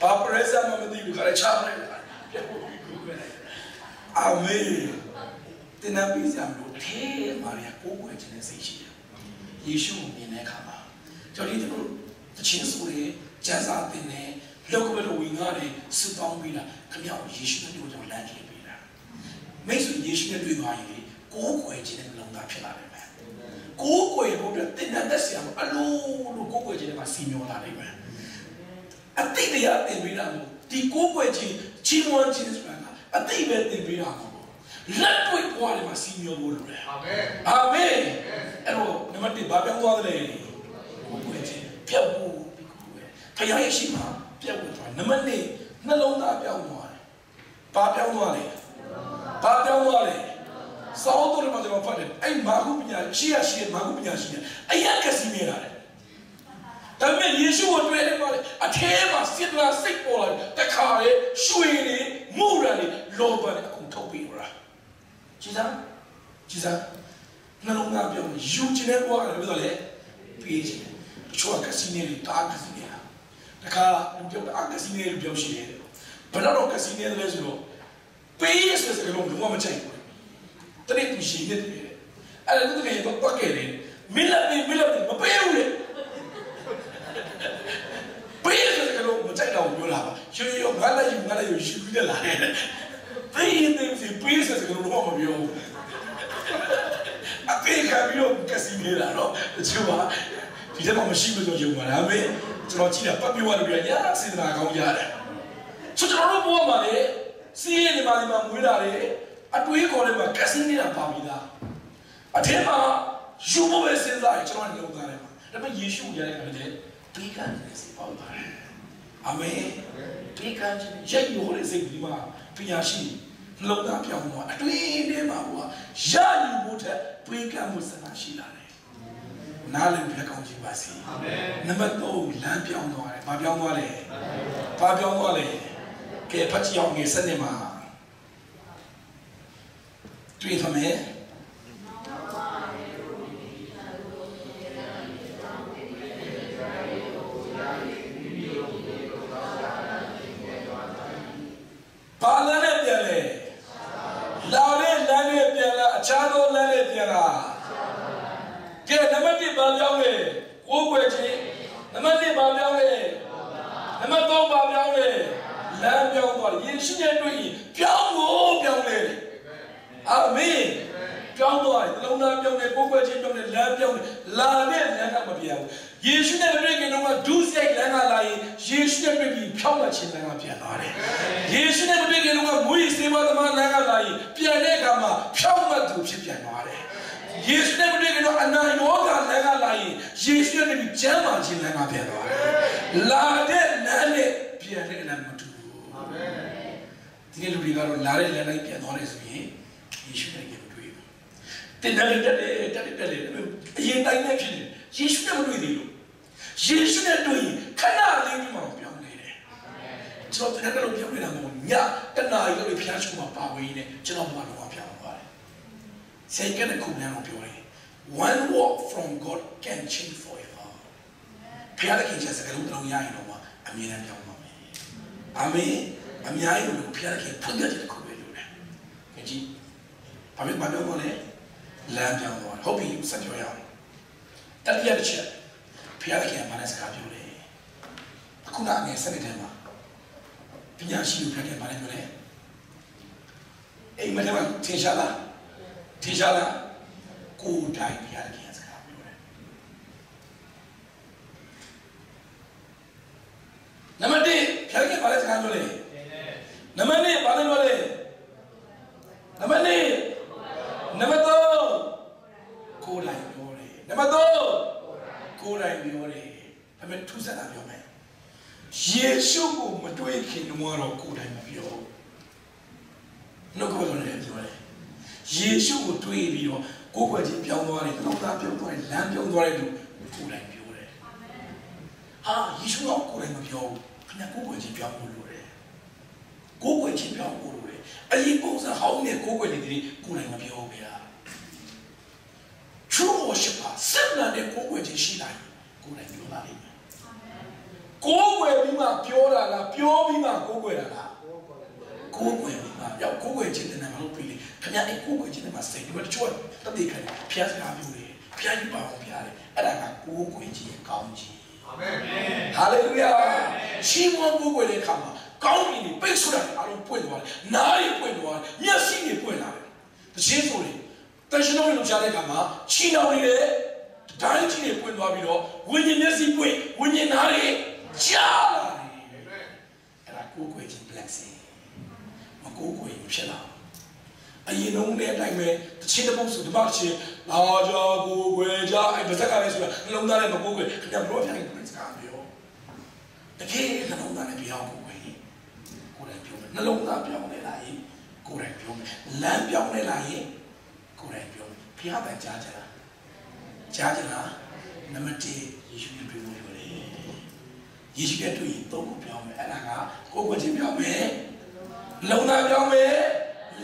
ဘာ present မှမသိဘူးခါချားလိုက်တာပြတ်ဖို့ကိုယ်ွယ်လိုက်အာမင်တင်နာပြီးစံလို့ထဲမာရိယာကိုယ်ွယ်ခြင်းနဲ့စိတ်ရှိတယ်ယေရှုကိုမြင်တဲ့အခါမှာကျွန်တော်ဒီလို တခြင်းဆိုရင်ကျမ်းစာသင်တယ်လောကဘယ်လိုဝင်ကားတယ်စတောင်းပြီးတာခမယောယေရှုနဲ့တွေ့တော့လမ်းကြီးပေးတာမိတ်ဆွေယေရှုနဲ့တွေ့သွားရင်ကိုယ်ွယ်ခြင်းနဲ့လုံတာဖြစ်လာတယ်မယ်ကိုယ်ွယ်ဖို့အတွက်တင်တဲ့ဆရာမအလိုလိုကိုယ်ွယ်ခြင်းနဲ့မှစီမျောလာတယ်မယ်အတိတ်တရားသင်ပေးတာမို့ဒီကိုယ်ွယ်ခြင်းချီးမွမ်းခြင်းဆိုတာကအတိတ်ပဲသင်ပေးတာမို့လက်တွေ့ဘဝတွေမှာစီမျောဖို့လိုတယ်အာမင်အာမင်အဲ့တော့နံပါတ်1ဘာပြောင်းသွားသလဲကိုယ်ွယ်ခြင်း ပြောက်ဖို့ဖခင်ရဲ့ရှိမှာပြောက်ဖို့သွားနံပါတ်2နှလုံးသားပြောင်းသွားတယ်ဘာပြောင်းသွားလဲဘာပြောင်းသွားလဲစောင်းတော်မှာကျွန်တော်ဖတ်တယ်အဲ့မာကုပညာရှိရရှိမာကုပညာရှိရအရက်ကစီနေတာလေဒါပေမဲ့ယေရှုကိုတွေ့တယ်ပါလေအထဲမှာစစ်လာစိတ်ပေါ်လာတခါလေရွှေနေမှုရနေလောဘနဲ့အကုန်ထုတ်ပြီးတော့ကြည်စားကြည်စားနှလုံးသားပြောင်းယူချင်တဲ့ဘဝကလည်းပြောလေပြေးချင်တယ်တ ချို့ကကစီနေတွေတားကစီနေတာတခါလူပြောတာကစီနေတွေပြောရှိတယ်ဘယ်တော့ကစီနေတယ်လဲဆိုတော့ပေးရစစကလုံးလုံးဝမချိုက်ဘူးတနေ့သူရှိနေတယ်အဲ့ဒါသူကနေတော့ပတ်ခဲ့တယ်မင်းလည်းမင်းလည်းမပေးဘူးလေပေးရစစကလုံးမချိုက်တော့ပြောလာပါရှင်ရောငါလည်းယူငါလည်းယူရှိပြီးတယ်လားပေးရင်တည်းစီပေးစစကလုံးတော့မပြောဘူးအပေးကပြီးတော့ကစီနေတာတော့တချို့က ဒီထဲမှာမရှိမလို့ယုံပါလားမေကျွန်တော်ကြည့်တာပတ်ပြောရတယ်ပြညာစေတနာကောင်းရတယ်ဆိုကျွန်တော်တို့ဘဝမှာလေစီးရဲနေပါဒီမှာမွေးလာတယ်အတွေးခေါ်ထဲမှာကက်စင်းနေတာပါပြီးသားအထက်မှာယူဖို့ပဲစဉ်းစားရင်ကျွန်တော်လုံသားတယ်မှာဒါပေမဲ့ယေရှုရတဲ့ခါကျတော့တွေးကန်နေစီပေါ့ပါတယ်အာမင်တွေးကန်ခြင်းရိုက်ရိုးတဲ့စိတ်ဒီမှာပညာရှိလုံသားပြောင်းသွားအတွေးထဲမှာဟိုကရယူဖို့တဲ့တွေးကန်မှုစကားရှိလာတယ် နားလည်ပြကောင်းခြင်းပါစေအာမင်နံပါတ်3လမ်းပြောင်းသွားတယ်ဘာပြောင်းသွားလဲဘာပြောင်းသွားလဲကဲဖတ်ကြည့်အောင်ငယ်စနစ်မှာတွေ့ဖမယ်ဘာလမ်းနဲ့ပြန်လဲလာတဲ့လမ်းနဲ့ပြန်လာအခြားသောလမ်းနဲ့ပြန်လာ ကဲနံပါတ်1ဘာပြောင်းလဲကိုယ်ွယ်ခြင်းနံပါတ်2ဘာပြောင်းလဲနံပါတ်3ဘာပြောင်းလဲလမ်းပြောင်းသွားတယ်ယေရှုနဲ့တွေ့ရင်ပြောင်းဖို့ပြောင်းလဲတယ်အာမင်ပြောင်းသွားတယ်နှလုံးသားပြောင်းတယ်ကိုယ်ွယ်ခြင်းပြောင်းတယ်လမ်းပြောင်းတယ်လာတဲ့လမ်းကမပြောင်းဘူးယေရှုနဲ့တွေ့ခင်တော့ဒုစရိုက်လမ်းကလာရင်ယေရှုနဲ့တွေ့ပြီးဖြောင်းလာခြင်းလမ်းကပြန်သွားတယ်ယေရှုနဲ့တွေ့ခင်တော့မွေးစေမသမားလမ်းကလာရင်ပြန်တဲ့အခါမှာဖြောင်းမှသူဖြစ်ပြန်သွားတယ် ယေရှုနဲ့တွေ့ခင်တော့အနာရောဂါလမ်းကလာရင်ယေရှုနဲ့ပြီးကျမ်းမာခြင်းလမ်းကပြန်သွားတယ်လာတဲ့လမ်းနဲ့ပြန်တဲ့လမ်းမတူဘူးအာမင်ဒီလိုတွေကတော့လာတဲ့လမ်းတိုင်းပြန်သွားတယ်ဆိုရင်ယေရှုနဲ့ပြန်မတွေ့ဘူးတင်တယ်တက်တယ်တက်တယ်တက်တယ်အရင်တိုင်းနဲ့ဖြစ်တယ်ယေရှုနဲ့မတွေ့သေးလို့ယေရှုနဲ့တွေ့ရင်ခဏလေးပြီးမှပြောင်းနေတယ်ကျွန်တော်တကယ်လို့ပြောင်းနေတာမဟုတ်ညတနာရီလို့ဖျားချုံမှာပါဝေးနေကျွန်တော်ဘာလို့ပြောင်းသွားလဲ စိတ်ကလည်းခုနကတော့ပြောတယ် one walk from God can change forever ဖျားတဲ့ခင်ချက်စကားလုံးတောင်းရရင်တော့အမြဲတမ်းပြောင်းပါမယ်အာမင်အများကြီးလို့ဖျားတဲ့ခင်ဖွင့်ပြတဲ့ခုပဲလို့တယ်ကြည့်ဘာဖြစ်ဘာပြောတော့လဲလမ်းပြောင်းသွားဟုတ်ပြီစကြောရအောင်တတိယတစ်ချက်ဖျားတဲ့ခင်ကမနဲ့စကားပြောတယ်အခုနအနေစနစ်ထဲမှာပညာရှိလူဖျားတဲ့ဘာလဲပြောလဲအိမ်မထဲမှာထင်ရှားလား ထင်ရှားလားကိုယ်တိုင်ဖျားတဲ့ခင်စကားပြောတယ်နံပါတ်1ဖျားတဲ့ခင်ဘာလဲစကားပြောလဲနံပါတ်2ဘာလဲပြောလဲနံပါတ်2နံပါတ်3ကိုယ်တိုင်ပြောတယ်နံပါတ်3ကိုယ်တိုင်ပြောတယ်ဒါပေမဲ့ထူးဆန်းတာပြောမယ်ယေရှုကိုမတွေ့ခင်တော့ကိုယ်တိုင်မပြောနှုတ်ကပတ်တော်နဲ့ပြောတယ် ယေရှုကိုတွေ့ပြီးတော့ကိုယ်ကွယ်ချင်းပြောင်းသွားတယ်နှုတ်သားပြောင်းသွားတယ်လမ်းပြောင်းသွားတယ်လို့ကိုယ်တိုင်ပြောတယ်ဟာယေရှုကကိုယ်တိုင်မပြောဘူးခင်ဗျာကိုယ်ကွယ်ချင်းပြောင်းဖို့လိုတယ်ကိုယ်ကွယ်ချင်းပြောင်းဖို့လိုတယ်အရင်ပုံစံဟောင်းနဲ့ကိုယ်ကွယ်နေတဲ့ကိုယ်တိုင်မပြောဘူးဗျာ true worship ကစက်နာတဲ့ကိုယ်ွယ်ခြင်းရှိတိုင်းကိုယ်တိုင်ပြောလာလိမ့်မယ်ကိုယ်ွယ်ပြီးမှပြောတာလားပြောပြီးမှကိုယ်ွယ်တာလားကိုယ်ွယ်ပြီးမှရောက်ကိုယ်ွယ်ခြင်းတဲ့နာမလို့ပြီးလေ ခင်ဗျာအဲ့ကိုယ်ွယ်ခြင်းတဲ့မှာစိတ်ပြီးတော့တချို့တတိခံဖျားစကားပြောတယ်ဖျားယူပါအောင်ဖျားတယ်အဲ့ဒါကကိုယ်ွယ်ခြင်းကောင်းခြင်းအာမင်ဟာလေလုယာရှင်းမကိုယ်ွယ်တဲ့အခါမှာကောင်းပြီပိတ်ဆိုတာအလုံးပွင့်သွားတယ်နားတွေပွင့်သွားတယ်မျက်စိတွေပွင့်လာတယ်တခြင်းဆိုတယ်တန်ရှင်တော်ကိုကြားတဲ့အခါမှာချီနှောင်နေတယ်ဒိုင်းကြီးတွေပွင့်သွားပြီးတော့ဝိညာဉ်မျက်စိပွင့်ဝိညာဉ်သားတွေကြားလာတယ်အဲ့ဒါကိုယ်ကိုယ်ချင်း blessing မကိုယ်ကိုယ်ဖြစ်လာ အရင်တုန်းကအတိုင်းပဲတချင်းတစ်ပုတ်ဆိုဒီပါချင်းလာကြကိုယ်ကိုယ်ကြအဲ့ဗဇက်ကလည်းဆိုတာနှလုံးသားနဲ့မကိုယ်ကိုယ်ခင်ဗျာဘလို့ပြန်ပြန်စကားပြောတကယ်နှလုံးသားနဲ့ပြောင်းကိုယ်ကိုယ်ကိုယ်တိုင်ပြောမယ်နှလုံးသားပြောင်းနေလာရင်ကိုယ်တိုင်ပြောမယ်လမ်းပြောင်းနေလာရင်ကိုယ်တိုင်ပြောမယ်ဖျားပန်ကြားကြလားကြားကြလားနံပါတ်1ယေရှုနဲ့တွေ့ဖို့ပြောတယ်ယေရှုနဲ့တွေ့ရင်သုံးခုပြောင်းမယ်အဲ့ဒါကကိုယ်ကိုယ်ချင်းပြောင်းမယ်လုံသားပြောင်းမယ်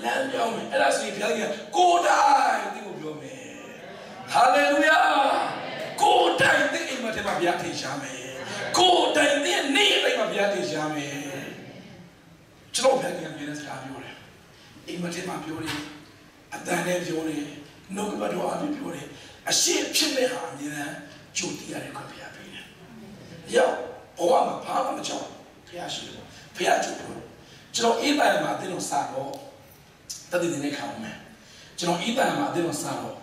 လမ်းပြောင်းမယ်အဲ့ဒါဆိုရင်ဘုရားကြီးကကိုယ်တိုင်ဒီကိုပြောမယ်ဟာလေလုယာကိုယ်တိုင်ဒီအိမ်မှာတည်းမှာဘုရားထင်ရှားမယ်ကိုယ်တိုင်ဒီနေ့အိမ်မှာဘုရားထင်ရှားမယ်ကျွန်တော်ဘုရားကြီးကမြေစကားပြောတယ်အိမ်မှာတည်းမှာပြောတယ်အတန်နဲ့ပြောတယ်နှုတ်ကပတ်တော်အပြည့်ပြောတယ်အရှိဖြစ်တဲ့ဟာအမြဲတမ်းကြိုတည်ရတဲ့ခွင့်ပြပေးတယ်။ရောက်ဘဝမှာဘာမှမကြောက်ဖះရှိတယ်။ဖះကြိုပြောကျွန်တော်အေးတိုင်မှာအတင်းလို့စတော့ တတိနေခံအောင်မယ်။ကျွန်တော်အေးတိုင်မှာအတင်းလို့စတော့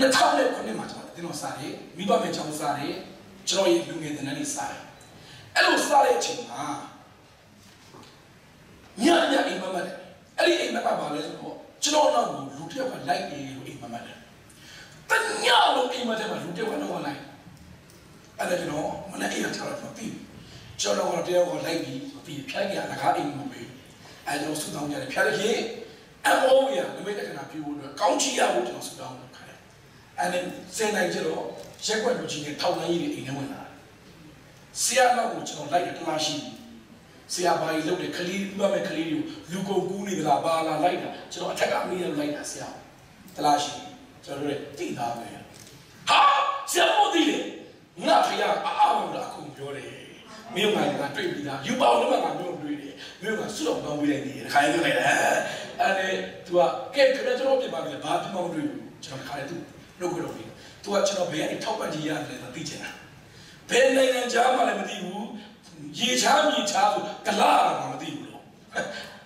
2000နဲ့ခုနှစ်မှာကျွန်တော်အတင်းလို့စတယ်မိဘမဲ့ချောင်းစတယ်ကျွန်တော်ရဲ့လူငယ်တဲ့နေ့စတယ်။အဲ့လိုစတဲ့အချိန်မှာညညအိမ်မမက်အဲ့ဒီအိမ်မက်ပါလဲဆိုတော့ကျွန်တော်တော့လူတစ်ယောက်ကလိုက်နေလို့အိမ်မက်မတယ်တညလုံးအိမ်မက်ထဲမှာလူတစ်ယောက်ကတော့လိုက်အဲ့ဒါကျွန်တော်မနေ့အိမ်ထားတော့ပြီးကျွန်တော်ကတော့တယောက်ကလိုက်ပြီးပြီးဖြတ်ကြရကားအိမ်မှာပဲ အဲ့တော့ဆူတောင်းကြတယ်ဖြတ်ရရင်အမောရနမိတ်တက္ကနာပြဖို့အတွက်ကောင်းချီရဖို့ကျွန်တော်ဆူတောင်းလုပ်ခါတယ်အဲ့ဒါစင်နိုင်ကျတော့ရက်ွက်လူကြီးနဲ့ထောက်လိုင်းကြီးတွေအိမ်ထဲဝင်လာတယ်ဆရာလောက်ကိုကျွန်တော်လိုက်တလားရှိဆရာဘာကြီးလုပ်တယ်ခလီးပြမဲ့ခလီးတွေကိုလူကုန်ကူးနေသလားဘာလာလိုက်တာကျွန်တော်အထက်ကမေးရလိုက်တာဆရာတလားရှိကျွန်တော်တို့တိသားပဲဟာဆရာမို့တိလေငါဖယားအားအောင်လာအခုပြောတယ်မင်းကလည်းတွေ့ပြီးသားယူပေါင်းတော့ကမျိုးတွေ့တယ် မြို့ကဆုတော်ကောင်းပေးလိုက်နေတယ်ခါရဲတွေ့လိုက်တယ်အဲ့ဒါသူကကဲကျွန်တော်ကျွန်တော်ပြန်ပါပြီဘာပြန်မလို့တွေ့ဘူးကျွန်တော်ခါရဲသူနှုတ်ခွတော့ပြီသူကကျွန်တော်ဘယ်ကနေထောက်ပံ့ကြည့်ရတယ်တော့သိချင်တာဘယ်နိုင်ငံကြားမှလည်းမသိဘူးရေချားမြေချားဆိုကလာမှမသိဘူးလို့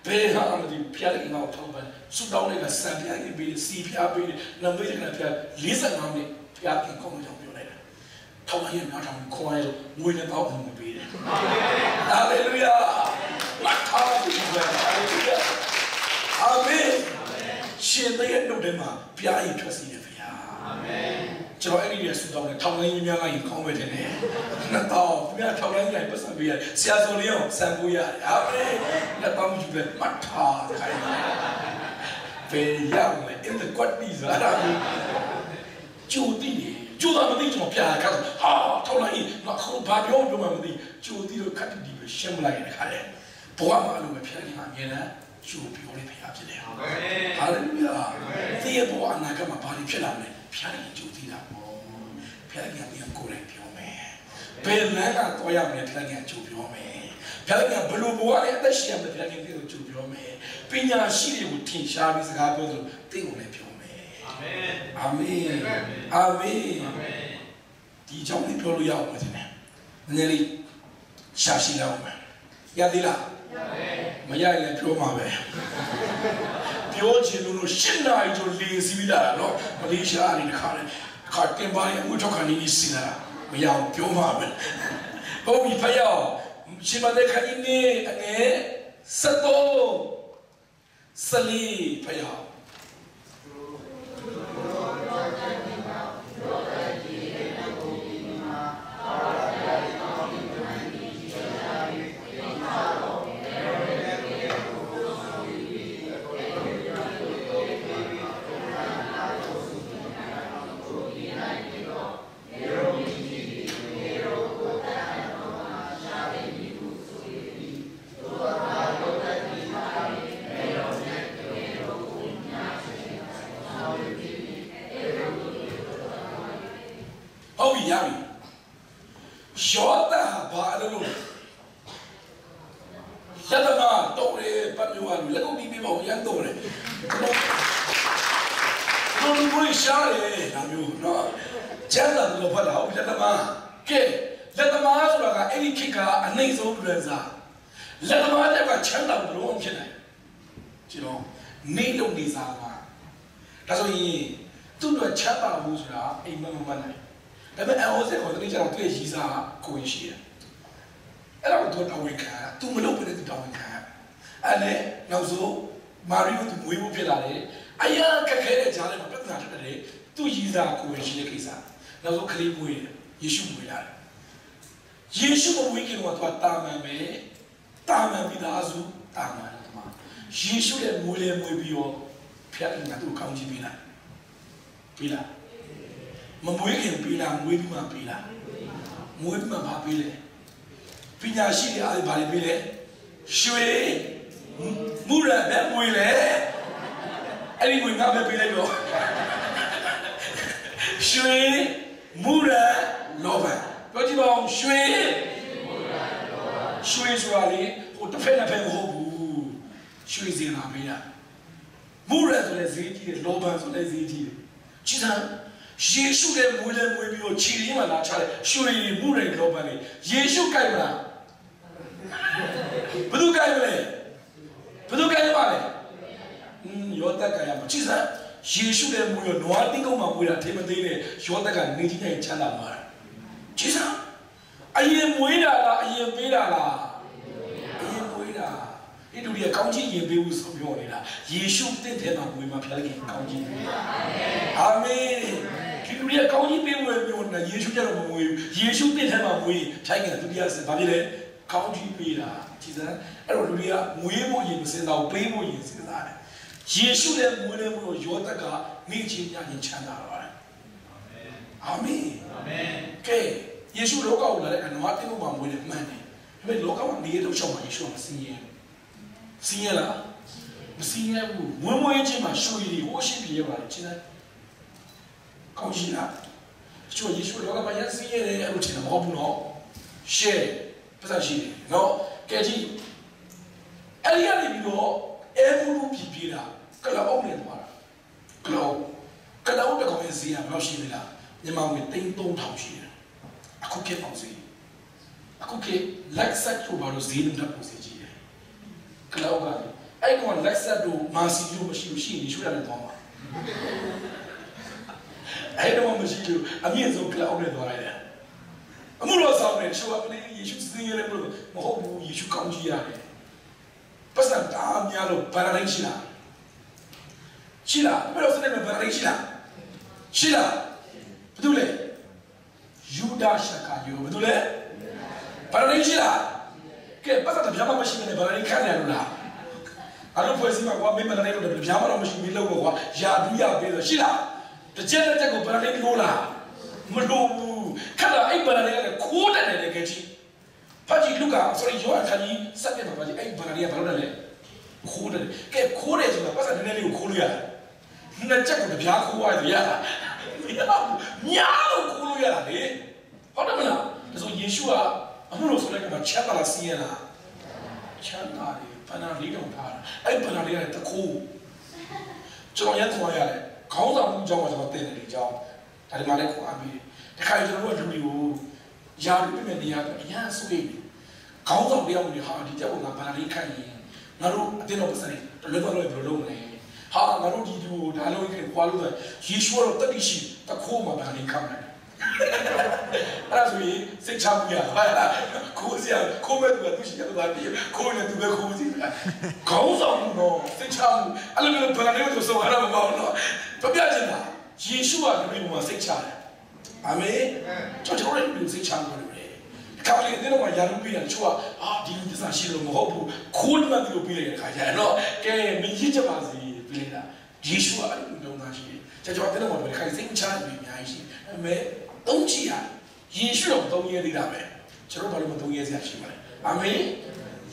ဘယ်ဟာမှမသိဘူးဖျားလိုက်ငါ့ကိုထောက်ပံ့ဆုတောင်းလိုက်ကစံပြားကြီးပေးစီပြားပေးနံပါတ်ကဖျား45မိနစ်ဖျားခင်ကောင်းကြောင်ပြောလိုက်တာထောက်ပံ့ရများထောင်ခေါ်ရငွေနဲ့ပေါက်မှုပေးတယ်ဟာလေလုယာ မထာဘူးပဲဟာလေလုယာအာမင်ရှင်တဲ့နှုတ်ထဲမှာပြားရင်ထွက်စီတယ်ဗျာအာမင်ကျွန်တော်အဲ့ဒီရဆူတောင်းတယ်ထောင်လိုင်းကြီးများကရင်ကောင်းပဲတယ်နဲ့နှစ်တောင်းသူကထောင်လိုင်းကြီးပတ်စံပေးရတယ်ဆရာစုံလေးအောင်ဆံပိုးရတယ်အာမင်လက်တောင်းယူလဲမထာခိုင်းဘယ်ရောက်လဲ in the god ဒီစားရကျူတီနေကျူတာမသိကျွန်တော်ပြာခတ်ဟာထောက်လိုက်ငါခုဘာပြောပြောမှမသိကျူတီလို့ခတ်တီပဲရှင်းမလိုက်ရတဲ့ခါလေ ဘဝမှာအဲ့လိုပဲဖျက်နေမှာအမြဲတမ်းကျူပြောလေးဖျားဖြစ်တယ်အာမင်ဟာလေလုယာဒီဘဝအနာဂတ်မှာဘာတွေဖြစ်လာမလဲဖျားနေကျူတီတာပေါ့ဖျားနေပြန်ကိုယ်တိုင်ပြောမယ်ဘယ်လမ်းကတော့ရမလဲဖျားနေကျူပြောမယ်ဖျားနေဘလို့ဘဝနဲ့အသက်ရှင်ရမယ်ဖျားနေကိုကျူပြောမယ်ပညာရှိတွေကိုထင်ရှားပြီးစကားပြောသလိုသိကိုလည်းပြောမယ်အာမင်အာမင်အာမင်ဒီကြောင့်လည်းပြောလို့ရအောင်မယ်နည်းနည်းလေးရှာရှိလောက်မယ်ရသေးလား မရရင်ပြောမှာပဲပြောချင်လို့ရှင်းနိုင်ကြလေစီးလာတော့မလေးရှားအနေနဲ့ခါတယ်ခါတင်ပါရင်အမှုထောက်ခံနေစီလာမရအောင်ပြောမှာပဲဟုတ်ပြီဖယောရှင်မတဲ့ခင်းနေအနေစတော့စလီဖယော ဟုတ်ပြီရပြီယောတာဘာလို့လို့ရတနာတော့ရပတ်မျိုးကလက်ကုန်ပြီးပြီးပေါ့ရန်တော့တယ်တို့လူတွေရှားတယ်ဒါမျိုးနော်ကျန်တာလို့ဖတ်တာဟုတ်လက်သမားကဲလက်သမားဆိုတာကအဲ့ဒီခေတ်ကအနိုင်ဆုံးလူရန်စားလက်သမားတွေကချမ်းသာဘလို့ဖြစ်နိုင်ကျွန်တော်နေလုံးနေစားပါဒါဆိုရင်သူ့တို့ချမ်းသာမှုဆိုတာအိမ်မမမနိုင် ဒါပေမဲ့အဟောစခေါ်တဲ့ကြောင့်သူ့ရဲ့ရည်စားကိုရင်ရှိတယ်အဲ့တော့သူတော်ဝင်ခံသူမလုပ်ဘဲနဲ့သူတော်ဝင်ခံအဲ့နဲ့နောက်ဆုံးမာရီကိုသူမွေးဖို့ဖြစ်လာတယ်အရာခက်ခဲတဲ့ကြားထဲမှာပြဿနာတက်တယ်သူရည်စားကိုရင်ရှိတဲ့ကိစ္စနောက်ဆုံးကလေးမွေးတယ်ယေရှုမွေးလာတယ်ယေရှုမမွေးခင်တော့သူကတာမန်ပဲတာမန်ပြီးသားစုတာမန်တော့မှာယေရှုရဲ့မွေးလေမွေးပြီးတော့ဖျက်နေတာသူကောင်းချီးပေးလိုက်ပေးလား မမွေးခင်ပေးလားမွေးပြီးမှပေးလားမွေးပြီးမှဘာပေးလဲပညာရှိတွေအားဘာတွေပေးလဲရွှေမူရပဲမွေးလဲအဲ့ဒီမွေးငါပဲပေးလိုက်တော့ရွှေမူရလောဘပြောကြည့်ပါဦးရွှေရွှေဆိုတာလေဟိုတစ်ဖက်တစ်ဖက်မဟုတ်ဘူးရွှေစင်လာမေးတာမူရဆိုတဲ့ဈေးကြီးတယ်လောဘဆိုတဲ့ဈေးကြီးတယ်ကြည်စမ်း ယေရှုရဲ့မွေးလဲမွေးပြီးတော့ခြေရင်းမှာလာချတယ်ရွှေမှုတွေလောဘလေယေရှုကြိုက်မလားဘယ်သူကြိုက်မလဲဘယ်သူကြိုက်ပါလဲอืมယောသက်ကရမှာကြည်စမ်းယေရှုရဲ့မွေးရောနွားတင်းကုန်းမှာမွေးတာထေမသေးနဲ့ယောသက်ကနေကြီးနဲ့ချမ်းသာမှာကြည်စမ်းအရင်မွေးတာလားအရင်ပေးတာလားအရင်မွေးတာဒီလူတွေကကောင်းကြီးရင်ပေးဘူးဆိုပြောနေတာယေရှုတင့်တယ်မှာဝင်မှာဖျားခင်ကောင်းကြီးပေးအာမင် ဒီလူတွေကကောင်းကြီးပေးဝင်ပြောနေတာယေရှုကျတော့မဝင်ဘူးယေရှုတင့်တယ်မှာဝင်ထိုင်ကဒုတိယဆင်ဘာဖြစ်လဲကောင်းကြီးပေးတာကြည်စမ်းအဲ့တော့လူတွေကငွေဖို့ရင်မစင်တော့ပေးဖို့ရင်စင်စားတယ်ယေရှုရဲ့မွေးနေ့မှုရောတက်ကမိချင်းညာရင်ချမ်းသာတော့တယ်အာမင်အာမင်ကဲယေရှုလောကကိုလာတဲ့အခါနွားတင်းမှုမှာမွေးတယ်မှန်တယ်ဒါပေမဲ့လောကမှာနေရတော့ရှောက်မှာယေရှုကမစင်းရဲစင်းရဲလားမစင်းရဲဘူးဝင်းဝင်းချင်းမှာရွှေတွေဟိုရှိပြေရပါလေချင်းတယ် ကောင်းရှိလားချို့ယေရှုလောကမှာရစင်းရဲတယ်အဲ့လိုထင်တာမဟုတ်ဘူးနော်ရှယ်ပတ်သက်ရှိတယ်နော်ကဲကြည့်အဲ့ဒီကနေပြီးတော့အဲဘူးလူပြည်ပြေးတာကလောအောင်နေသွားတာကလောကလောတကောင်ရဲ့ဈေးကဘယ်လောက်ရှိလဲလားမြန်မာငွေ3000ရှိတယ်အခုခေတ်ပေါင်းစီအခုခေတ်လက်ဆက်တို့ဘာလို့ဈေးနှုန်းတက်ပုံစီကြည့်တယ်ကလောကလည်းအဲ့ကောင်လက်ဆက်တို့မာစီတို့မရှိဘူးရှိရင်ရွှေရတယ်သွားမှာ အဲ့တော့မရှိဘူးအမြင့်ဆုံးကလောနဲ့သွားရတယ်အမှုတော်ဆောင်တယ်ရှောကပလေးယေရှုစင်ရဲလို့မဟုတ်ဘူးယေရှုကောင်းကြီးရတယ်ပတ်စံတားများလို့ဘာလိုက်ရှိလားရှိလားဘယ်လိုစနေမှာဘာလိုက်ရှိလားရှိလားဘာလို့လဲယူဒာရှကာယောဘာလို့လဲဘာလိုက်ရှိလားကဲပတ်စံတပြားမှမရှိနေဘာလိုက်ခံရလို့လားအဲ့လိုဖွဲ့စည်းမှာကွာမင်းမလည်းလို့တပြားမှတော့မရှိဘူးလို့ကွာယာဒူးရပေးဆိုရှိလား တစ်ချက်တစ်ချက်ကိုဘာလိုက်လို့လားမလို့ဘူးခက်လာအဲ့ဘာလိုက်လည်းခိုးတယ်လေကဲကြီးဖာကြီးလူက sorry ယောအခါကြီးစက်ပြမှာဖာကြီးအဲ့ဘာလိုက်ဘာလို့လဲခိုးတယ်ကဲခိုးတယ်ဆိုတာပတ်စံနည်းနည်းလေးကိုခိုးလို့ရတယ်နှစ်ချက်ကိုတပြားခိုးရတယ်ရတာညာလို့ခိုးလို့ရတာလေဟုတ်တယ်မလားဒါဆိုယေရှုကအမှုလို့ဆိုတဲ့ကမှာချက်ပါလားစီးရလားချမ်းသာတယ်ပနာလေးတော့ထားတာအဲ့ပနာလေးကတခိုးကျွန်တော်ရန်သွားရတယ် ခေါင်းဆောင်မှုကြောင့်ကျွန်တော်တင်တယ်ဒီကြောင့်ဒါဒီမှာလည်းခွာပြီးတခါကျွန်တော်တို့ကလူတွေကိုယာလူပြည့်နေရတော့အရင်ဆွေးတယ်ခေါင်းဆောင်တရားဝင်ဟာဒီကြောင့်ငါဘာလေးခိုင်းရင်ငါတို့အတင်းတော့ပတ်စံတယ်လွယ်တော့လွယ်ဘယ်လိုလုပ်မလဲဟာငါတို့ဒီလူဒါလုံးခင်ခွာလို့ဆိုယေရှုတော့တတိရှိတခိုးမှာဘာလေးခိုင်းတယ် အဲ့ဒါဆိုရင်စိတ်ချမှုရကိုစရာကိုမဲ့သူကသူရှိရတာဒီကိုနဲ့သူပဲကိုစီခေါင်းဆောင်မှုတော့စိတ်ချမှုအဲ့လိုမျိုးဗလာနေလို့ဆိုရတာမပေါ့နော်ပြပြချင်တာယေရှုကဒီလိုမှာစိတ်ချတယ်အာမင်ကျွန်တော်တို့လည်းစိတ်ချမှုလို့ကောင်းလေတဲ့တော့ရာလူပေးတယ်ချို့ကအာဒီလူသစ္စာရှိလို့မဟုတ်ဘူးခိုးမှန်သူလို့ပေးလိုက်တဲ့ခါကျရင်တော့ကဲမင်းရစ်ကြပါစေပေးလိုက်တာယေရှုကအဲ့လိုလုံးသားရှိတယ်ကျွန်တော်တဲ့တော့ဘယ်ခိုင်စိတ်ချတယ်အများကြီးရှိအမေ သုံးချီရယေရှုတော့သုံးရသေးတာပဲကျွန်တော်ဘာလို့မသုံးရစရာရှိမလဲအာမင်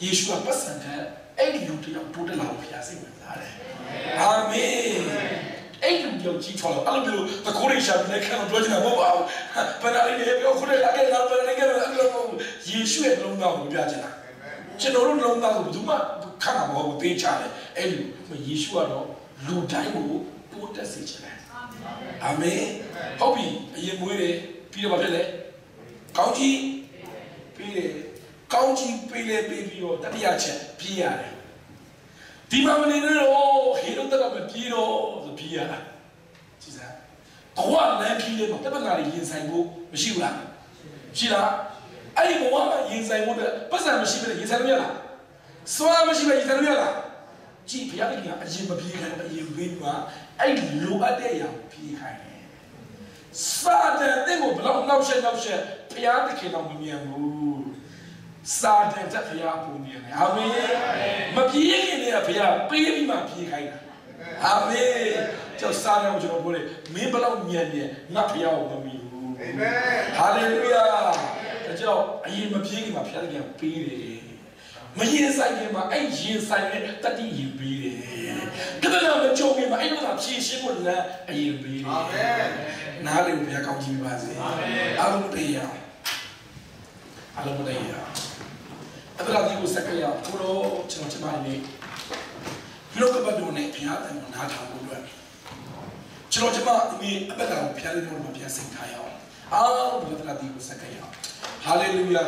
ယေရှုကပတ်စံတဲ့အဲ့ဒီလူတယောက်တိုးတက်လာဖို့ဖျားစိတ်ဝင်စားတယ်အာမင်အဲ့လူပြောကြီးထွားလို့အဲ့လိုမျိုးတကိုးရိရှာနဲ့ခံတော့ပြောချင်တာမဟုတ်ပါဘူးပနာလေးတွေပြောခုနကလည်းကတော့ပနာလေးကလည်းအဲ့လိုမဟုတ်ယေရှုရဲ့လုံးသားကိုပြချင်တာကျွန်တော်တို့လုံးသားကိုဘယ်သူမှခံမှာမဟုတ်ဘူးသိချတယ်အဲ့လိုယေရှုကတော့လူတိုင်းကိုတိုးတက်စေချင်တယ် အာမင်ဟုတ်ပြီအရင်မွေးတယ်ပြီးတော့ဘာဖြစ်လဲကောင်းကြီးပြီးတယ်ကောင်းကြီးပေးလေပေးပြီးတော့တတိယချက်ပြေးရတယ်ဒီမှာမနေတော့ဟေရုတကမပြေးတော့ဆိုပြေးရတာကြည်စားဘဝလမ်းကြီးလေးမှာတပ္ပနာတွေရင်ဆိုင်ဖို့မရှိဘူးလားရှိလားအဲ့ဒီဘဝမှာရင်ဆိုင်ဖို့တဲ့ပတ်စံမရှိဘဲရင်ဆိုင်လို့ရလားစွာမရှိဘဲရင်ဆိုင်လို့ရလားကြည်ဘုရားကအရင်မပြေးခိုင်းအရင်ပေးမှာ အဲ့လိုအပ်တဲ့အရာပြေးခိုင်းတယ်စာတန်တဲ့ကိုဘလောက်နောက်ဆက်နောက်ဆက်ဘုရားသခင်တော်မမြင်ဘူးစာတန်တဲ့ဘုရားပုံမြင်တယ်အာမင်မပြေးခင်တည်းကဘုရားပေးပြီးမှပြေးခိုင်းတာအာမင်ကျောင်းစားတယ်ကျွန်တော်ပြောတယ်မင်းဘလောက်မြင်မြင်ငါဘုရားကိုမမြင်ဘူးအာမင်ဟာလေလုယာဒါကြောင့်အရင်မပြေးခင်မှာဘုရားသခင်ပေးတယ် မရင်ဆိုင်ခင်မှာအဲ့ရင်ဆိုင်တဲ့တတိရင်ပေးတယ်ကတနာမကြုံခင်မှာအဲ့ဒါဖြည့်ရှင်းဖို့လည်းအရင်ပေးတယ်အာမင်နားလေဘုရားကောင်းချီးပါစေအာမင်အားလုံးတရားအားလုံးတရားအဲ့ဒါဒီကိုစက္ကရာကိုတော့ကျွန်တော်ချင်ပါနေနှုတ်ကပတ်တော်နဲ့ဘုရားတန်ကိုနားထောင်ဖို့အတွက်ကျွန်တော်ကျမအမေအပက်ကောင်ဘုရားလေးတော်မှာပြန်စိတ်ထားရအောင်အားလုံးဘုရားတရားဒီကိုစက္ကရာဟာလေလုယာ